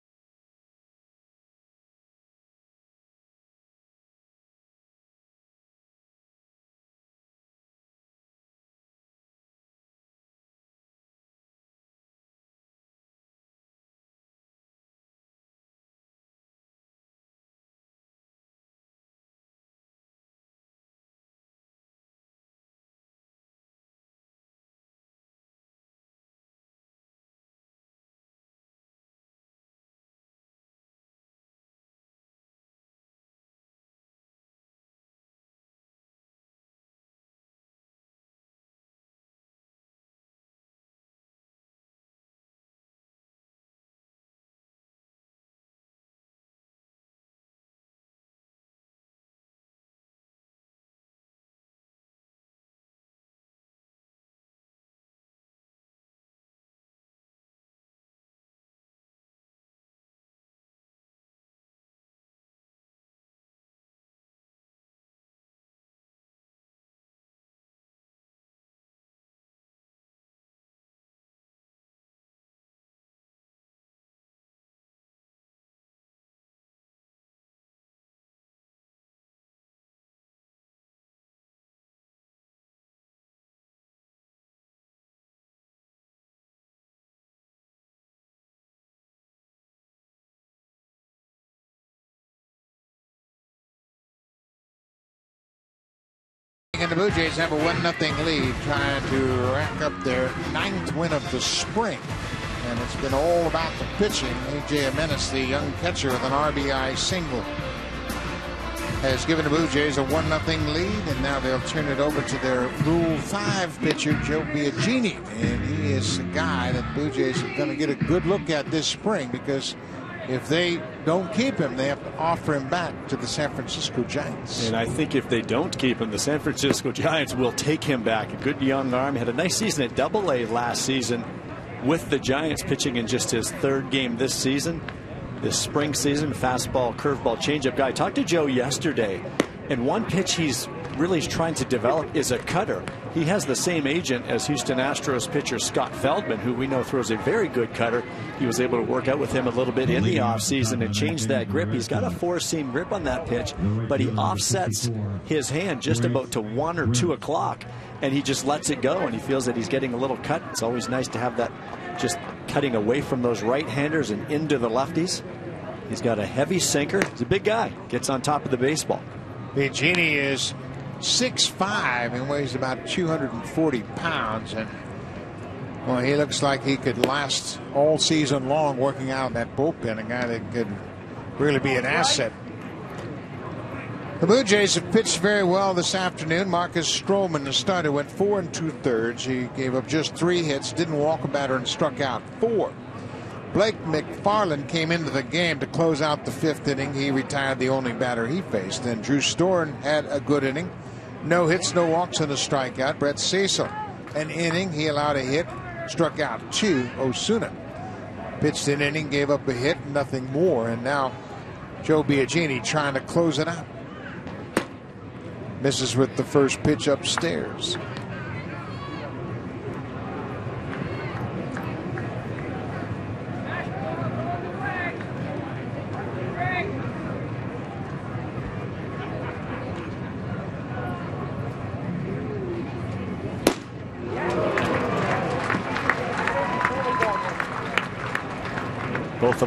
B: And the Blue Jays have a 1 0 lead, trying to rack up their ninth win of the spring. And it's been all about the pitching. A.J. Jimenez, the young catcher with an RBI single, has given the Blue Jays a 1 0 lead, and now they'll turn it over to their Rule 5 pitcher, Joe Biagini. And he is a guy that Blue Jays are going to get a good look at this spring because if they don't keep him, they have to offer him back to the San Francisco Giants.
C: And I think if they don't keep him, the San Francisco Giants will take him back. A good young arm. Had a nice season at Double A last season with the Giants pitching in just his third game this season. This spring season, fastball, curveball, changeup guy. I talked to Joe yesterday, and one pitch he's really trying to develop is a cutter. He has the same agent as Houston Astros pitcher Scott Feldman, who we know throws a very good cutter. He was able to work out with him a little bit in the offseason and change that grip. He's got a four seam grip on that pitch, but he offsets his hand just about to one or two o'clock, and he just lets it go, and he feels that he's getting a little cut. It's always nice to have that just cutting away from those right handers and into the lefties. He's got a heavy sinker. He's a big guy. Gets on top of the baseball.
B: Biagini is 6'5 and weighs about 240 pounds. And well, he looks like he could last all season long working out in that bullpen. A guy that could really be an asset. The Blue Jays have pitched very well this afternoon. Marcus Stroman, the starter, went four and two thirds. He gave up just three hits, didn't walk a batter, and struck out four. Blake McFarland came into the game to close out the fifth inning. He retired the only batter he faced. Then Drew Storen had a good inning. No hits, no walks, and a strikeout. Brett Cecil, an inning. He allowed a hit, struck out two. Osuna pitched an inning, gave up a hit, nothing more. And now Joe Biagini trying to close it out. Misses with the first pitch upstairs.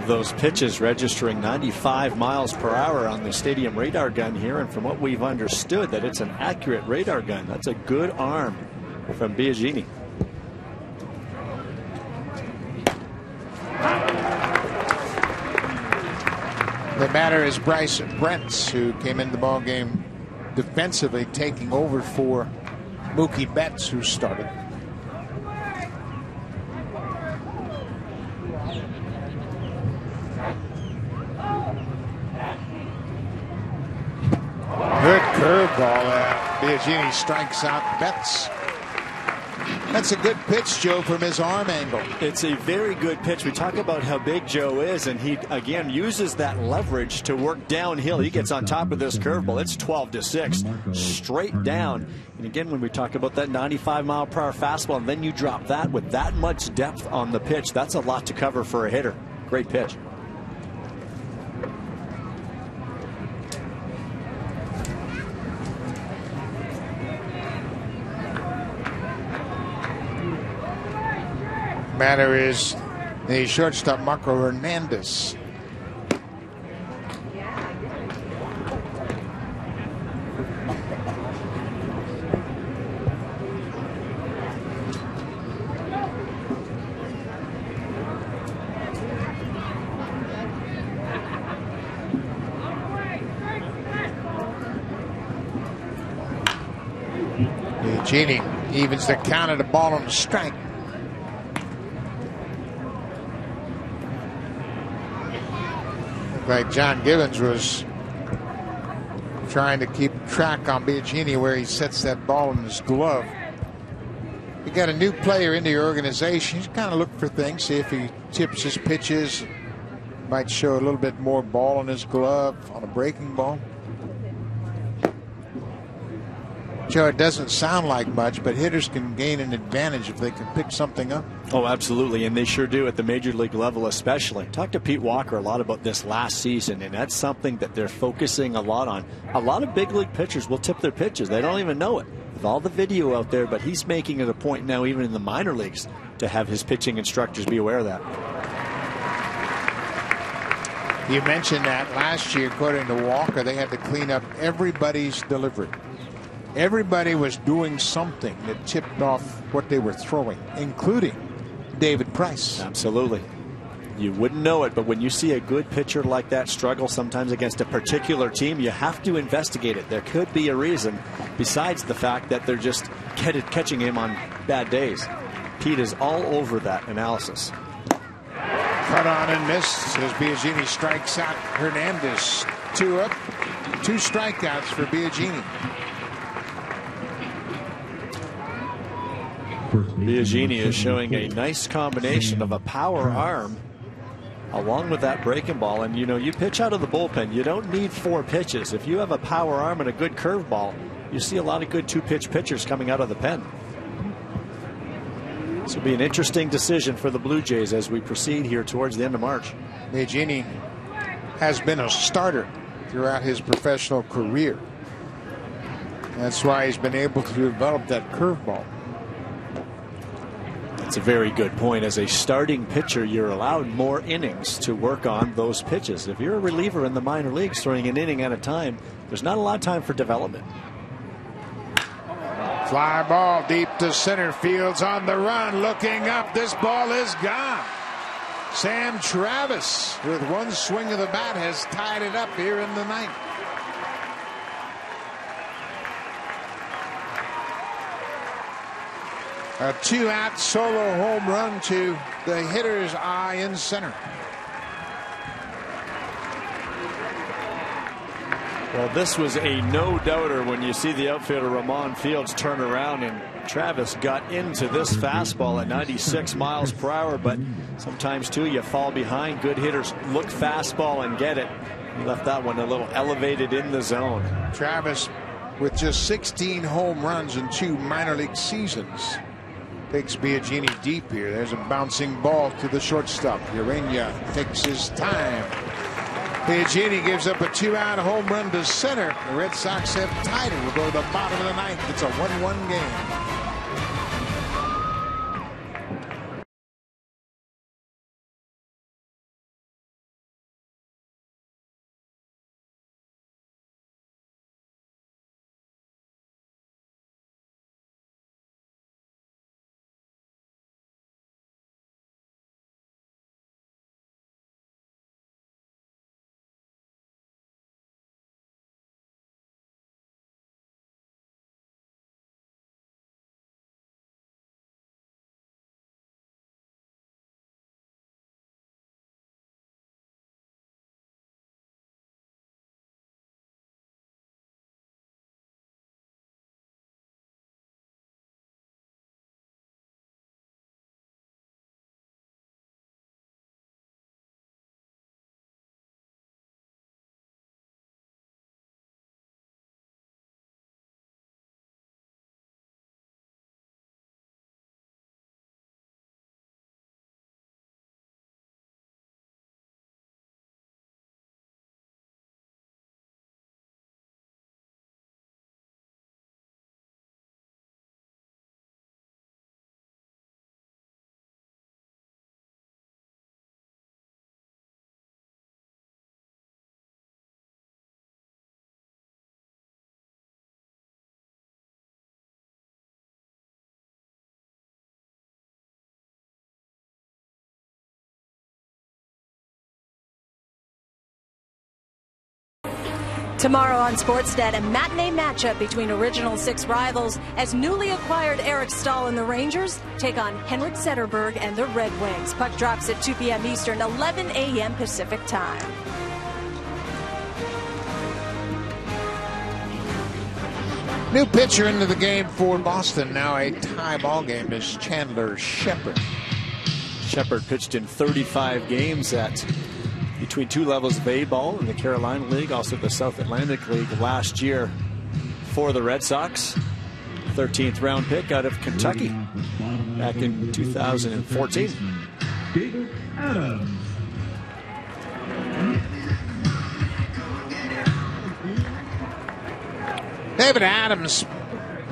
C: Of those pitches registering 95 miles per hour on the stadium radar gun here. And from what we've understood, that it's an accurate radar gun. That's a good arm from Biagini.
B: The batter is Bryce Brentz, who came in the ball game defensively, taking over for Mookie Betts, who started. Good curveball. Uh, strikes out Betts. That's a good pitch, Joe, from his arm angle.
C: It's a very good pitch. We talk about how big Joe is, and he again uses that leverage to work downhill. He gets on top of this curveball. It's 12 to 6, straight down. And again, when we talk about that 95 mile per hour fastball, and then you drop that with that much depth on the pitch, that's a lot to cover for a hitter. Great pitch.
B: The matter is the shortstop Marco Hernandez. Genie evens the count of the ball on the strike. Like John Gibbons was trying to keep track on Biagini where he sets that ball in his glove. You got a new player into your organization. You kind of look for things, see if he tips his pitches, might show a little bit more ball in his glove on a breaking ball. Joe, it doesn't sound like much, but hitters can gain an advantage if they can pick something up.
C: Oh, absolutely, and they sure do at the major league level, especially. Talked to Pete Walker a lot about this last season, and that's something that they're focusing a lot on. A lot of big league pitchers will tip their pitches; they don't even know it. With all the video out there, but he's making it a point now, even in the minor leagues, to have his pitching instructors be aware of that.
B: You mentioned that last year, according to Walker, they had to clean up everybody's delivery. Everybody was doing something that tipped off what they were throwing, including David Price.
C: Absolutely. You wouldn't know it, but when you see a good pitcher like that struggle sometimes against a particular team, you have to investigate it. There could be a reason besides the fact that they're just catching him on bad days. Pete is all over that analysis.
B: Cut on and missed as Biagini strikes out Hernandez. Two up, two strikeouts for Biagini.
C: Biagini is showing a nice combination of a power arm along with that breaking ball. And you know, you pitch out of the bullpen, you don't need four pitches. If you have a power arm and a good curveball, you see a lot of good two pitch pitchers coming out of the pen. This will be an interesting decision for the Blue Jays as we proceed here towards the end of March.
B: Biagini has been a starter throughout his professional career. That's why he's been able to develop that curveball.
C: That's a very good point. As a starting pitcher, you're allowed more innings to work on those pitches. If you're a reliever in the minor leagues throwing an inning at a time, there's not a lot of time for development.
B: Fly ball deep to center fields on the run. Looking up. This ball is gone. Sam Travis, with one swing of the bat, has tied it up here in the ninth. A two out solo home run to the hitter's eye in center.
C: Well, this was a no doubter when you see the outfielder Roemon Fields turn around and Travis got into this fastball at 96 miles per hour. But sometimes, too, you fall behind. Good hitters look fastball and get it. He left that one a little elevated in the zone.
B: Travis, with just 16 home runs in two minor league seasons, takes Biagini deep here. There's a bouncing ball to the shortstop. Urena takes his time. Biagini gives up a two-out home run to center. The Red Sox have tied it. We'll go to the bottom of the ninth. It's a 1-1 game.
D: Tomorrow on Sportsnet, a matinee matchup between original six rivals as newly acquired Eric Staal and the Rangers take on Henrik Zetterberg and the Red Wings. Puck drops at 2 p.m. Eastern, 11 a.m. Pacific time.
B: New pitcher into the game for Boston. Now a tie ball game is Chandler Shepherd.
C: Shepherd pitched in 35 games at between two levels of A ball in the Carolina League, also the South Atlantic League last year for the Red Sox. 13th round pick out of Kentucky back in 2014.
F: David Adams.
B: David Adams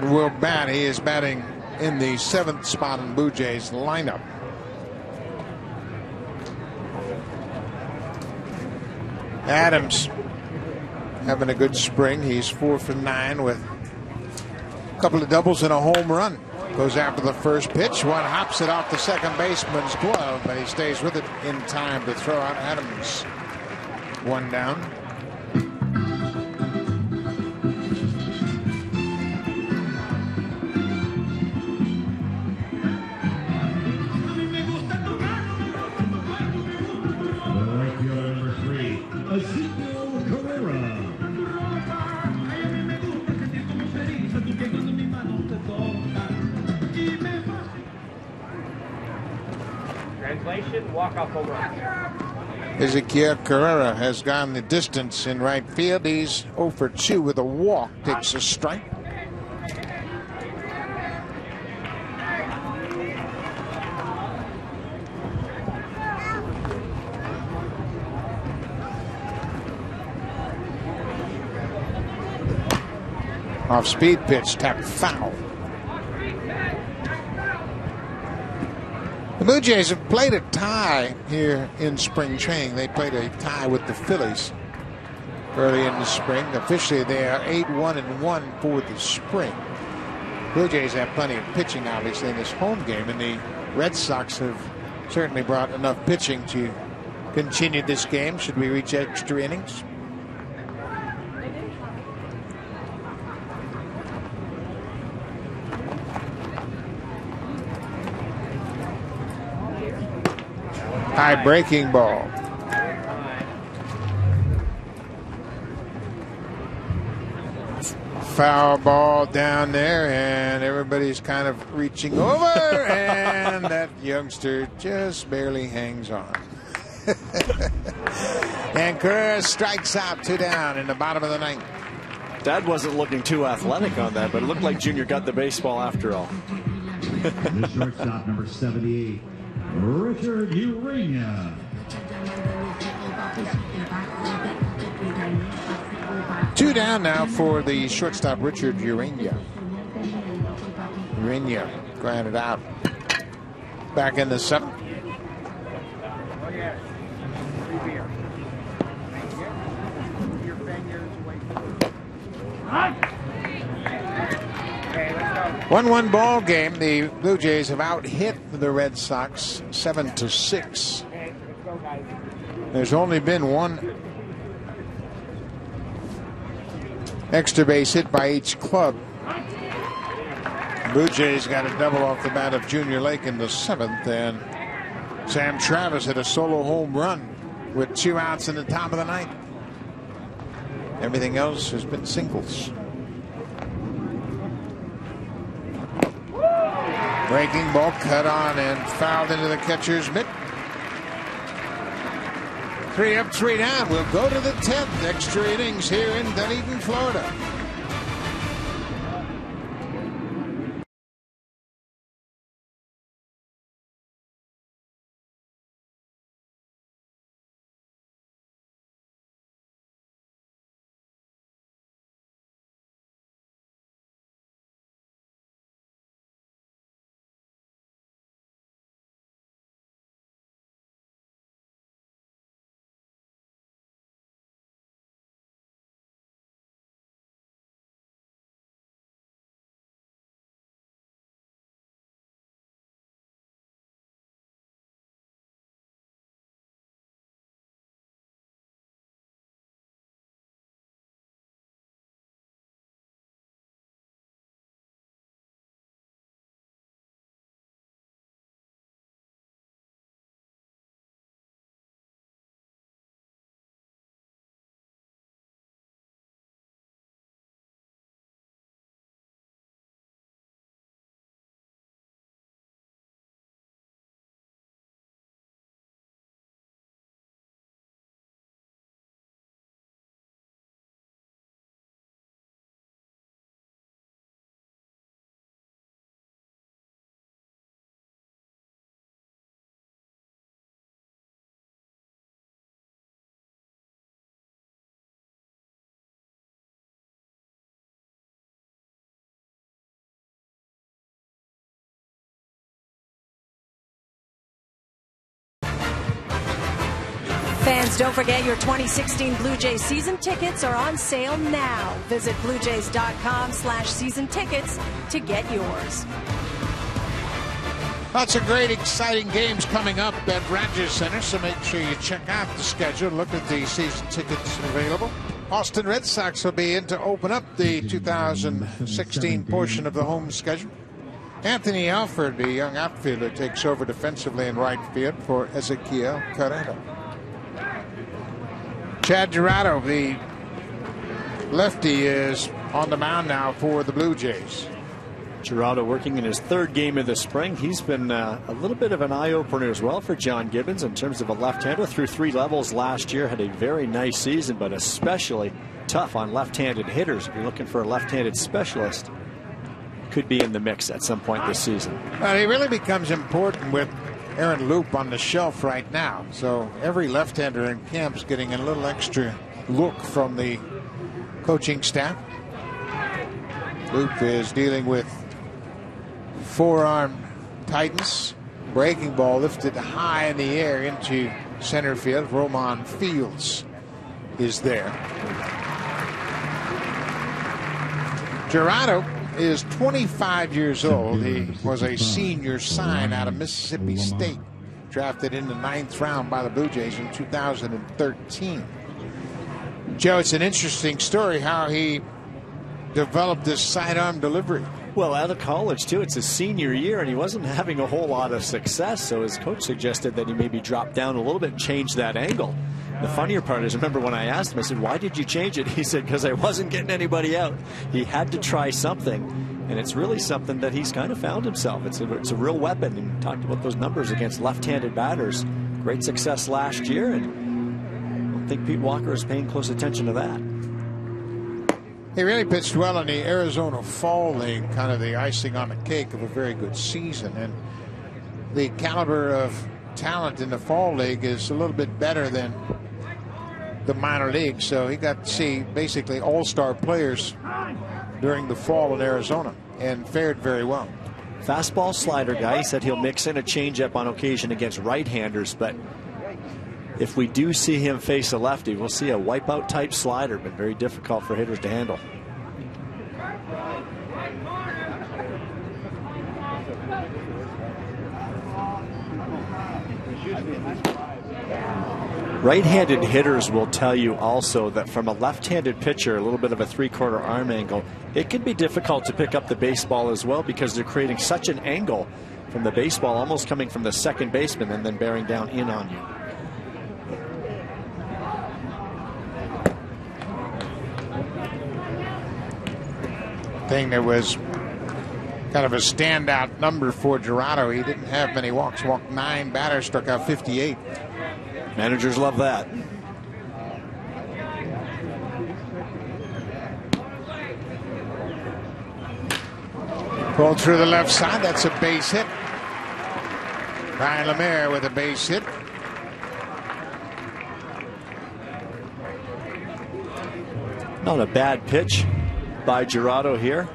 B: will bat. He is batting in the seventh spot in Blue Jays lineup. Adams having a good spring. He's four for nine with a couple of doubles and a home run. Goes after the first pitch. One hops it off the second baseman's glove, but he stays with it in time to throw out Adams. One down.
F: Ezequiel Carrera
B: has gone the distance in right field. He's 0 for 2 with a walk. Takes a strike. Off speed pitch, tap foul. The Blue Jays have played a tie here in spring training. They played a tie with the Phillies early in the spring. Officially, they are 8 1 and 1 for the spring. Blue Jays have plenty of pitching, obviously, in this home game, and the Red Sox have certainly brought enough pitching to continue this game should we reach extra innings. High breaking ball. Foul ball down there, and everybody's kind of reaching over, and that youngster just barely hangs on. and Kerr strikes out two down in the bottom of the ninth.
C: Dad wasn't looking too athletic on that, but it looked like Junior got the baseball after all.
F: the shortstop number 78, Richard Urena.
B: Two down now for the shortstop, Richard Urena. Urena grounded out. Back in the seventh. 1-1 ball game. The Blue Jays have out hit the Red Sox 7 to 6. There's only been one extra base hit by each club. Blue Jays got a double off the bat of Junior Lake in the seventh, and Sam Travis hit a solo home run with two outs in the top of the ninth. Everything else has been singles. Breaking ball cut on and fouled into the catcher's mitt. Three up, three down. We'll go to the 10th extra innings here in Dunedin, Florida.
D: Fans, don't forget your 2016 Blue Jays season tickets are on sale now. Visit bluejays.com slash season tickets to get yours.
B: Lots of great, exciting games coming up at Rogers Center, so make sure you check out the schedule. Look at the season tickets available. Boston Red Sox will be in to open up the 2016 portion of the home schedule. Anthony Alford, the young outfielder, takes over defensively in right field for Ezequiel Carrera. Chad Girodo, the lefty, is on the mound now for the Blue Jays.
C: Girodo working in his third game of the spring. He's been uh, a little bit of an eye opener as well for John Gibbons in terms of a left hander. Through three levels last year, had a very nice season, but especially tough on left handed hitters. If you're looking for a left handed specialist, could be in the mix at some point this season.
B: Well, he really becomes important with Aaron Loup on the shelf right now. So every left hander in camp is getting a little extra look from the coaching staff. Loup is dealing with forearm tightness. Breaking ball lifted high in the air into center field. Roemon Fields is there. Girodo is 25 years old. He was a senior sign out of Mississippi State, drafted in the ninth round by the Blue Jays in 2013. Joe, it's an interesting story how he developed this sidearm delivery.
C: Well, out of college, too. It's his senior year, and he wasn't having a whole lot of success. So his coach suggested that he maybe drop down a little bit and change that angle. The funnier part is, remember when I asked him, I said, Why did you change it? He said, Because I wasn't getting anybody out. He had to try something, and it's really something that he's kind of found himself. It's a, it's a real weapon. And talked about those numbers against left handed batters. Great success last year, and I don't think Pete Walker is paying close attention to that.
B: He really pitched well in the Arizona Fall League, kind of the icing on the cake of a very good season. And the caliber of talent in the Fall League is a little bit better than the minor league. So he got to see basically all star players during the fall in Arizona and fared very well.
C: Fastball slider guy. He said he'll mix in a changeup on occasion against right handers, but if we do see him face a lefty, we'll see a wipeout type slider, but very difficult for hitters to handle. Right-handed hitters will tell you also that from a left-handed pitcher, a little bit of a three-quarter arm angle, it can be difficult to pick up the baseball as well because they're creating such an angle from the baseball, almost coming from the second baseman and then bearing down in on you.
B: Thing that was kind of a standout number for Girodo. He didn't have many walks, walked nine batters, struck out 58.
C: Managers love that.
B: Pulled through the left side. That's a base hit. Ryan LaMarre with a base hit.
C: Not a bad pitch by Girodo here.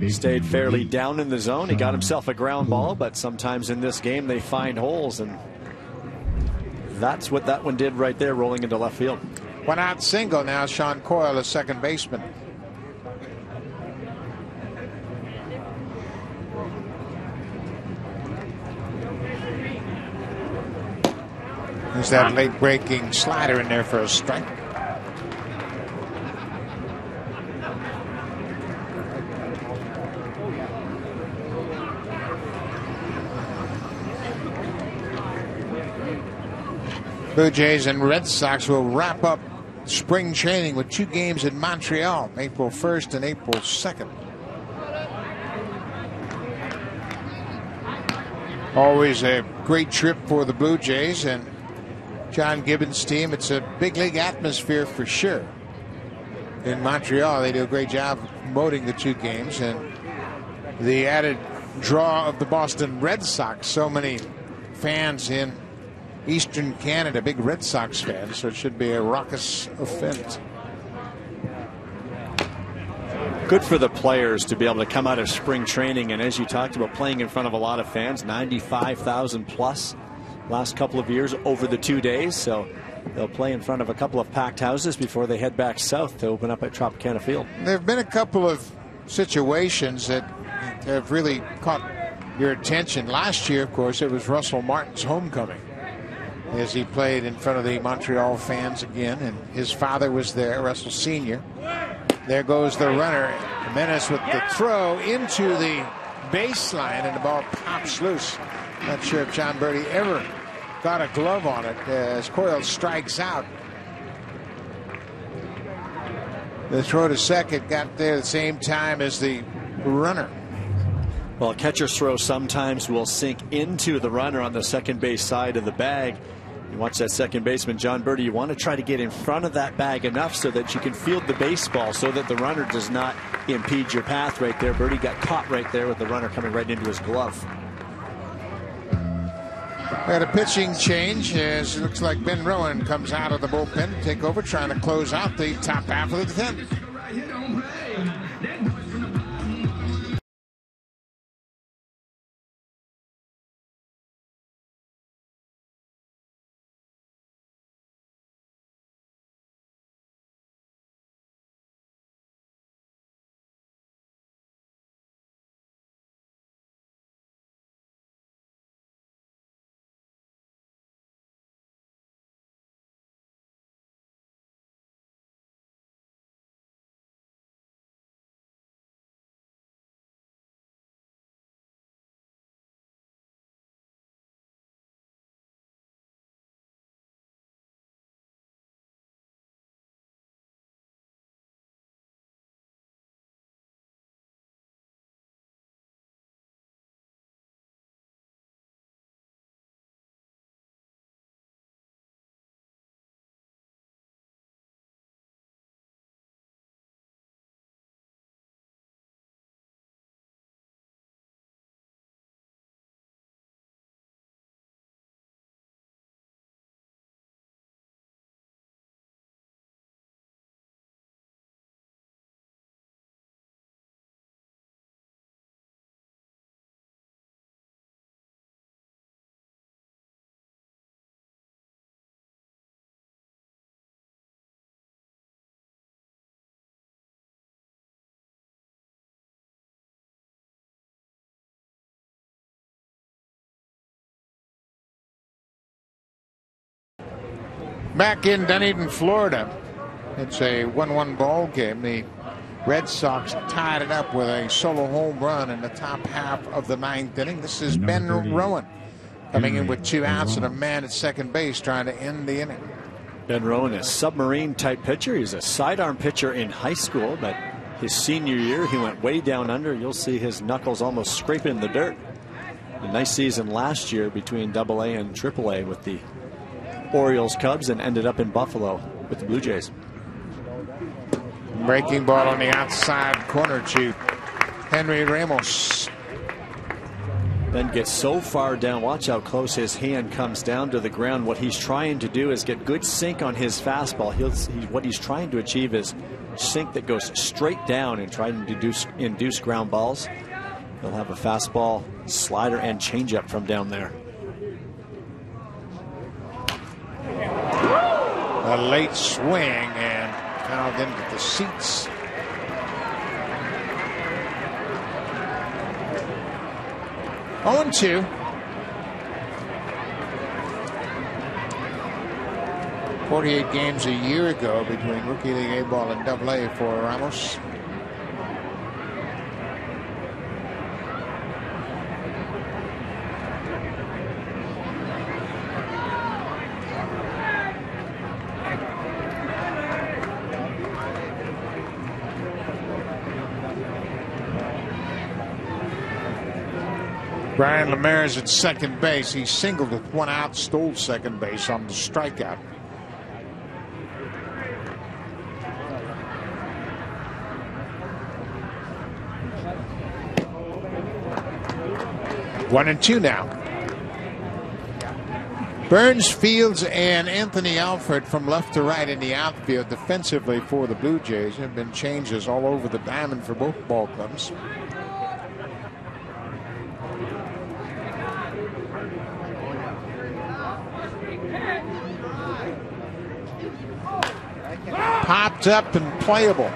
C: He stayed fairly down in the zone. He got himself a ground ball, but sometimes in this game they find holes, and that's what that one did right there, rolling into left field.
B: One out single now. Sean Coyle, the second baseman. There's that late breaking slider in there for a strike. Blue Jays and Red Sox will wrap up spring training with two games in Montreal, April 1st and April 2nd. Always a great trip for the Blue Jays and John Gibbons' team. It's a big league atmosphere for sure. In Montreal, they do a great job promoting the two games and the added draw of the Boston Red Sox. So many fans in Eastern Canada, big Red Sox fan, so it should be a raucous event.
C: Good for the players to be able to come out of spring training and, as you talked about, playing in front of a lot of fans, 95,000 plus last couple of years over the two days. So They'll play in front of a couple of packed houses before they head back south to open up at Tropicana Field.
B: There have been a couple of situations that have really caught your attention. Last year, of course, it was Russell Martin's homecoming as he played in front of the Montreal fans again, and his father was there, Russell Sr. There goes the runner. Menace with the throw into the baseline, and the ball pops loose. Not sure if Jon Berti ever got a glove on it uh, as Coyle strikes out. The throw to second got there the same time as the runner.
C: Well, a catcher's throw sometimes will sink into the runner on the second base side of the bag. You watch that second baseman, Jon Berti, you want to try to get in front of that bag enough so that you can field the baseball so that the runner does not impede your path right there. Berti got caught right there with the runner coming right into his glove.
B: Had a pitching change as it looks like Ben Rowen comes out of the bullpen to take over, trying to close out the top half of the 10th. Back in Dunedin, Florida, it's a 1 1 ball game. The Red Sox tied it up with a solo home run in the top half of the ninth inning. This is Ben Rowen coming in with two outs and a man at second base trying to end the inning.
C: Ben Rowen, is a submarine type pitcher. He's a sidearm pitcher in high school, but his senior year, he went way down under. You'll see his knuckles almost scraping the dirt. A nice season last year between Double A and Triple A with the Orioles Cubs and ended up in Buffalo with the Blue Jays.
B: Breaking ball on the outside corner to Henry Ramos.
C: Then gets so far down. Watch how close his hand comes down to the ground. What he's trying to do is get good sink on his fastball. He'll, he, what he's trying to achieve is sink that goes straight down and trying to induce, induce ground balls. He'll have a fastball, slider, and changeup from down there.
B: A late swing and fouled into the seats. Oh and two. Forty-eight games a year ago between rookie league A ball and Double A for Ramos. Brian LaMarre at second base. He singled with one out, stole second base on the strikeout. One and two now. Burns, Fields, and Anthony Alford from left to right in the outfield defensively for the Blue Jays. There have been changes all over the diamond for both ball clubs. Up and playable.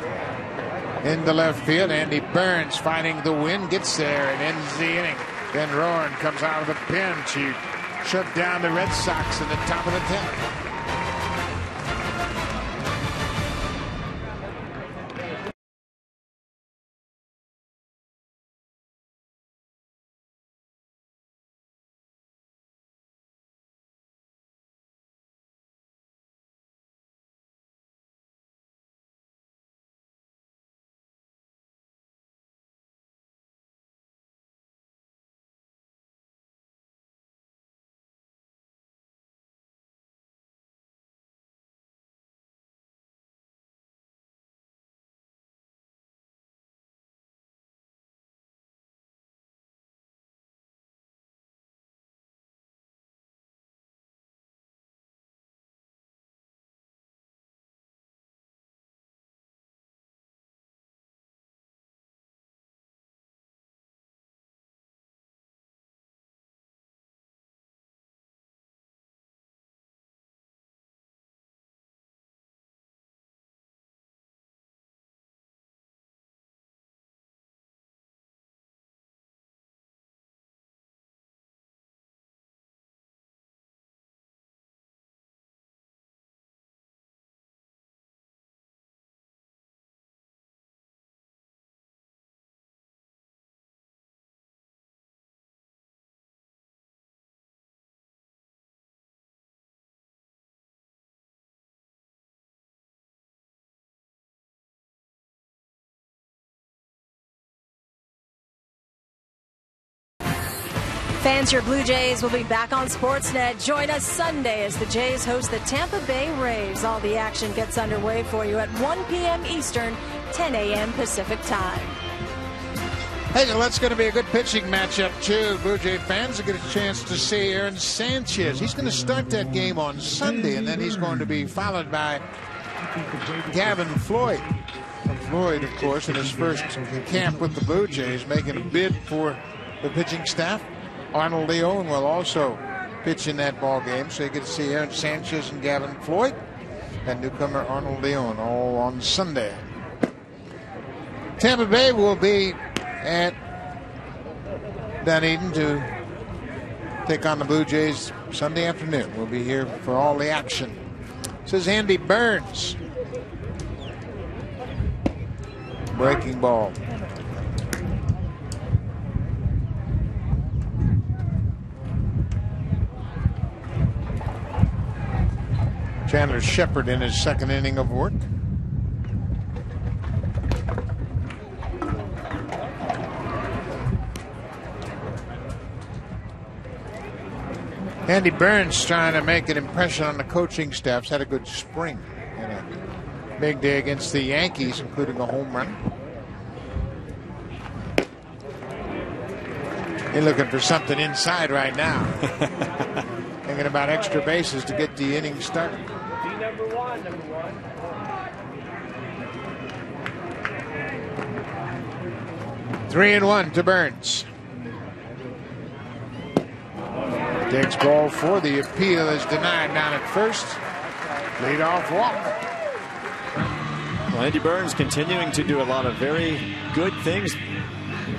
B: In the left field, Andy Burns fighting the wind, gets there and ends the inning. Then Rowen comes out of the pen to shut down the Red Sox in the top of the tenth.
D: Fans, your Blue Jays will be back on Sportsnet. Join us Sunday as the Jays host the Tampa Bay Rays. All the action gets underway for you at 1 p.m. Eastern, 10 a.m. Pacific time.
B: Hey, well, that's going to be a good pitching matchup, too. Blue Jay fans will get a chance to see Aaron Sanchez. He's going to start that game on Sunday, and then he's going to be followed by Gavin Floyd. Floyd, of course, in his first camp with the Blue Jays, making a bid for the pitching staff. Arnold León will also pitch in that ball game, so you get to see Aaron Sanchez and Gavin Floyd and newcomer Arnold León all on Sunday. Tampa Bay will be at Dunedin to take on the Blue Jays Sunday afternoon. We'll be here for all the action. Says Andy Burns. Breaking ball. Chandler Shepherd in his second inning of work. Andy Burns trying to make an impression on the coaching staffs. Had a good spring and a big day against the Yankees, including a home run. He's looking for something inside right now. Thinking about extra bases to get the inning started.
J: Number one, number one.
B: Three and one to Burns. Takes ball four. The appeal is denied down at first. Lead off walk.
C: Well, Andy Burns continuing to do a lot of very good things.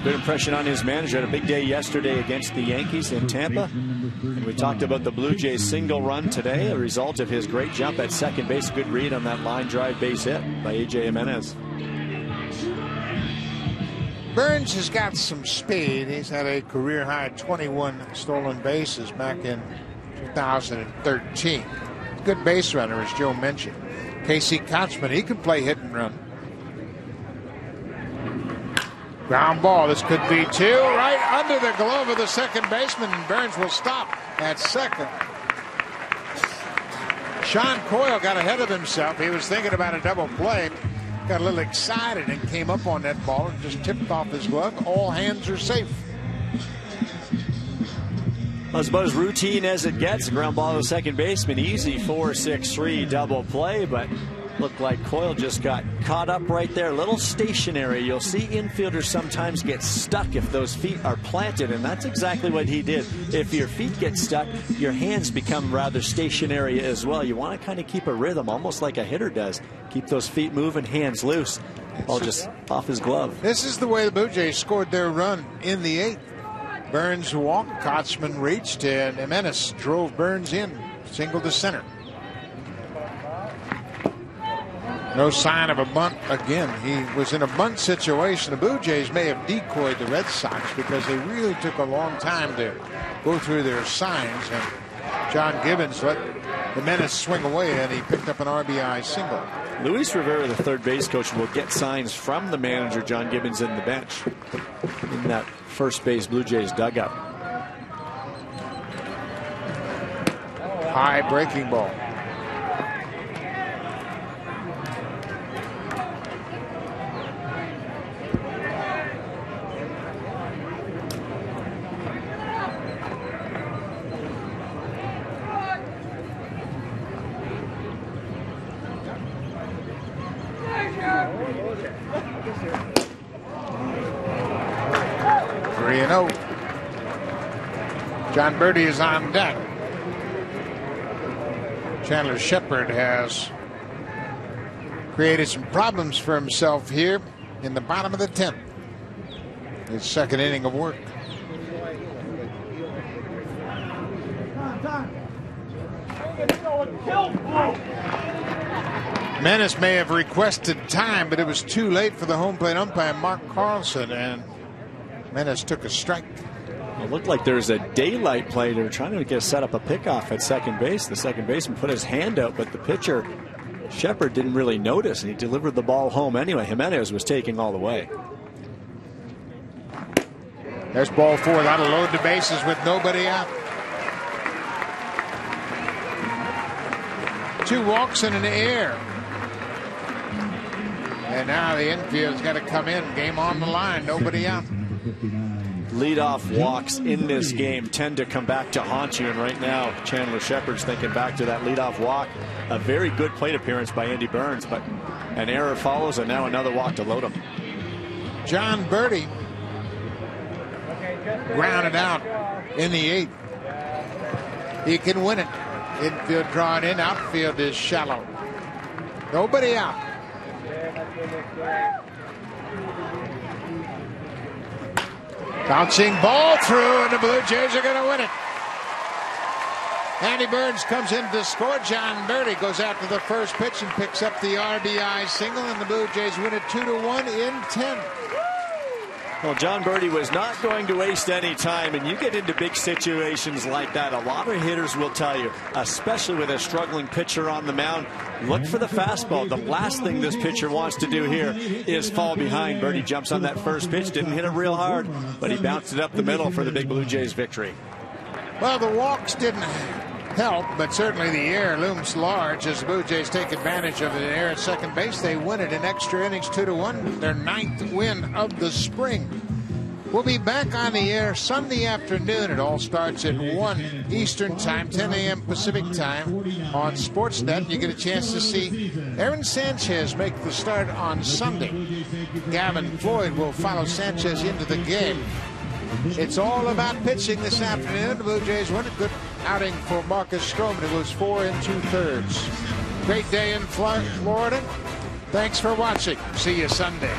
C: Good impression on his manager. Had a big day yesterday against the Yankees in Tampa. And we talked about the Blue Jays single run today, a result of his great jump at second base. Good read on that line drive base hit by A.J. Jimenez.
B: Burns has got some speed. He's had a career high 21 stolen bases back in 2013. Good base runner, as Joe mentioned. Casey Kotchman, he can play hit and run. Ground ball. This could be two. Right under the glove of the second baseman, Burns will stop at second. Sean Coyle got ahead of himself. He was thinking about a double play. Got a little excited and came up on that ball and just tipped off his glove. All hands are safe.
C: It's about as routine as it gets. Ground ball to second baseman. Easy 4 6 3 double play, but Looked like Coyle just got caught up right there, a little stationary. You'll see infielders sometimes get stuck if those feet are planted, and that's exactly what he did. If your feet get stuck, your hands become rather stationary as well. You want to kind of keep a rhythm, almost like a hitter does. Keep those feet moving, hands loose. Ball just off his glove.
B: This is the way the Blue Jays scored their run in the eighth. Burns walked, Kotchman reached, and Jimenez drove Burns in, single to center. No sign of a bunt again. He was in a bunt situation. The Blue Jays may have decoyed the Red Sox because they really took a long time to go through their signs. And John Gibbons let Jimenez swing away, and he picked up an RBI single.
C: Luis Rivera, the third base coach, will get signs from the manager, John Gibbons, in the bench in that first base Blue Jays dugout.
B: High breaking ball. Three and zero. Berti is on deck. Chandler Shepherd has created some problems for himself here in the bottom of the tenth. His second inning of work. Menace may have requested time, but it was too late for the home plate umpire, Mark Carlson, and Menace took a strike.
C: It looked like there was a daylight play. They were trying to get set up a pickoff at second base. The second baseman put his hand out, but the pitcher, Shepherd, didn't really notice, and he delivered the ball home anyway. Jimenez was taking all the way.
B: There's ball four. That'll load the bases with nobody out. Two walks and an air. And now the infield's got to come in. Game on the line. Nobody out.
C: Leadoff walks in this game tend to come back to haunt you, and right now Chandler Shepherd's thinking back to that leadoff walk. A very good plate appearance by Andy Burns, but an error follows, and now another walk to load him.
B: Jon Berti grounded out in the eighth. He can win it. Infield drawn in, outfield is shallow. Nobody out. Bouncing ball through, and the Blue Jays are going to win it. Andy Burns comes in to score. Jon Berti goes after the first pitch and picks up the RBI single, and the Blue Jays win it two to one in ten.
C: Well, Jon Berti was not going to waste any time, and you get into big situations like that. A lot of hitters will tell you, especially with a struggling pitcher on the mound, look for the fastball. The last thing this pitcher wants to do here is fall behind. Berti jumps on that first pitch, didn't hit it real hard, but he bounced it up the middle for the big Blue Jays victory.
B: Well, the walks didn't help, but certainly the air looms large as the Blue Jays take advantage of the air at second base. They win it in extra innings, two to one. Their ninth win of the spring. We'll be back on the air Sunday afternoon. It all starts at 1 Eastern Time, 10 a.m. Pacific Time on Sportsnet. You get a chance to see Aaron Sanchez make the start on Sunday. Gavin Floyd will follow Sanchez into the game. It's all about pitching this afternoon. The Blue Jays win a good outing for Marcus Stroman. It was four and two thirds. Great day in Florida. Thanks for watching. See you Sunday.